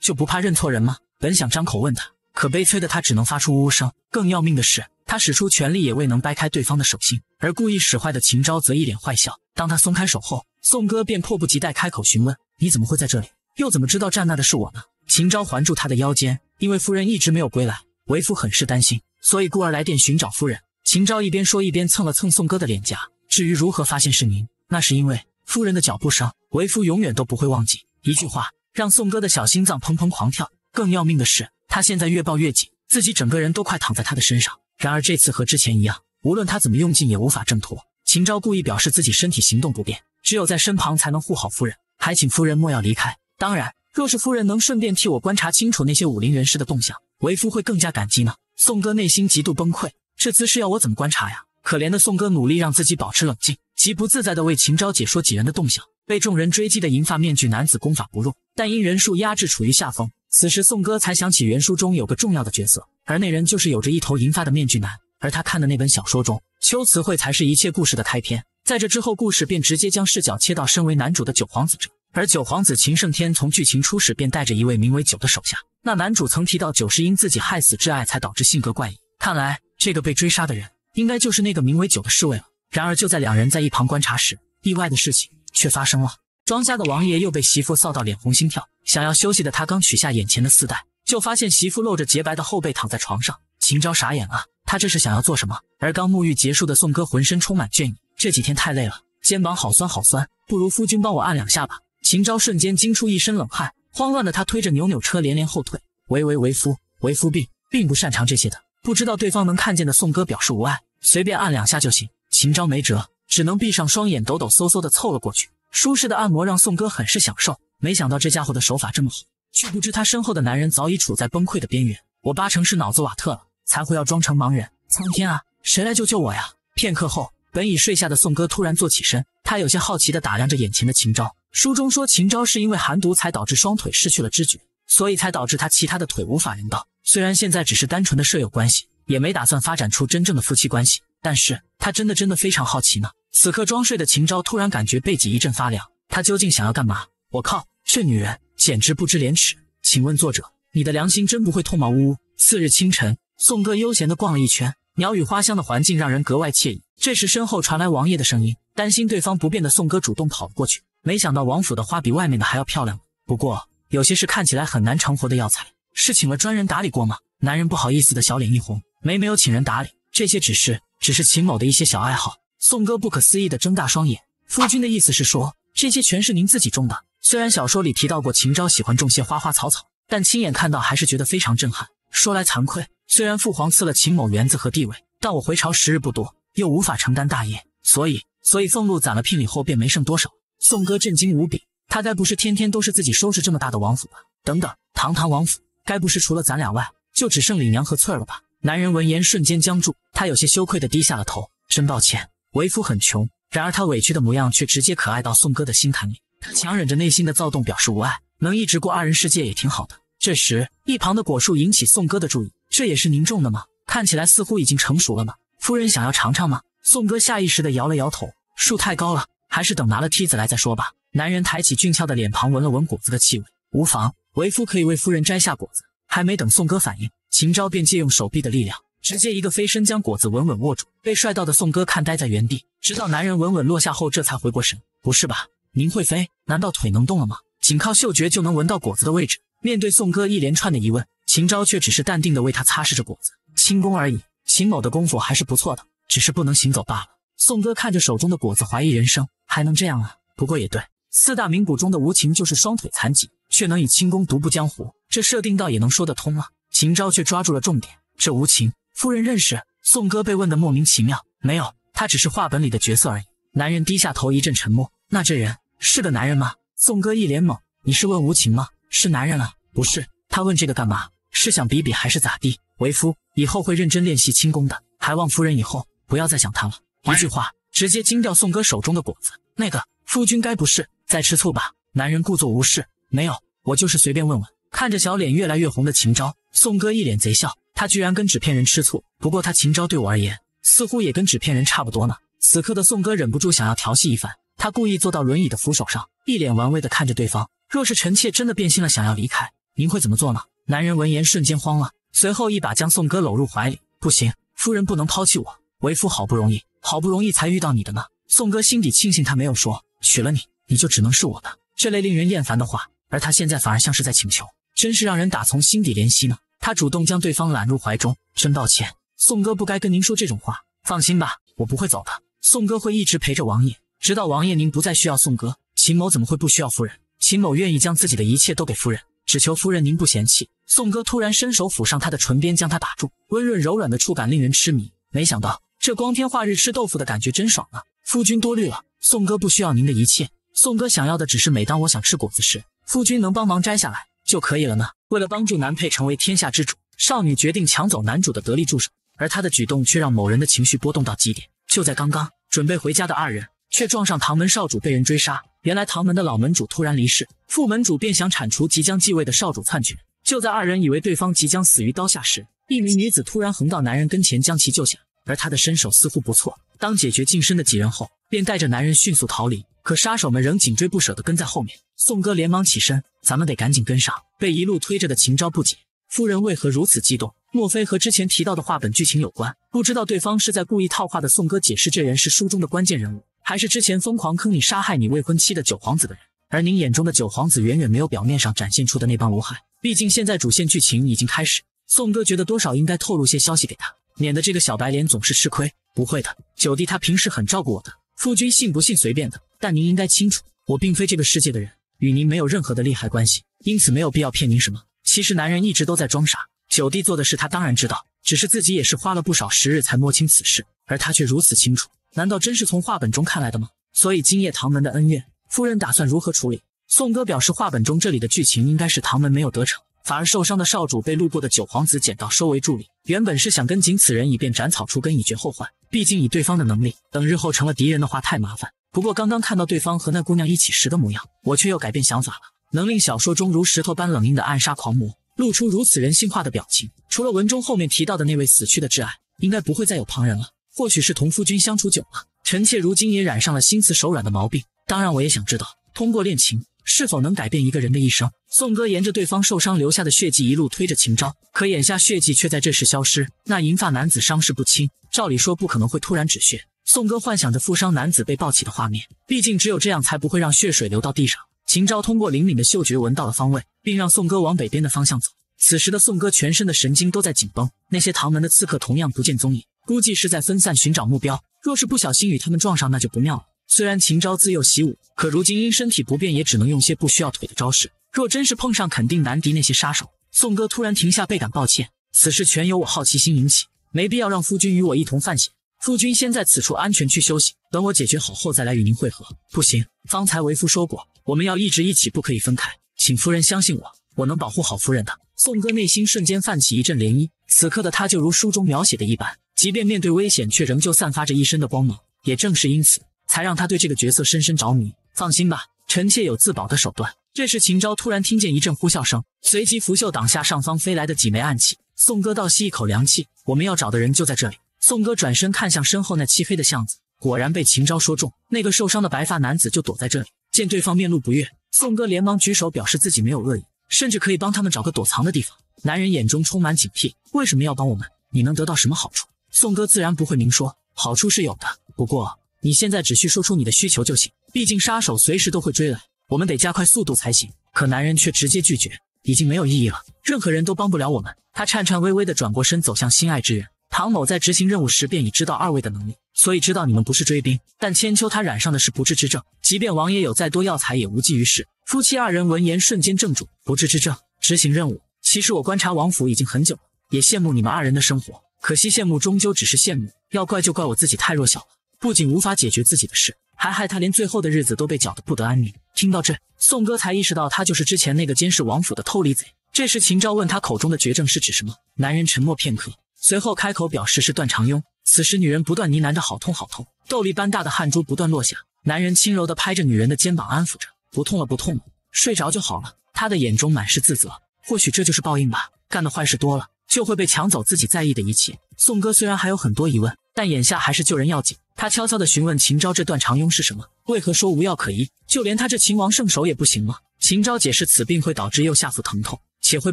就不怕认错人吗？本想张口问他，可悲催的他只能发出呜呜声。更要命的是，他使出全力也未能掰开对方的手心，而故意使坏的秦昭则一脸坏笑。当他松开手后，宋哥便迫不及待开口询问：“你怎么会在这里？又怎么知道站那的是我呢？”秦昭环住他的腰间，因为夫人一直没有归来，为夫很是担心，所以故而来电寻找夫人。秦昭一边说一边蹭了蹭宋哥的脸颊。至于如何发现是您，那是因为夫人的脚步声，为夫永远都不会忘记。一句话让宋哥的小心脏砰砰狂跳。更要命的是，他现在越抱越紧，自己整个人都快躺在他的身上。然而这次和之前一样，无论他怎么用劲也无法挣脱。秦昭故意表示自己身体行动不便，只有在身旁才能护好夫人，还请夫人莫要离开。当然，若是夫人能顺便替我观察清楚那些武林人士的动向，为夫会更加感激呢。宋哥内心极度崩溃。这姿势要我怎么观察呀？可怜的宋哥努力让自己保持冷静，极不自在地为秦昭解说几人的动向。被众人追击的银发面具男子功法不弱，但因人数压制处于下风。此时宋哥才想起原书中有个重要的角色，而那人就是有着一头银发的面具男。而他看的那本小说中，秋瓷会才是一切故事的开篇。在这之后，故事便直接将视角切到身为男主的九皇子这。而九皇子秦胜天从剧情初始便带着一位名为九的手下。那男主曾提到，九是因自己害死挚爱才导致性格怪异。看来。这个被追杀的人，应该就是那个名为九的侍卫了。然而，就在两人在一旁观察时，意外的事情却发生了。庄家的王爷又被媳妇臊到脸红心跳，想要休息的他刚取下眼前的丝带，就发现媳妇露着洁白的后背躺在床上。秦昭傻眼了，他这是想要做什么？而刚沐浴结束的宋哥浑身充满倦意，这几天太累了，肩膀好酸好酸，不如夫君帮我按两下吧。秦昭瞬间惊出一身冷汗，慌乱的他推着扭扭车连连后退。为为为夫，为夫并并不擅长这些的。不知道对方能看见的宋哥表示无碍，随便按两下就行。秦昭没辙，只能闭上双眼，抖抖嗖嗖的凑了过去。舒适的按摩让宋哥很是享受。没想到这家伙的手法这么好，却不知他身后的男人早已处在崩溃的边缘。我八成是脑子瓦特了，才会要装成盲人。苍天啊，谁来救救我呀！片刻后，本已睡下的宋哥突然坐起身，他有些好奇的打量着眼前的秦昭。书中说，秦昭是因为寒毒才导致双腿失去了知觉，所以才导致他其他的腿无法人道。虽然现在只是单纯的舍友关系，也没打算发展出真正的夫妻关系，但是他真的真的非常好奇呢。此刻装睡的秦昭突然感觉背脊一阵发凉，他究竟想要干嘛？我靠，这女人简直不知廉耻！请问作者，你的良心真不会痛吗？呜呜。次日清晨，宋哥悠闲地逛了一圈，鸟语花香的环境让人格外惬意。这时身后传来王爷的声音，担心对方不便的宋哥主动跑了过去。没想到王府的花比外面的还要漂亮。不过有些是看起来很难成活的药材，是请了专人打理过吗？男人不好意思的小脸一红，没没有请人打理，这些只是只是秦某的一些小爱好。宋哥不可思议的睁大双眼，夫君的意思是说这些全是您自己种的？虽然小说里提到过秦昭喜欢种些花花草草，但亲眼看到还是觉得非常震撼。说来惭愧，虽然父皇赐了秦某园子和地位，但我回朝时日不多，又无法承担大业，所以所以俸禄攒了聘礼后便没剩多少。宋哥震惊无比，他该不是天天都是自己收拾这么大的王府吧？等等，堂堂王府，该不是除了咱俩外，就只剩李娘和翠儿了吧？男人闻言瞬间僵住，他有些羞愧的低下了头，真抱歉，为夫很穷。然而他委屈的模样却直接可爱到宋哥的心坎里，他强忍着内心的躁动，表示无碍，能一直过二人世界也挺好的。这时，一旁的果树引起宋哥的注意，这也是您种的吗？看起来似乎已经成熟了呢。夫人想要尝尝吗？宋哥下意识的摇了摇头，树太高了。还是等拿了梯子来再说吧。男人抬起俊俏的脸庞，闻了闻果子的气味，无妨，为夫可以为夫人摘下果子。还没等宋哥反应，秦昭便借用手臂的力量，直接一个飞身将果子稳稳握住。被帅到的宋哥看呆在原地，直到男人稳稳落下后，这才回过神。不是吧？您会飞？难道腿能动了吗？仅靠嗅觉就能闻到果子的位置？面对宋哥一连串的疑问，秦昭却只是淡定的为他擦拭着果子。轻功而已，秦某的功夫还是不错的，只是不能行走罢了。宋哥看着手中的果子，怀疑人生。还能这样啊？不过也对，四大名捕中的无情就是双腿残疾，却能以轻功独步江湖，这设定倒也能说得通了。秦昭却抓住了重点，这无情夫人认识？宋哥被问得莫名其妙。没有，他只是画本里的角色而已。男人低下头，一阵沉默。那这人是个男人吗？宋哥一脸懵。你是问无情吗？是男人啊？不是。他问这个干嘛？是想比比还是咋地？为夫以后会认真练习轻功的，还望夫人以后不要再想他了。一句话直接惊掉宋哥手中的果子。那个夫君该不是在吃醋吧？男人故作无事，没有，我就是随便问问。看着小脸越来越红的秦昭，宋哥一脸贼笑，他居然跟纸片人吃醋。不过他秦昭对我而言，似乎也跟纸片人差不多呢。此刻的宋哥忍不住想要调戏一番，他故意坐到轮椅的扶手上，一脸玩味的看着对方。若是臣妾真的变心了，想要离开，您会怎么做呢？男人闻言瞬间慌了，随后一把将宋哥搂入怀里。不行，夫人不能抛弃我，为夫好不容易，好不容易才遇到你的呢。宋哥心底庆幸，他没有说娶了你，你就只能是我的这类令人厌烦的话，而他现在反而像是在请求，真是让人打从心底怜惜呢。他主动将对方揽入怀中，真抱歉，宋哥不该跟您说这种话。放心吧，我不会走的，宋哥会一直陪着王爷，直到王爷您不再需要宋哥。秦某怎么会不需要夫人？秦某愿意将自己的一切都给夫人，只求夫人您不嫌弃。宋哥突然伸手抚上她的唇边，将她打住，温润柔软的触感令人痴迷。没想到这光天化日吃豆腐的感觉真爽啊！夫君多虑了，宋哥不需要您的一切。宋哥想要的只是，每当我想吃果子时，夫君能帮忙摘下来就可以了呢。为了帮助男配成为天下之主，少女决定抢走男主的得力助手，而她的举动却让某人的情绪波动到极点。就在刚刚，准备回家的二人却撞上唐门少主被人追杀。原来唐门的老门主突然离世，副门主便想铲除即将继位的少主篡权。就在二人以为对方即将死于刀下时，一名女子突然横到男人跟前，将其救下。而他的身手似乎不错。当解决近身的几人后，便带着男人迅速逃离。可杀手们仍紧追不舍地跟在后面。宋哥连忙起身：“咱们得赶紧跟上。”被一路推着的秦昭不解：“夫人为何如此激动？莫非和之前提到的画本剧情有关？”不知道对方是在故意套话的。宋哥解释：“这人是书中的关键人物，还是之前疯狂坑你、杀害你未婚妻的九皇子的人？而您眼中的九皇子远远没有表面上展现出的那般无害。毕竟现在主线剧情已经开始。”宋哥觉得多少应该透露些消息给他，免得这个小白脸总是吃亏。不会的，九弟他平时很照顾我的，夫君信不信随便的。但您应该清楚，我并非这个世界的人，与您没有任何的利害关系，因此没有必要骗您什么。其实男人一直都在装傻，九弟做的事他当然知道，只是自己也是花了不少时日才摸清此事，而他却如此清楚，难道真是从画本中看来的吗？所以今夜唐门的恩怨，夫人打算如何处理？宋哥表示，画本中这里的剧情应该是唐门没有得逞，反而受伤的少主被路过的九皇子捡到收为助理。原本是想跟仅此人以便斩草除根，以绝后患。毕竟以对方的能力，等日后成了敌人的话太麻烦。不过刚刚看到对方和那姑娘一起时的模样，我却又改变想法了。能令小说中如石头般冷硬的暗杀狂魔露出如此人性化的表情，除了文中后面提到的那位死去的挚爱，应该不会再有旁人了。或许是同夫君相处久了，臣妾如今也染上了心慈手软的毛病。当然，我也想知道，通过恋情。是否能改变一个人的一生？宋哥沿着对方受伤留下的血迹一路推着秦昭，可眼下血迹却在这时消失。那银发男子伤势不轻，照理说不可能会突然止血。宋哥幻想着负伤男子被抱起的画面，毕竟只有这样才不会让血水流到地上。秦昭通过灵敏的嗅觉闻到了方位，并让宋哥往北边的方向走。此时的宋哥全身的神经都在紧绷，那些唐门的刺客同样不见踪影，估计是在分散寻找目标。若是不小心与他们撞上，那就不妙了。虽然秦昭自幼习武，可如今因身体不便，也只能用些不需要腿的招式。若真是碰上，肯定难敌那些杀手。宋哥突然停下，倍感抱歉，此事全由我好奇心引起，没必要让夫君与我一同犯险。夫君先在此处安全去休息，等我解决好后再来与您会合。不行，方才为夫说过，我们要一直一起，不可以分开。请夫人相信我，我能保护好夫人的。宋哥内心瞬间泛起一阵涟漪，此刻的他就如书中描写的一般，即便面对危险，却仍旧散发着一身的光芒。也正是因此。才让他对这个角色深深着迷。放心吧，臣妾有自保的手段。这时，秦昭突然听见一阵呼啸声，随即拂袖挡下上方飞来的几枚暗器。宋哥倒吸一口凉气，我们要找的人就在这里。宋哥转身看向身后那漆黑的巷子，果然被秦昭说中。那个受伤的白发男子就躲在这里。见对方面露不悦，宋哥连忙举手表示自己没有恶意，甚至可以帮他们找个躲藏的地方。男人眼中充满警惕，为什么要帮我们？你能得到什么好处？宋哥自然不会明说，好处是有的，不过。你现在只需说出你的需求就行，毕竟杀手随时都会追来，我们得加快速度才行。可男人却直接拒绝，已经没有意义了，任何人都帮不了我们。他颤颤巍巍地转过身，走向心爱之人唐某。在执行任务时便已知道二位的能力，所以知道你们不是追兵。但千秋他染上的是不治之症，即便王爷有再多药材也无济于事。夫妻二人闻言瞬间怔住，不治之症，执行任务。其实我观察王府已经很久了，也羡慕你们二人的生活，可惜羡慕终究只是羡慕，要怪就怪我自己太弱小了。不仅无法解决自己的事，还害他连最后的日子都被搅得不得安宁。听到这，宋哥才意识到他就是之前那个监视王府的偷梨贼。这时，秦昭问他口中的绝症是指什么？男人沉默片刻，随后开口表示是断肠痈。此时，女人不断呢喃着好痛好痛，豆粒般大的汗珠不断落下。男人轻柔地拍着女人的肩膀，安抚着：“不痛了，不痛了，睡着就好了。”他的眼中满是自责，或许这就是报应吧。干的坏事多了，就会被抢走自己在意的一切。宋哥虽然还有很多疑问，但眼下还是救人要紧。他悄悄地询问秦昭：“这段长痈是什么？为何说无药可医？就连他这秦王圣手也不行吗？”秦昭解释：“此病会导致右下腹疼痛，且会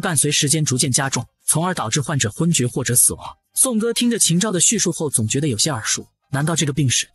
伴随时间逐渐加重，从而导致患者昏厥或者死亡。”宋哥听着秦昭的叙述后，总觉得有些耳熟。难道这个病是？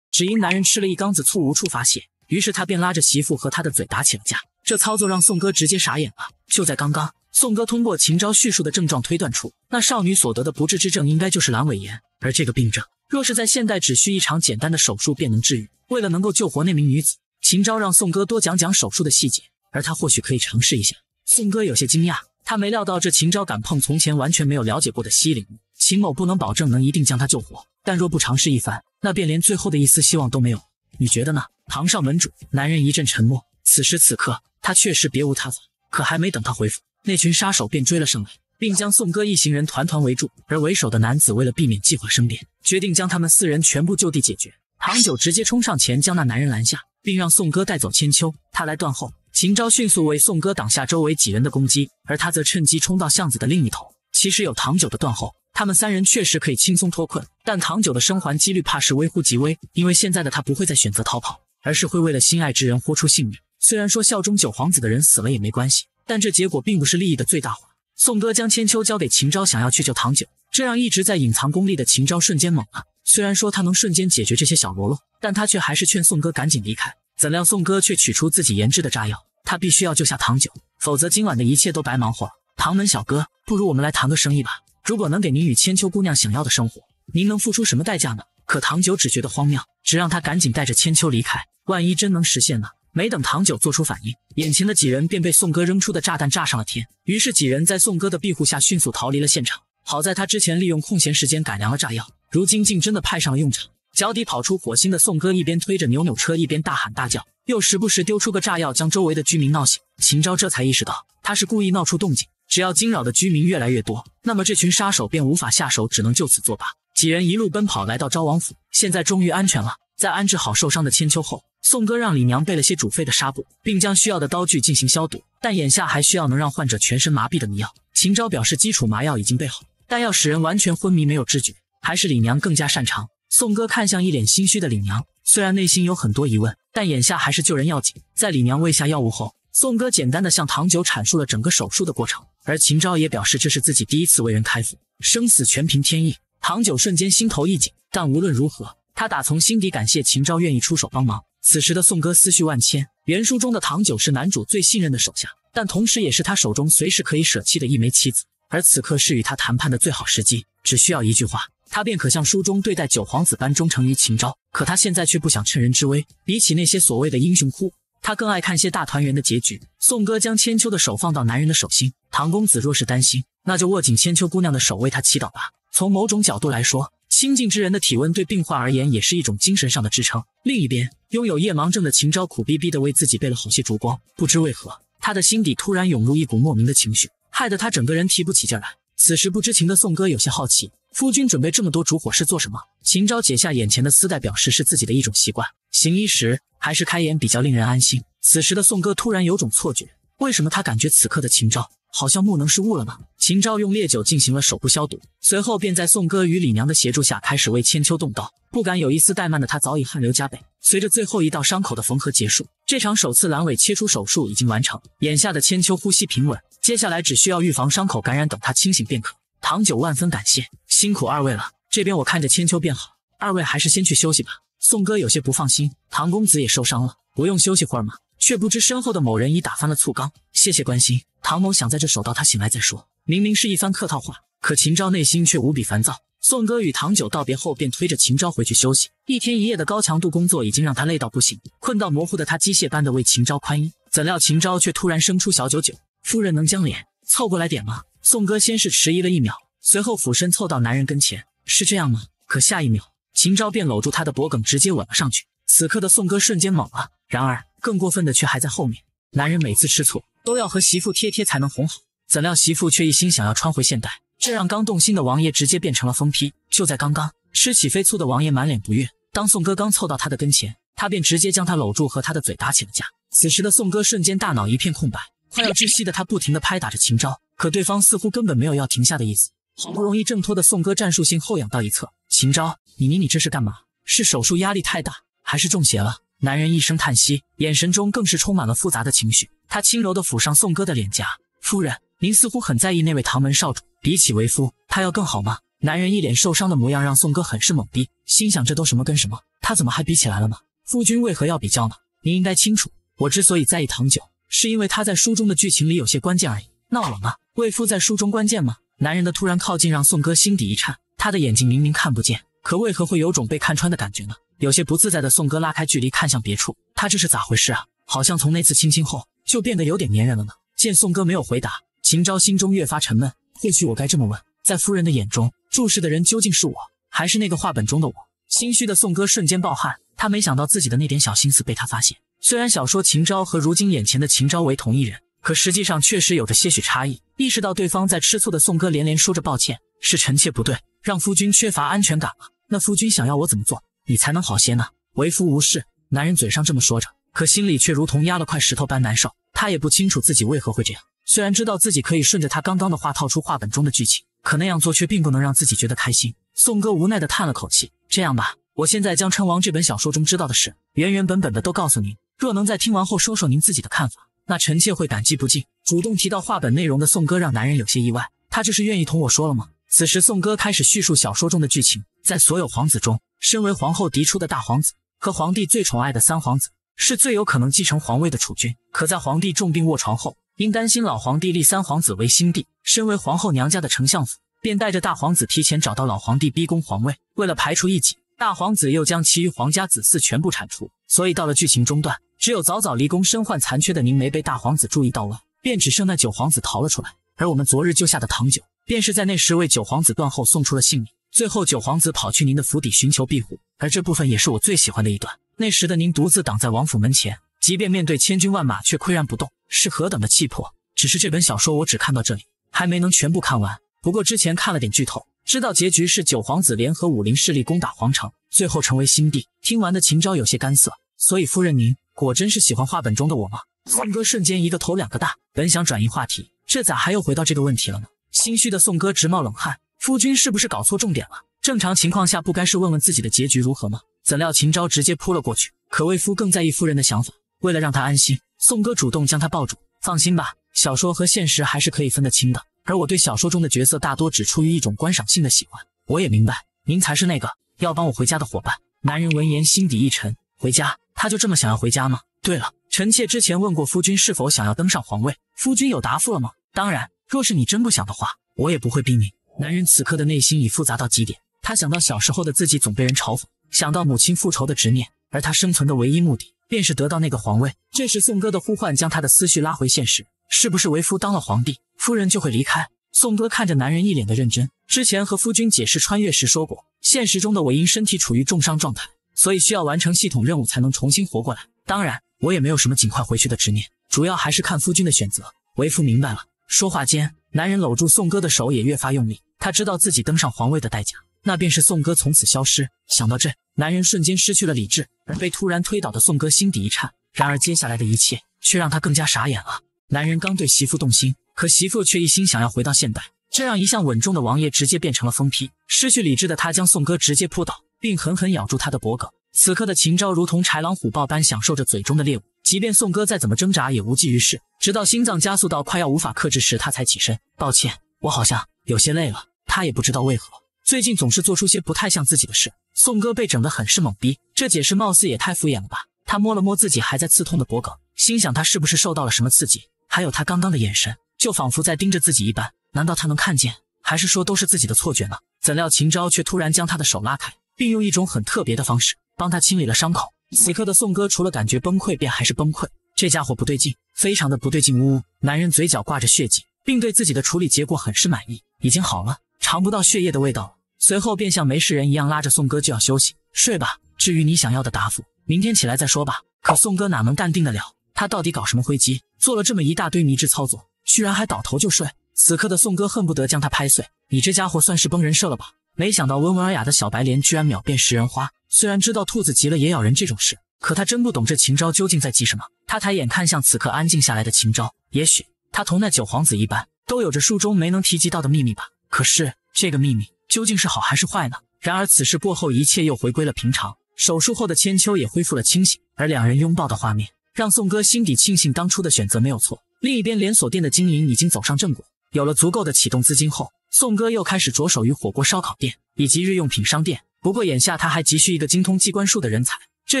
只因男人吃了一缸子醋无处发泄，于是他便拉着媳妇和他的嘴打起了架。这操作让宋哥直接傻眼了。就在刚刚，宋哥通过秦昭叙述的症状推断出，那少女所得的不治之症应该就是阑尾炎，而这个病症。若是在现代，只需一场简单的手术便能治愈。为了能够救活那名女子，秦昭让宋哥多讲讲手术的细节，而他或许可以尝试一下。宋哥有些惊讶，他没料到这秦昭敢碰从前完全没有了解过的西陵。秦某不能保证能一定将他救活，但若不尝试一番，那便连最后的一丝希望都没有。你觉得呢，堂上门主？男人一阵沉默。此时此刻，他确实别无他法。可还没等他回复，那群杀手便追了上来。并将宋哥一行人团团围住，而为首的男子为了避免计划生变，决定将他们四人全部就地解决。唐九直接冲上前将那男人拦下，并让宋哥带走千秋。他来断后，秦昭迅速为宋哥挡下周围几人的攻击，而他则趁机冲到巷子的另一头。其实有唐九的断后，他们三人确实可以轻松脱困，但唐九的生还几率怕是微乎其微，因为现在的他不会再选择逃跑，而是会为了心爱之人豁出性命。虽然说效忠九皇子的人死了也没关系，但这结果并不是利益的最大化。宋哥将千秋交给秦昭，想要去救唐九，这让一直在隐藏功力的秦昭瞬间懵了。虽然说他能瞬间解决这些小喽啰，但他却还是劝宋哥赶紧离开。怎料宋哥却取出自己研制的炸药，他必须要救下唐九，否则今晚的一切都白忙活了。唐门小哥，不如我们来谈个生意吧。如果能给您与千秋姑娘想要的生活，您能付出什么代价呢？可唐九只觉得荒谬，只让他赶紧带着千秋离开。万一真能实现呢？没等唐九做出反应，眼前的几人便被宋哥扔出的炸弹炸上了天。于是几人在宋哥的庇护下迅速逃离了现场。好在他之前利用空闲时间改良了炸药，如今竟真的派上了用场。脚底跑出火星的宋哥一边推着扭扭车，一边大喊大叫，又时不时丢出个炸药，将周围的居民闹醒。秦昭这才意识到，他是故意闹出动静。只要惊扰的居民越来越多，那么这群杀手便无法下手，只能就此作罢。几人一路奔跑来到昭王府，现在终于安全了。在安置好受伤的千秋后，宋哥让李娘备了些煮沸的纱布，并将需要的刀具进行消毒。但眼下还需要能让患者全身麻痹的迷药。秦昭表示，基础麻药已经备好。但要使人完全昏迷没有知觉，还是李娘更加擅长。宋哥看向一脸心虚的李娘，虽然内心有很多疑问，但眼下还是救人要紧。在李娘喂下药物后，宋哥简单的向唐九阐述了整个手术的过程，而秦昭也表示这是自己第一次为人开腹，生死全凭天意。唐九瞬间心头一紧，但无论如何，他打从心底感谢秦昭愿意出手帮忙。此时的宋哥思绪万千，原书中的唐九是男主最信任的手下，但同时也是他手中随时可以舍弃的一枚棋子。而此刻是与他谈判的最好时机，只需要一句话，他便可像书中对待九皇子般忠诚于秦昭。可他现在却不想趁人之危，比起那些所谓的英雄哭，他更爱看些大团圆的结局。宋哥将千秋的手放到男人的手心，唐公子若是担心，那就握紧千秋姑娘的手，为她祈祷吧。从某种角度来说，亲近之人的体温对病患而言也是一种精神上的支撑。另一边，拥有夜盲症的秦昭苦逼逼的为自己备了好些烛光，不知为何，他的心底突然涌入一股莫名的情绪。害得他整个人提不起劲来。此时不知情的宋哥有些好奇，夫君准备这么多烛火是做什么？秦昭解下眼前的丝带，表示是自己的一种习惯。行医时还是开眼比较令人安心。此时的宋哥突然有种错觉，为什么他感觉此刻的秦昭好像木能是雾了呢？秦昭用烈酒进行了手部消毒，随后便在宋哥与李娘的协助下开始为千秋动刀。不敢有一丝怠慢的他早已汗流浃背。随着最后一道伤口的缝合结束，这场首次阑尾切除手术已经完成。眼下的千秋呼吸平稳。接下来只需要预防伤口感染，等他清醒便可。唐九万分感谢，辛苦二位了。这边我看着千秋便好，二位还是先去休息吧。宋哥有些不放心，唐公子也受伤了，不用休息会儿吗？却不知身后的某人已打翻了醋缸。谢谢关心，唐某想在这守到他醒来再说。明明是一番客套话，可秦昭内心却无比烦躁。宋哥与唐九道别后，便推着秦昭回去休息。一天一夜的高强度工作已经让他累到不行，困到模糊的他机械般的为秦昭宽衣，怎料秦昭却突然生出小九九。夫人能将脸凑过来点吗？宋哥先是迟疑了一秒，随后俯身凑到男人跟前，是这样吗？可下一秒，秦昭便搂住他的脖颈，直接吻了上去。此刻的宋哥瞬间懵了。然而，更过分的却还在后面。男人每次吃醋都要和媳妇贴贴才能哄好，怎料媳妇却一心想要穿回现代，这让刚动心的王爷直接变成了疯批。就在刚刚，吃起飞醋的王爷满脸不悦。当宋哥刚凑到他的跟前，他便直接将他搂住，和他的嘴打起了架。此时的宋哥瞬间大脑一片空白。快要窒息的他不停地拍打着秦昭，可对方似乎根本没有要停下的意思。好不容易挣脱的宋哥战术性后仰到一侧，秦昭，你你你这是干嘛？是手术压力太大，还是中邪了？男人一声叹息，眼神中更是充满了复杂的情绪。他轻柔地抚上宋哥的脸颊，夫人，您似乎很在意那位唐门少主，比起为夫，他要更好吗？男人一脸受伤的模样让宋哥很是懵逼，心想这都什么跟什么，他怎么还比起来了呢？夫君为何要比较呢？您应该清楚，我之所以在意唐九。是因为他在书中的剧情里有些关键而已。闹了吗？魏夫在书中关键吗？男人的突然靠近让宋哥心底一颤。他的眼睛明明看不见，可为何会有种被看穿的感觉呢？有些不自在的宋哥拉开距离看向别处。他这是咋回事啊？好像从那次亲亲后就变得有点粘人了呢。见宋哥没有回答，秦昭心中越发沉闷。或许我该这么问：在夫人的眼中，注视的人究竟是我，还是那个画本中的我？心虚的宋哥瞬间暴汗。他没想到自己的那点小心思被他发现。虽然小说秦昭和如今眼前的秦昭为同一人，可实际上确实有着些许差异。意识到对方在吃醋的宋哥连连说着抱歉，是臣妾不对，让夫君缺乏安全感了。那夫君想要我怎么做，你才能好些呢？为夫无事。男人嘴上这么说着，可心里却如同压了块石头般难受。他也不清楚自己为何会这样。虽然知道自己可以顺着他刚刚的话套出画本中的剧情，可那样做却并不能让自己觉得开心。宋哥无奈地叹了口气：“这样吧，我现在将《称王》这本小说中知道的事原原本本的都告诉您。”若能在听完后说说您自己的看法，那臣妾会感激不尽。主动提到画本内容的宋哥让男人有些意外，他这是愿意同我说了吗？此时宋哥开始叙述小说中的剧情，在所有皇子中，身为皇后嫡出的大皇子和皇帝最宠爱的三皇子，是最有可能继承皇位的储君。可在皇帝重病卧床后，因担心老皇帝立三皇子为新帝，身为皇后娘家的丞相府便带着大皇子提前找到老皇帝逼宫皇位。为了排除异己，大皇子又将其余皇家子嗣全部铲除。所以到了剧情中段。只有早早离宫、身患残缺的宁没被大皇子注意到外，便只剩那九皇子逃了出来。而我们昨日救下的唐九，便是在那时为九皇子断后送出了性命。最后九皇子跑去您的府邸寻求庇护，而这部分也是我最喜欢的一段。那时的您独自挡在王府门前，即便面对千军万马，却岿然不动，是何等的气魄！只是这本小说我只看到这里，还没能全部看完。不过之前看了点剧透，知道结局是九皇子联合武林势力攻打皇城，最后成为新帝。听完的秦昭有些干涩，所以夫人您果真是喜欢画本中的我吗？宋哥瞬间一个头两个大，本想转移话题，这咋还又回到这个问题了呢？心虚的宋哥直冒冷汗，夫君是不是搞错重点了？正常情况下不该是问问自己的结局如何吗？怎料秦昭直接扑了过去，可魏夫更在意夫人的想法。为了让她安心，宋哥主动将她抱住。放心吧，小说和现实还是可以分得清的。而我对小说中的角色大多只出于一种观赏性的喜欢。我也明白，您才是那个要帮我回家的伙伴。男人闻言心底一沉，回家？他就这么想要回家吗？对了，臣妾之前问过夫君是否想要登上皇位，夫君有答复了吗？当然，若是你真不想的话，我也不会逼你。男人此刻的内心已复杂到极点。他想到小时候的自己总被人嘲讽，想到母亲复仇的执念，而他生存的唯一目的便是得到那个皇位。这时宋哥的呼唤将他的思绪拉回现实，是不是为夫当了皇帝，夫人就会离开？宋哥看着男人一脸的认真，之前和夫君解释穿越时说过，现实中的我因身体处于重伤状态，所以需要完成系统任务才能重新活过来。当然，我也没有什么尽快回去的执念，主要还是看夫君的选择。为夫明白了。说话间，男人搂住宋哥的手也越发用力，他知道自己登上皇位的代价。那便是宋哥从此消失。想到这，男人瞬间失去了理智，而被突然推倒的宋哥心底一颤。然而接下来的一切却让他更加傻眼了。男人刚对媳妇动心，可媳妇却一心想要回到现代，这让一向稳重的王爷直接变成了疯批。失去理智的他将宋哥直接扑倒，并狠狠咬住他的脖颈。此刻的秦昭如同豺狼虎豹般享受着嘴中的猎物，即便宋哥再怎么挣扎也无济于事。直到心脏加速到快要无法克制时，他才起身：“抱歉，我好像有些累了。”他也不知道为何。最近总是做出些不太像自己的事，宋哥被整得很是懵逼。这解释貌似也太敷衍了吧？他摸了摸自己还在刺痛的脖颈，心想他是不是受到了什么刺激？还有他刚刚的眼神，就仿佛在盯着自己一般。难道他能看见？还是说都是自己的错觉呢？怎料秦昭却突然将他的手拉开，并用一种很特别的方式帮他清理了伤口。此刻的宋哥除了感觉崩溃，便还是崩溃。这家伙不对劲，非常的不对劲！呜呜，男人嘴角挂着血迹，并对自己的处理结果很是满意。已经好了，尝不到血液的味道了。随后便像没事人一样拉着宋哥就要休息睡吧。至于你想要的答复，明天起来再说吧。可宋哥哪能淡定得了？他到底搞什么灰机？做了这么一大堆迷之操作，居然还倒头就睡。此刻的宋哥恨不得将他拍碎。你这家伙算是崩人设了吧？没想到温文尔雅的小白莲居然秒变食人花。虽然知道兔子急了也咬人这种事，可他真不懂这秦昭究竟在急什么。他抬眼看向此刻安静下来的秦昭，也许他同那九皇子一般，都有着书中没能提及到的秘密吧。可是这个秘密。究竟是好还是坏呢？然而此事过后，一切又回归了平常。手术后的千秋也恢复了清醒，而两人拥抱的画面让宋哥心底庆幸当初的选择没有错。另一边，连锁店的经营已经走上正轨，有了足够的启动资金后，宋哥又开始着手于火锅烧烤店以及日用品商店。不过眼下他还急需一个精通机关术的人才。这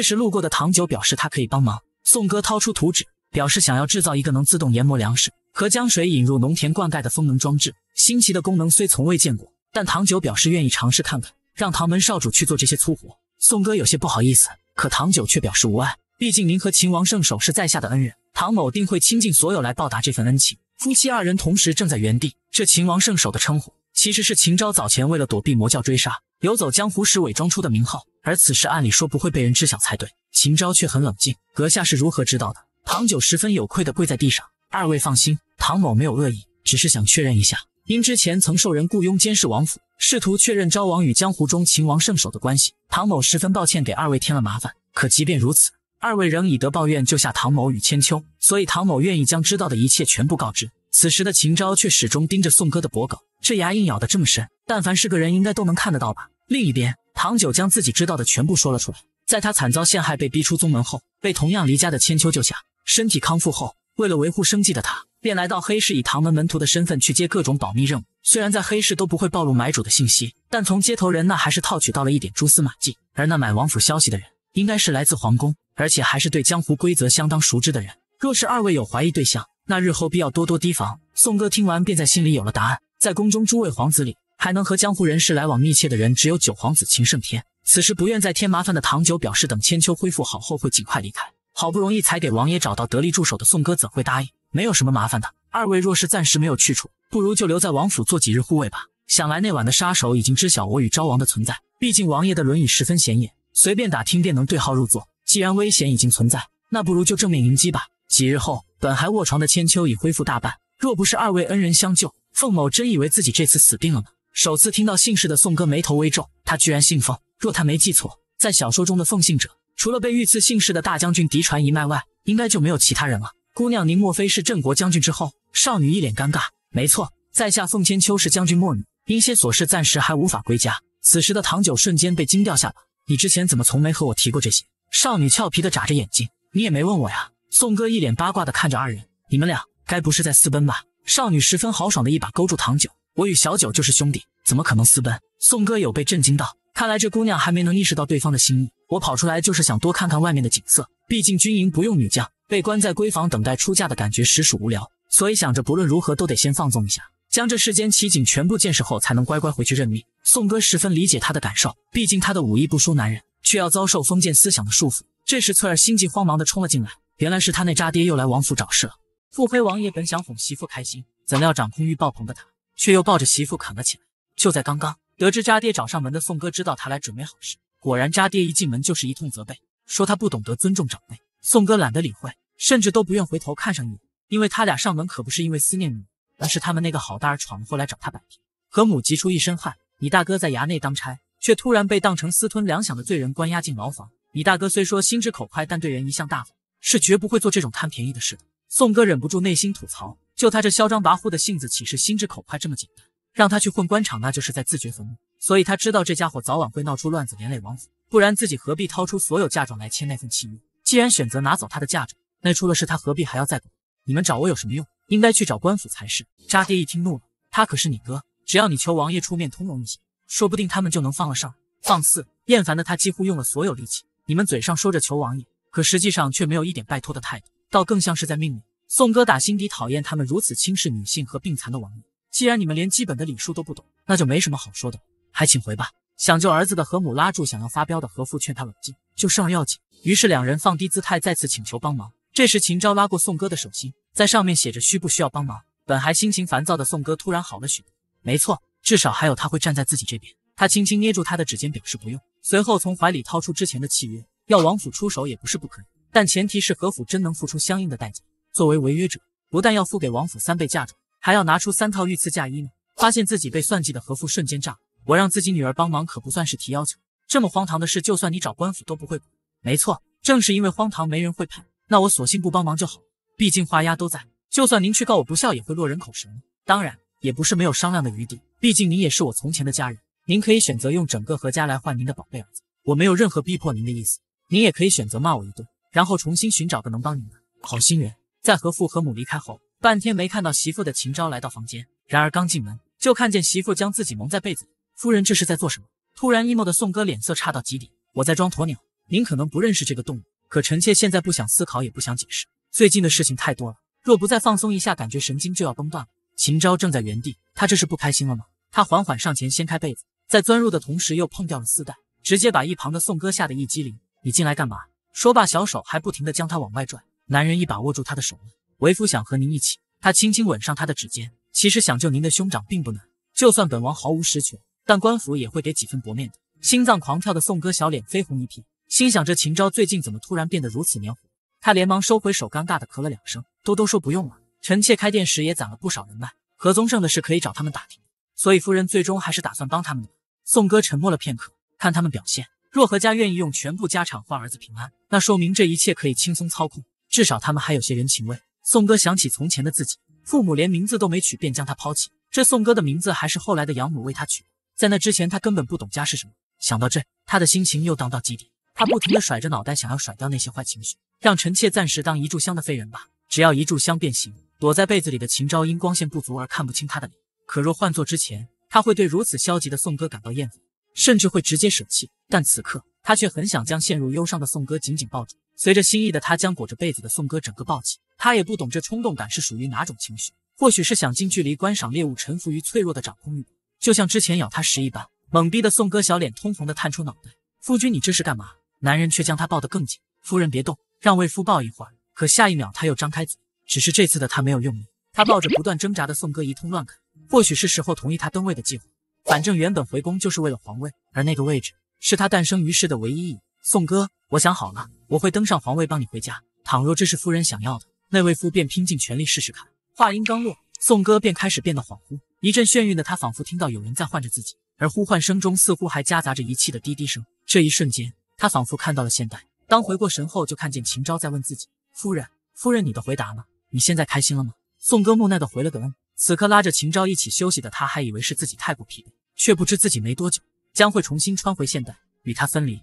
时路过的唐九表示他可以帮忙。宋哥掏出图纸，表示想要制造一个能自动研磨粮食和将水引入农田灌溉的风能装置。新奇的功能虽从未见过。但唐九表示愿意尝试看看，让唐门少主去做这些粗活。宋哥有些不好意思，可唐九却表示无碍，毕竟您和秦王圣手是在下的恩人，唐某定会倾尽所有来报答这份恩情。夫妻二人同时正在原地。这秦王圣手的称呼，其实是秦昭早前为了躲避魔教追杀，游走江湖时伪装出的名号。而此事按理说不会被人知晓才对，秦昭却很冷静。阁下是如何知道的？唐九十分有愧地跪在地上。二位放心，唐某没有恶意，只是想确认一下。因之前曾受人雇佣监视王府，试图确认昭王与江湖中秦王圣手的关系，唐某十分抱歉给二位添了麻烦。可即便如此，二位仍以德报怨，救下唐某与千秋，所以唐某愿意将知道的一切全部告知。此时的秦昭却始终盯着宋哥的脖颈，这牙印咬得这么深，但凡是个人应该都能看得到吧。另一边，唐九将自己知道的全部说了出来，在他惨遭陷害、被逼出宗门后，被同样离家的千秋救下，身体康复后，为了维护生计的他。便来到黑市，以唐门门徒的身份去接各种保密任务。虽然在黑市都不会暴露买主的信息，但从接头人那还是套取到了一点蛛丝马迹。而那买王府消息的人，应该是来自皇宫，而且还是对江湖规则相当熟知的人。若是二位有怀疑对象，那日后必要多多提防。宋哥听完，便在心里有了答案。在宫中诸位皇子里，还能和江湖人士来往密切的人，只有九皇子秦胜天。此时不愿再添麻烦的唐九表示，等千秋恢复好后，会尽快离开。好不容易才给王爷找到得力助手的宋哥怎会答应？没有什么麻烦的。二位若是暂时没有去处，不如就留在王府做几日护卫吧。想来那晚的杀手已经知晓我与昭王的存在，毕竟王爷的轮椅十分显眼，随便打听便能对号入座。既然危险已经存在，那不如就正面迎击吧。几日后，本还卧床的千秋已恢复大半。若不是二位恩人相救，凤某真以为自己这次死定了呢。首次听到姓氏的宋哥眉头微皱，他居然姓凤。若他没记错，在小说中的凤姓者，除了被御赐姓氏的大将军嫡传一脉外，应该就没有其他人了。姑娘，您莫非是镇国将军之后？少女一脸尴尬。没错，在下凤千秋是将军末女，因些琐事暂时还无法归家。此时的唐九瞬间被惊掉下巴。你之前怎么从没和我提过这些？少女俏皮的眨着眼睛。你也没问我呀。宋哥一脸八卦的看着二人，你们俩该不是在私奔吧？少女十分豪爽的一把勾住唐九，我与小九就是兄弟，怎么可能私奔？宋哥有被震惊到，看来这姑娘还没能意识到对方的心意。我跑出来就是想多看看外面的景色，毕竟军营不用女将，被关在闺房等待出嫁的感觉实属无聊，所以想着不论如何都得先放纵一下，将这世间奇景全部见识后，才能乖乖回去认命。宋哥十分理解他的感受，毕竟他的武艺不输男人，却要遭受封建思想的束缚。这时翠儿心急慌忙的冲了进来，原来是他那渣爹又来王府找事了。腹黑王爷本想哄媳妇开心，怎料掌控欲爆棚的他，却又抱着媳妇啃了起来。就在刚刚，得知渣爹找上门的宋哥知道他来准没好事，果然渣爹一进门就是一通责备，说他不懂得尊重长辈。宋哥懒得理会，甚至都不愿回头看上一眼，因为他俩上门可不是因为思念母，而是他们那个好大儿闯祸来找他摆平。何母急出一身汗，你大哥在衙内当差，却突然被当成私吞粮饷的罪人关押进牢房。你大哥虽说心直口快，但对人一向大方，是绝不会做这种贪便宜的事的。宋哥忍不住内心吐槽：就他这嚣张跋扈的性子，岂是心直口快这么简单？让他去混官场，那就是在自掘坟墓。所以他知道这家伙早晚会闹出乱子，连累王府，不然自己何必掏出所有嫁妆来签那份契约？既然选择拿走他的嫁妆，那出了事他何必还要再管？你们找我有什么用？应该去找官府才是。渣爹一听怒了，他可是你哥，只要你求王爷出面通融一些，说不定他们就能放了事儿。放肆！厌烦的他几乎用了所有力气。你们嘴上说着求王爷，可实际上却没有一点拜托的态度。倒更像是在命令宋哥打心底讨厌他们如此轻视女性和病残的王爷。既然你们连基本的礼数都不懂，那就没什么好说的，还请回吧。想救儿子的何母拉住想要发飙的何父，劝他冷静，就事儿要紧。于是两人放低姿态，再次请求帮忙。这时秦昭拉过宋哥的手心，在上面写着需不需要帮忙。本还心情烦躁的宋哥突然好了许多。没错，至少还有他会站在自己这边。他轻轻捏住他的指尖，表示不用，随后从怀里掏出之前的契约，要王府出手也不是不可以。但前提是何府真能付出相应的代价。作为违约者，不但要付给王府三倍嫁妆，还要拿出三套御赐嫁衣呢。发现自己被算计的何父瞬间炸了。我让自己女儿帮忙可不算是提要求，这么荒唐的事，就算你找官府都不会管。没错，正是因为荒唐没人会判，那我索性不帮忙就好。毕竟画押都在，就算您去告我不孝，也会落人口舌。当然，也不是没有商量的余地。毕竟您也是我从前的家人，您可以选择用整个何家来换您的宝贝儿子，我没有任何逼迫您的意思。您也可以选择骂我一顿。然后重新寻找个能帮您的好心人。在何父何母离开后，半天没看到媳妇的秦昭来到房间。然而刚进门，就看见媳妇将自己蒙在被子里。夫人这是在做什么？突然 emo 的宋哥脸色差到极点。我在装鸵鸟。您可能不认识这个动物，可臣妾现在不想思考，也不想解释。最近的事情太多了，若不再放松一下，感觉神经就要崩断了。秦昭正在原地，他这是不开心了吗？他缓缓上前掀开被子，在钻入的同时又碰掉了丝带，直接把一旁的宋哥吓得一激灵。你进来干嘛？说罢，小手还不停地将他往外拽。男人一把握住他的手腕：“为夫想和您一起。”他轻轻吻上他的指尖。其实想救您的兄长并不难，就算本王毫无实权，但官府也会给几分薄面的。心脏狂跳的宋哥小脸绯红一片，心想：这秦昭最近怎么突然变得如此黏糊？他连忙收回手，尴尬的咳了两声。多多说不用了，臣妾开店时也攒了不少人脉，何宗盛的事可以找他们打听。所以夫人最终还是打算帮他们的。宋哥沉默了片刻，看他们表现。若何家愿意用全部家产换儿子平安，那说明这一切可以轻松操控，至少他们还有些人情味。宋哥想起从前的自己，父母连名字都没取，便将他抛弃。这宋哥的名字还是后来的养母为他取，在那之前他根本不懂家是什么。想到这，他的心情又荡到极点。他不停地甩着脑袋，想要甩掉那些坏情绪，让臣妾暂时当一炷香的废人吧，只要一炷香便行。躲在被子里的秦昭因光线不足而看不清他的脸，可若换做之前，他会对如此消极的宋哥感到厌烦。甚至会直接舍弃，但此刻他却很想将陷入忧伤的宋哥紧紧抱住。随着心意的他将裹着被子的宋哥整个抱起，他也不懂这冲动感是属于哪种情绪，或许是想近距离观赏猎物臣服于脆弱的掌控欲，就像之前咬他时一般。懵逼的宋哥小脸通红的探出脑袋：“夫君，你这是干嘛？”男人却将他抱得更紧：“夫人别动，让魏夫抱一会儿。可下一秒他又张开嘴，只是这次的他没有用力。他抱着不断挣扎的宋哥一通乱啃，或许是时候同意他登位的计划。反正原本回宫就是为了皇位，而那个位置是他诞生于世的唯一意义。宋哥，我想好了，我会登上皇位帮你回家。倘若这是夫人想要的，那魏夫便拼尽全力试试看。话音刚落，宋哥便开始变得恍惚，一阵眩晕的他仿佛听到有人在唤着自己，而呼唤声中似乎还夹杂着遗弃的滴滴声。这一瞬间，他仿佛看到了现代。当回过神后，就看见秦昭在问自己。夫人，夫人，你的回答呢？你现在开心了吗？宋哥木讷的回了个嗯。此刻拉着秦昭一起休息的他，还以为是自己太过疲惫，却不知自己没多久将会重新穿回现代，与他分离。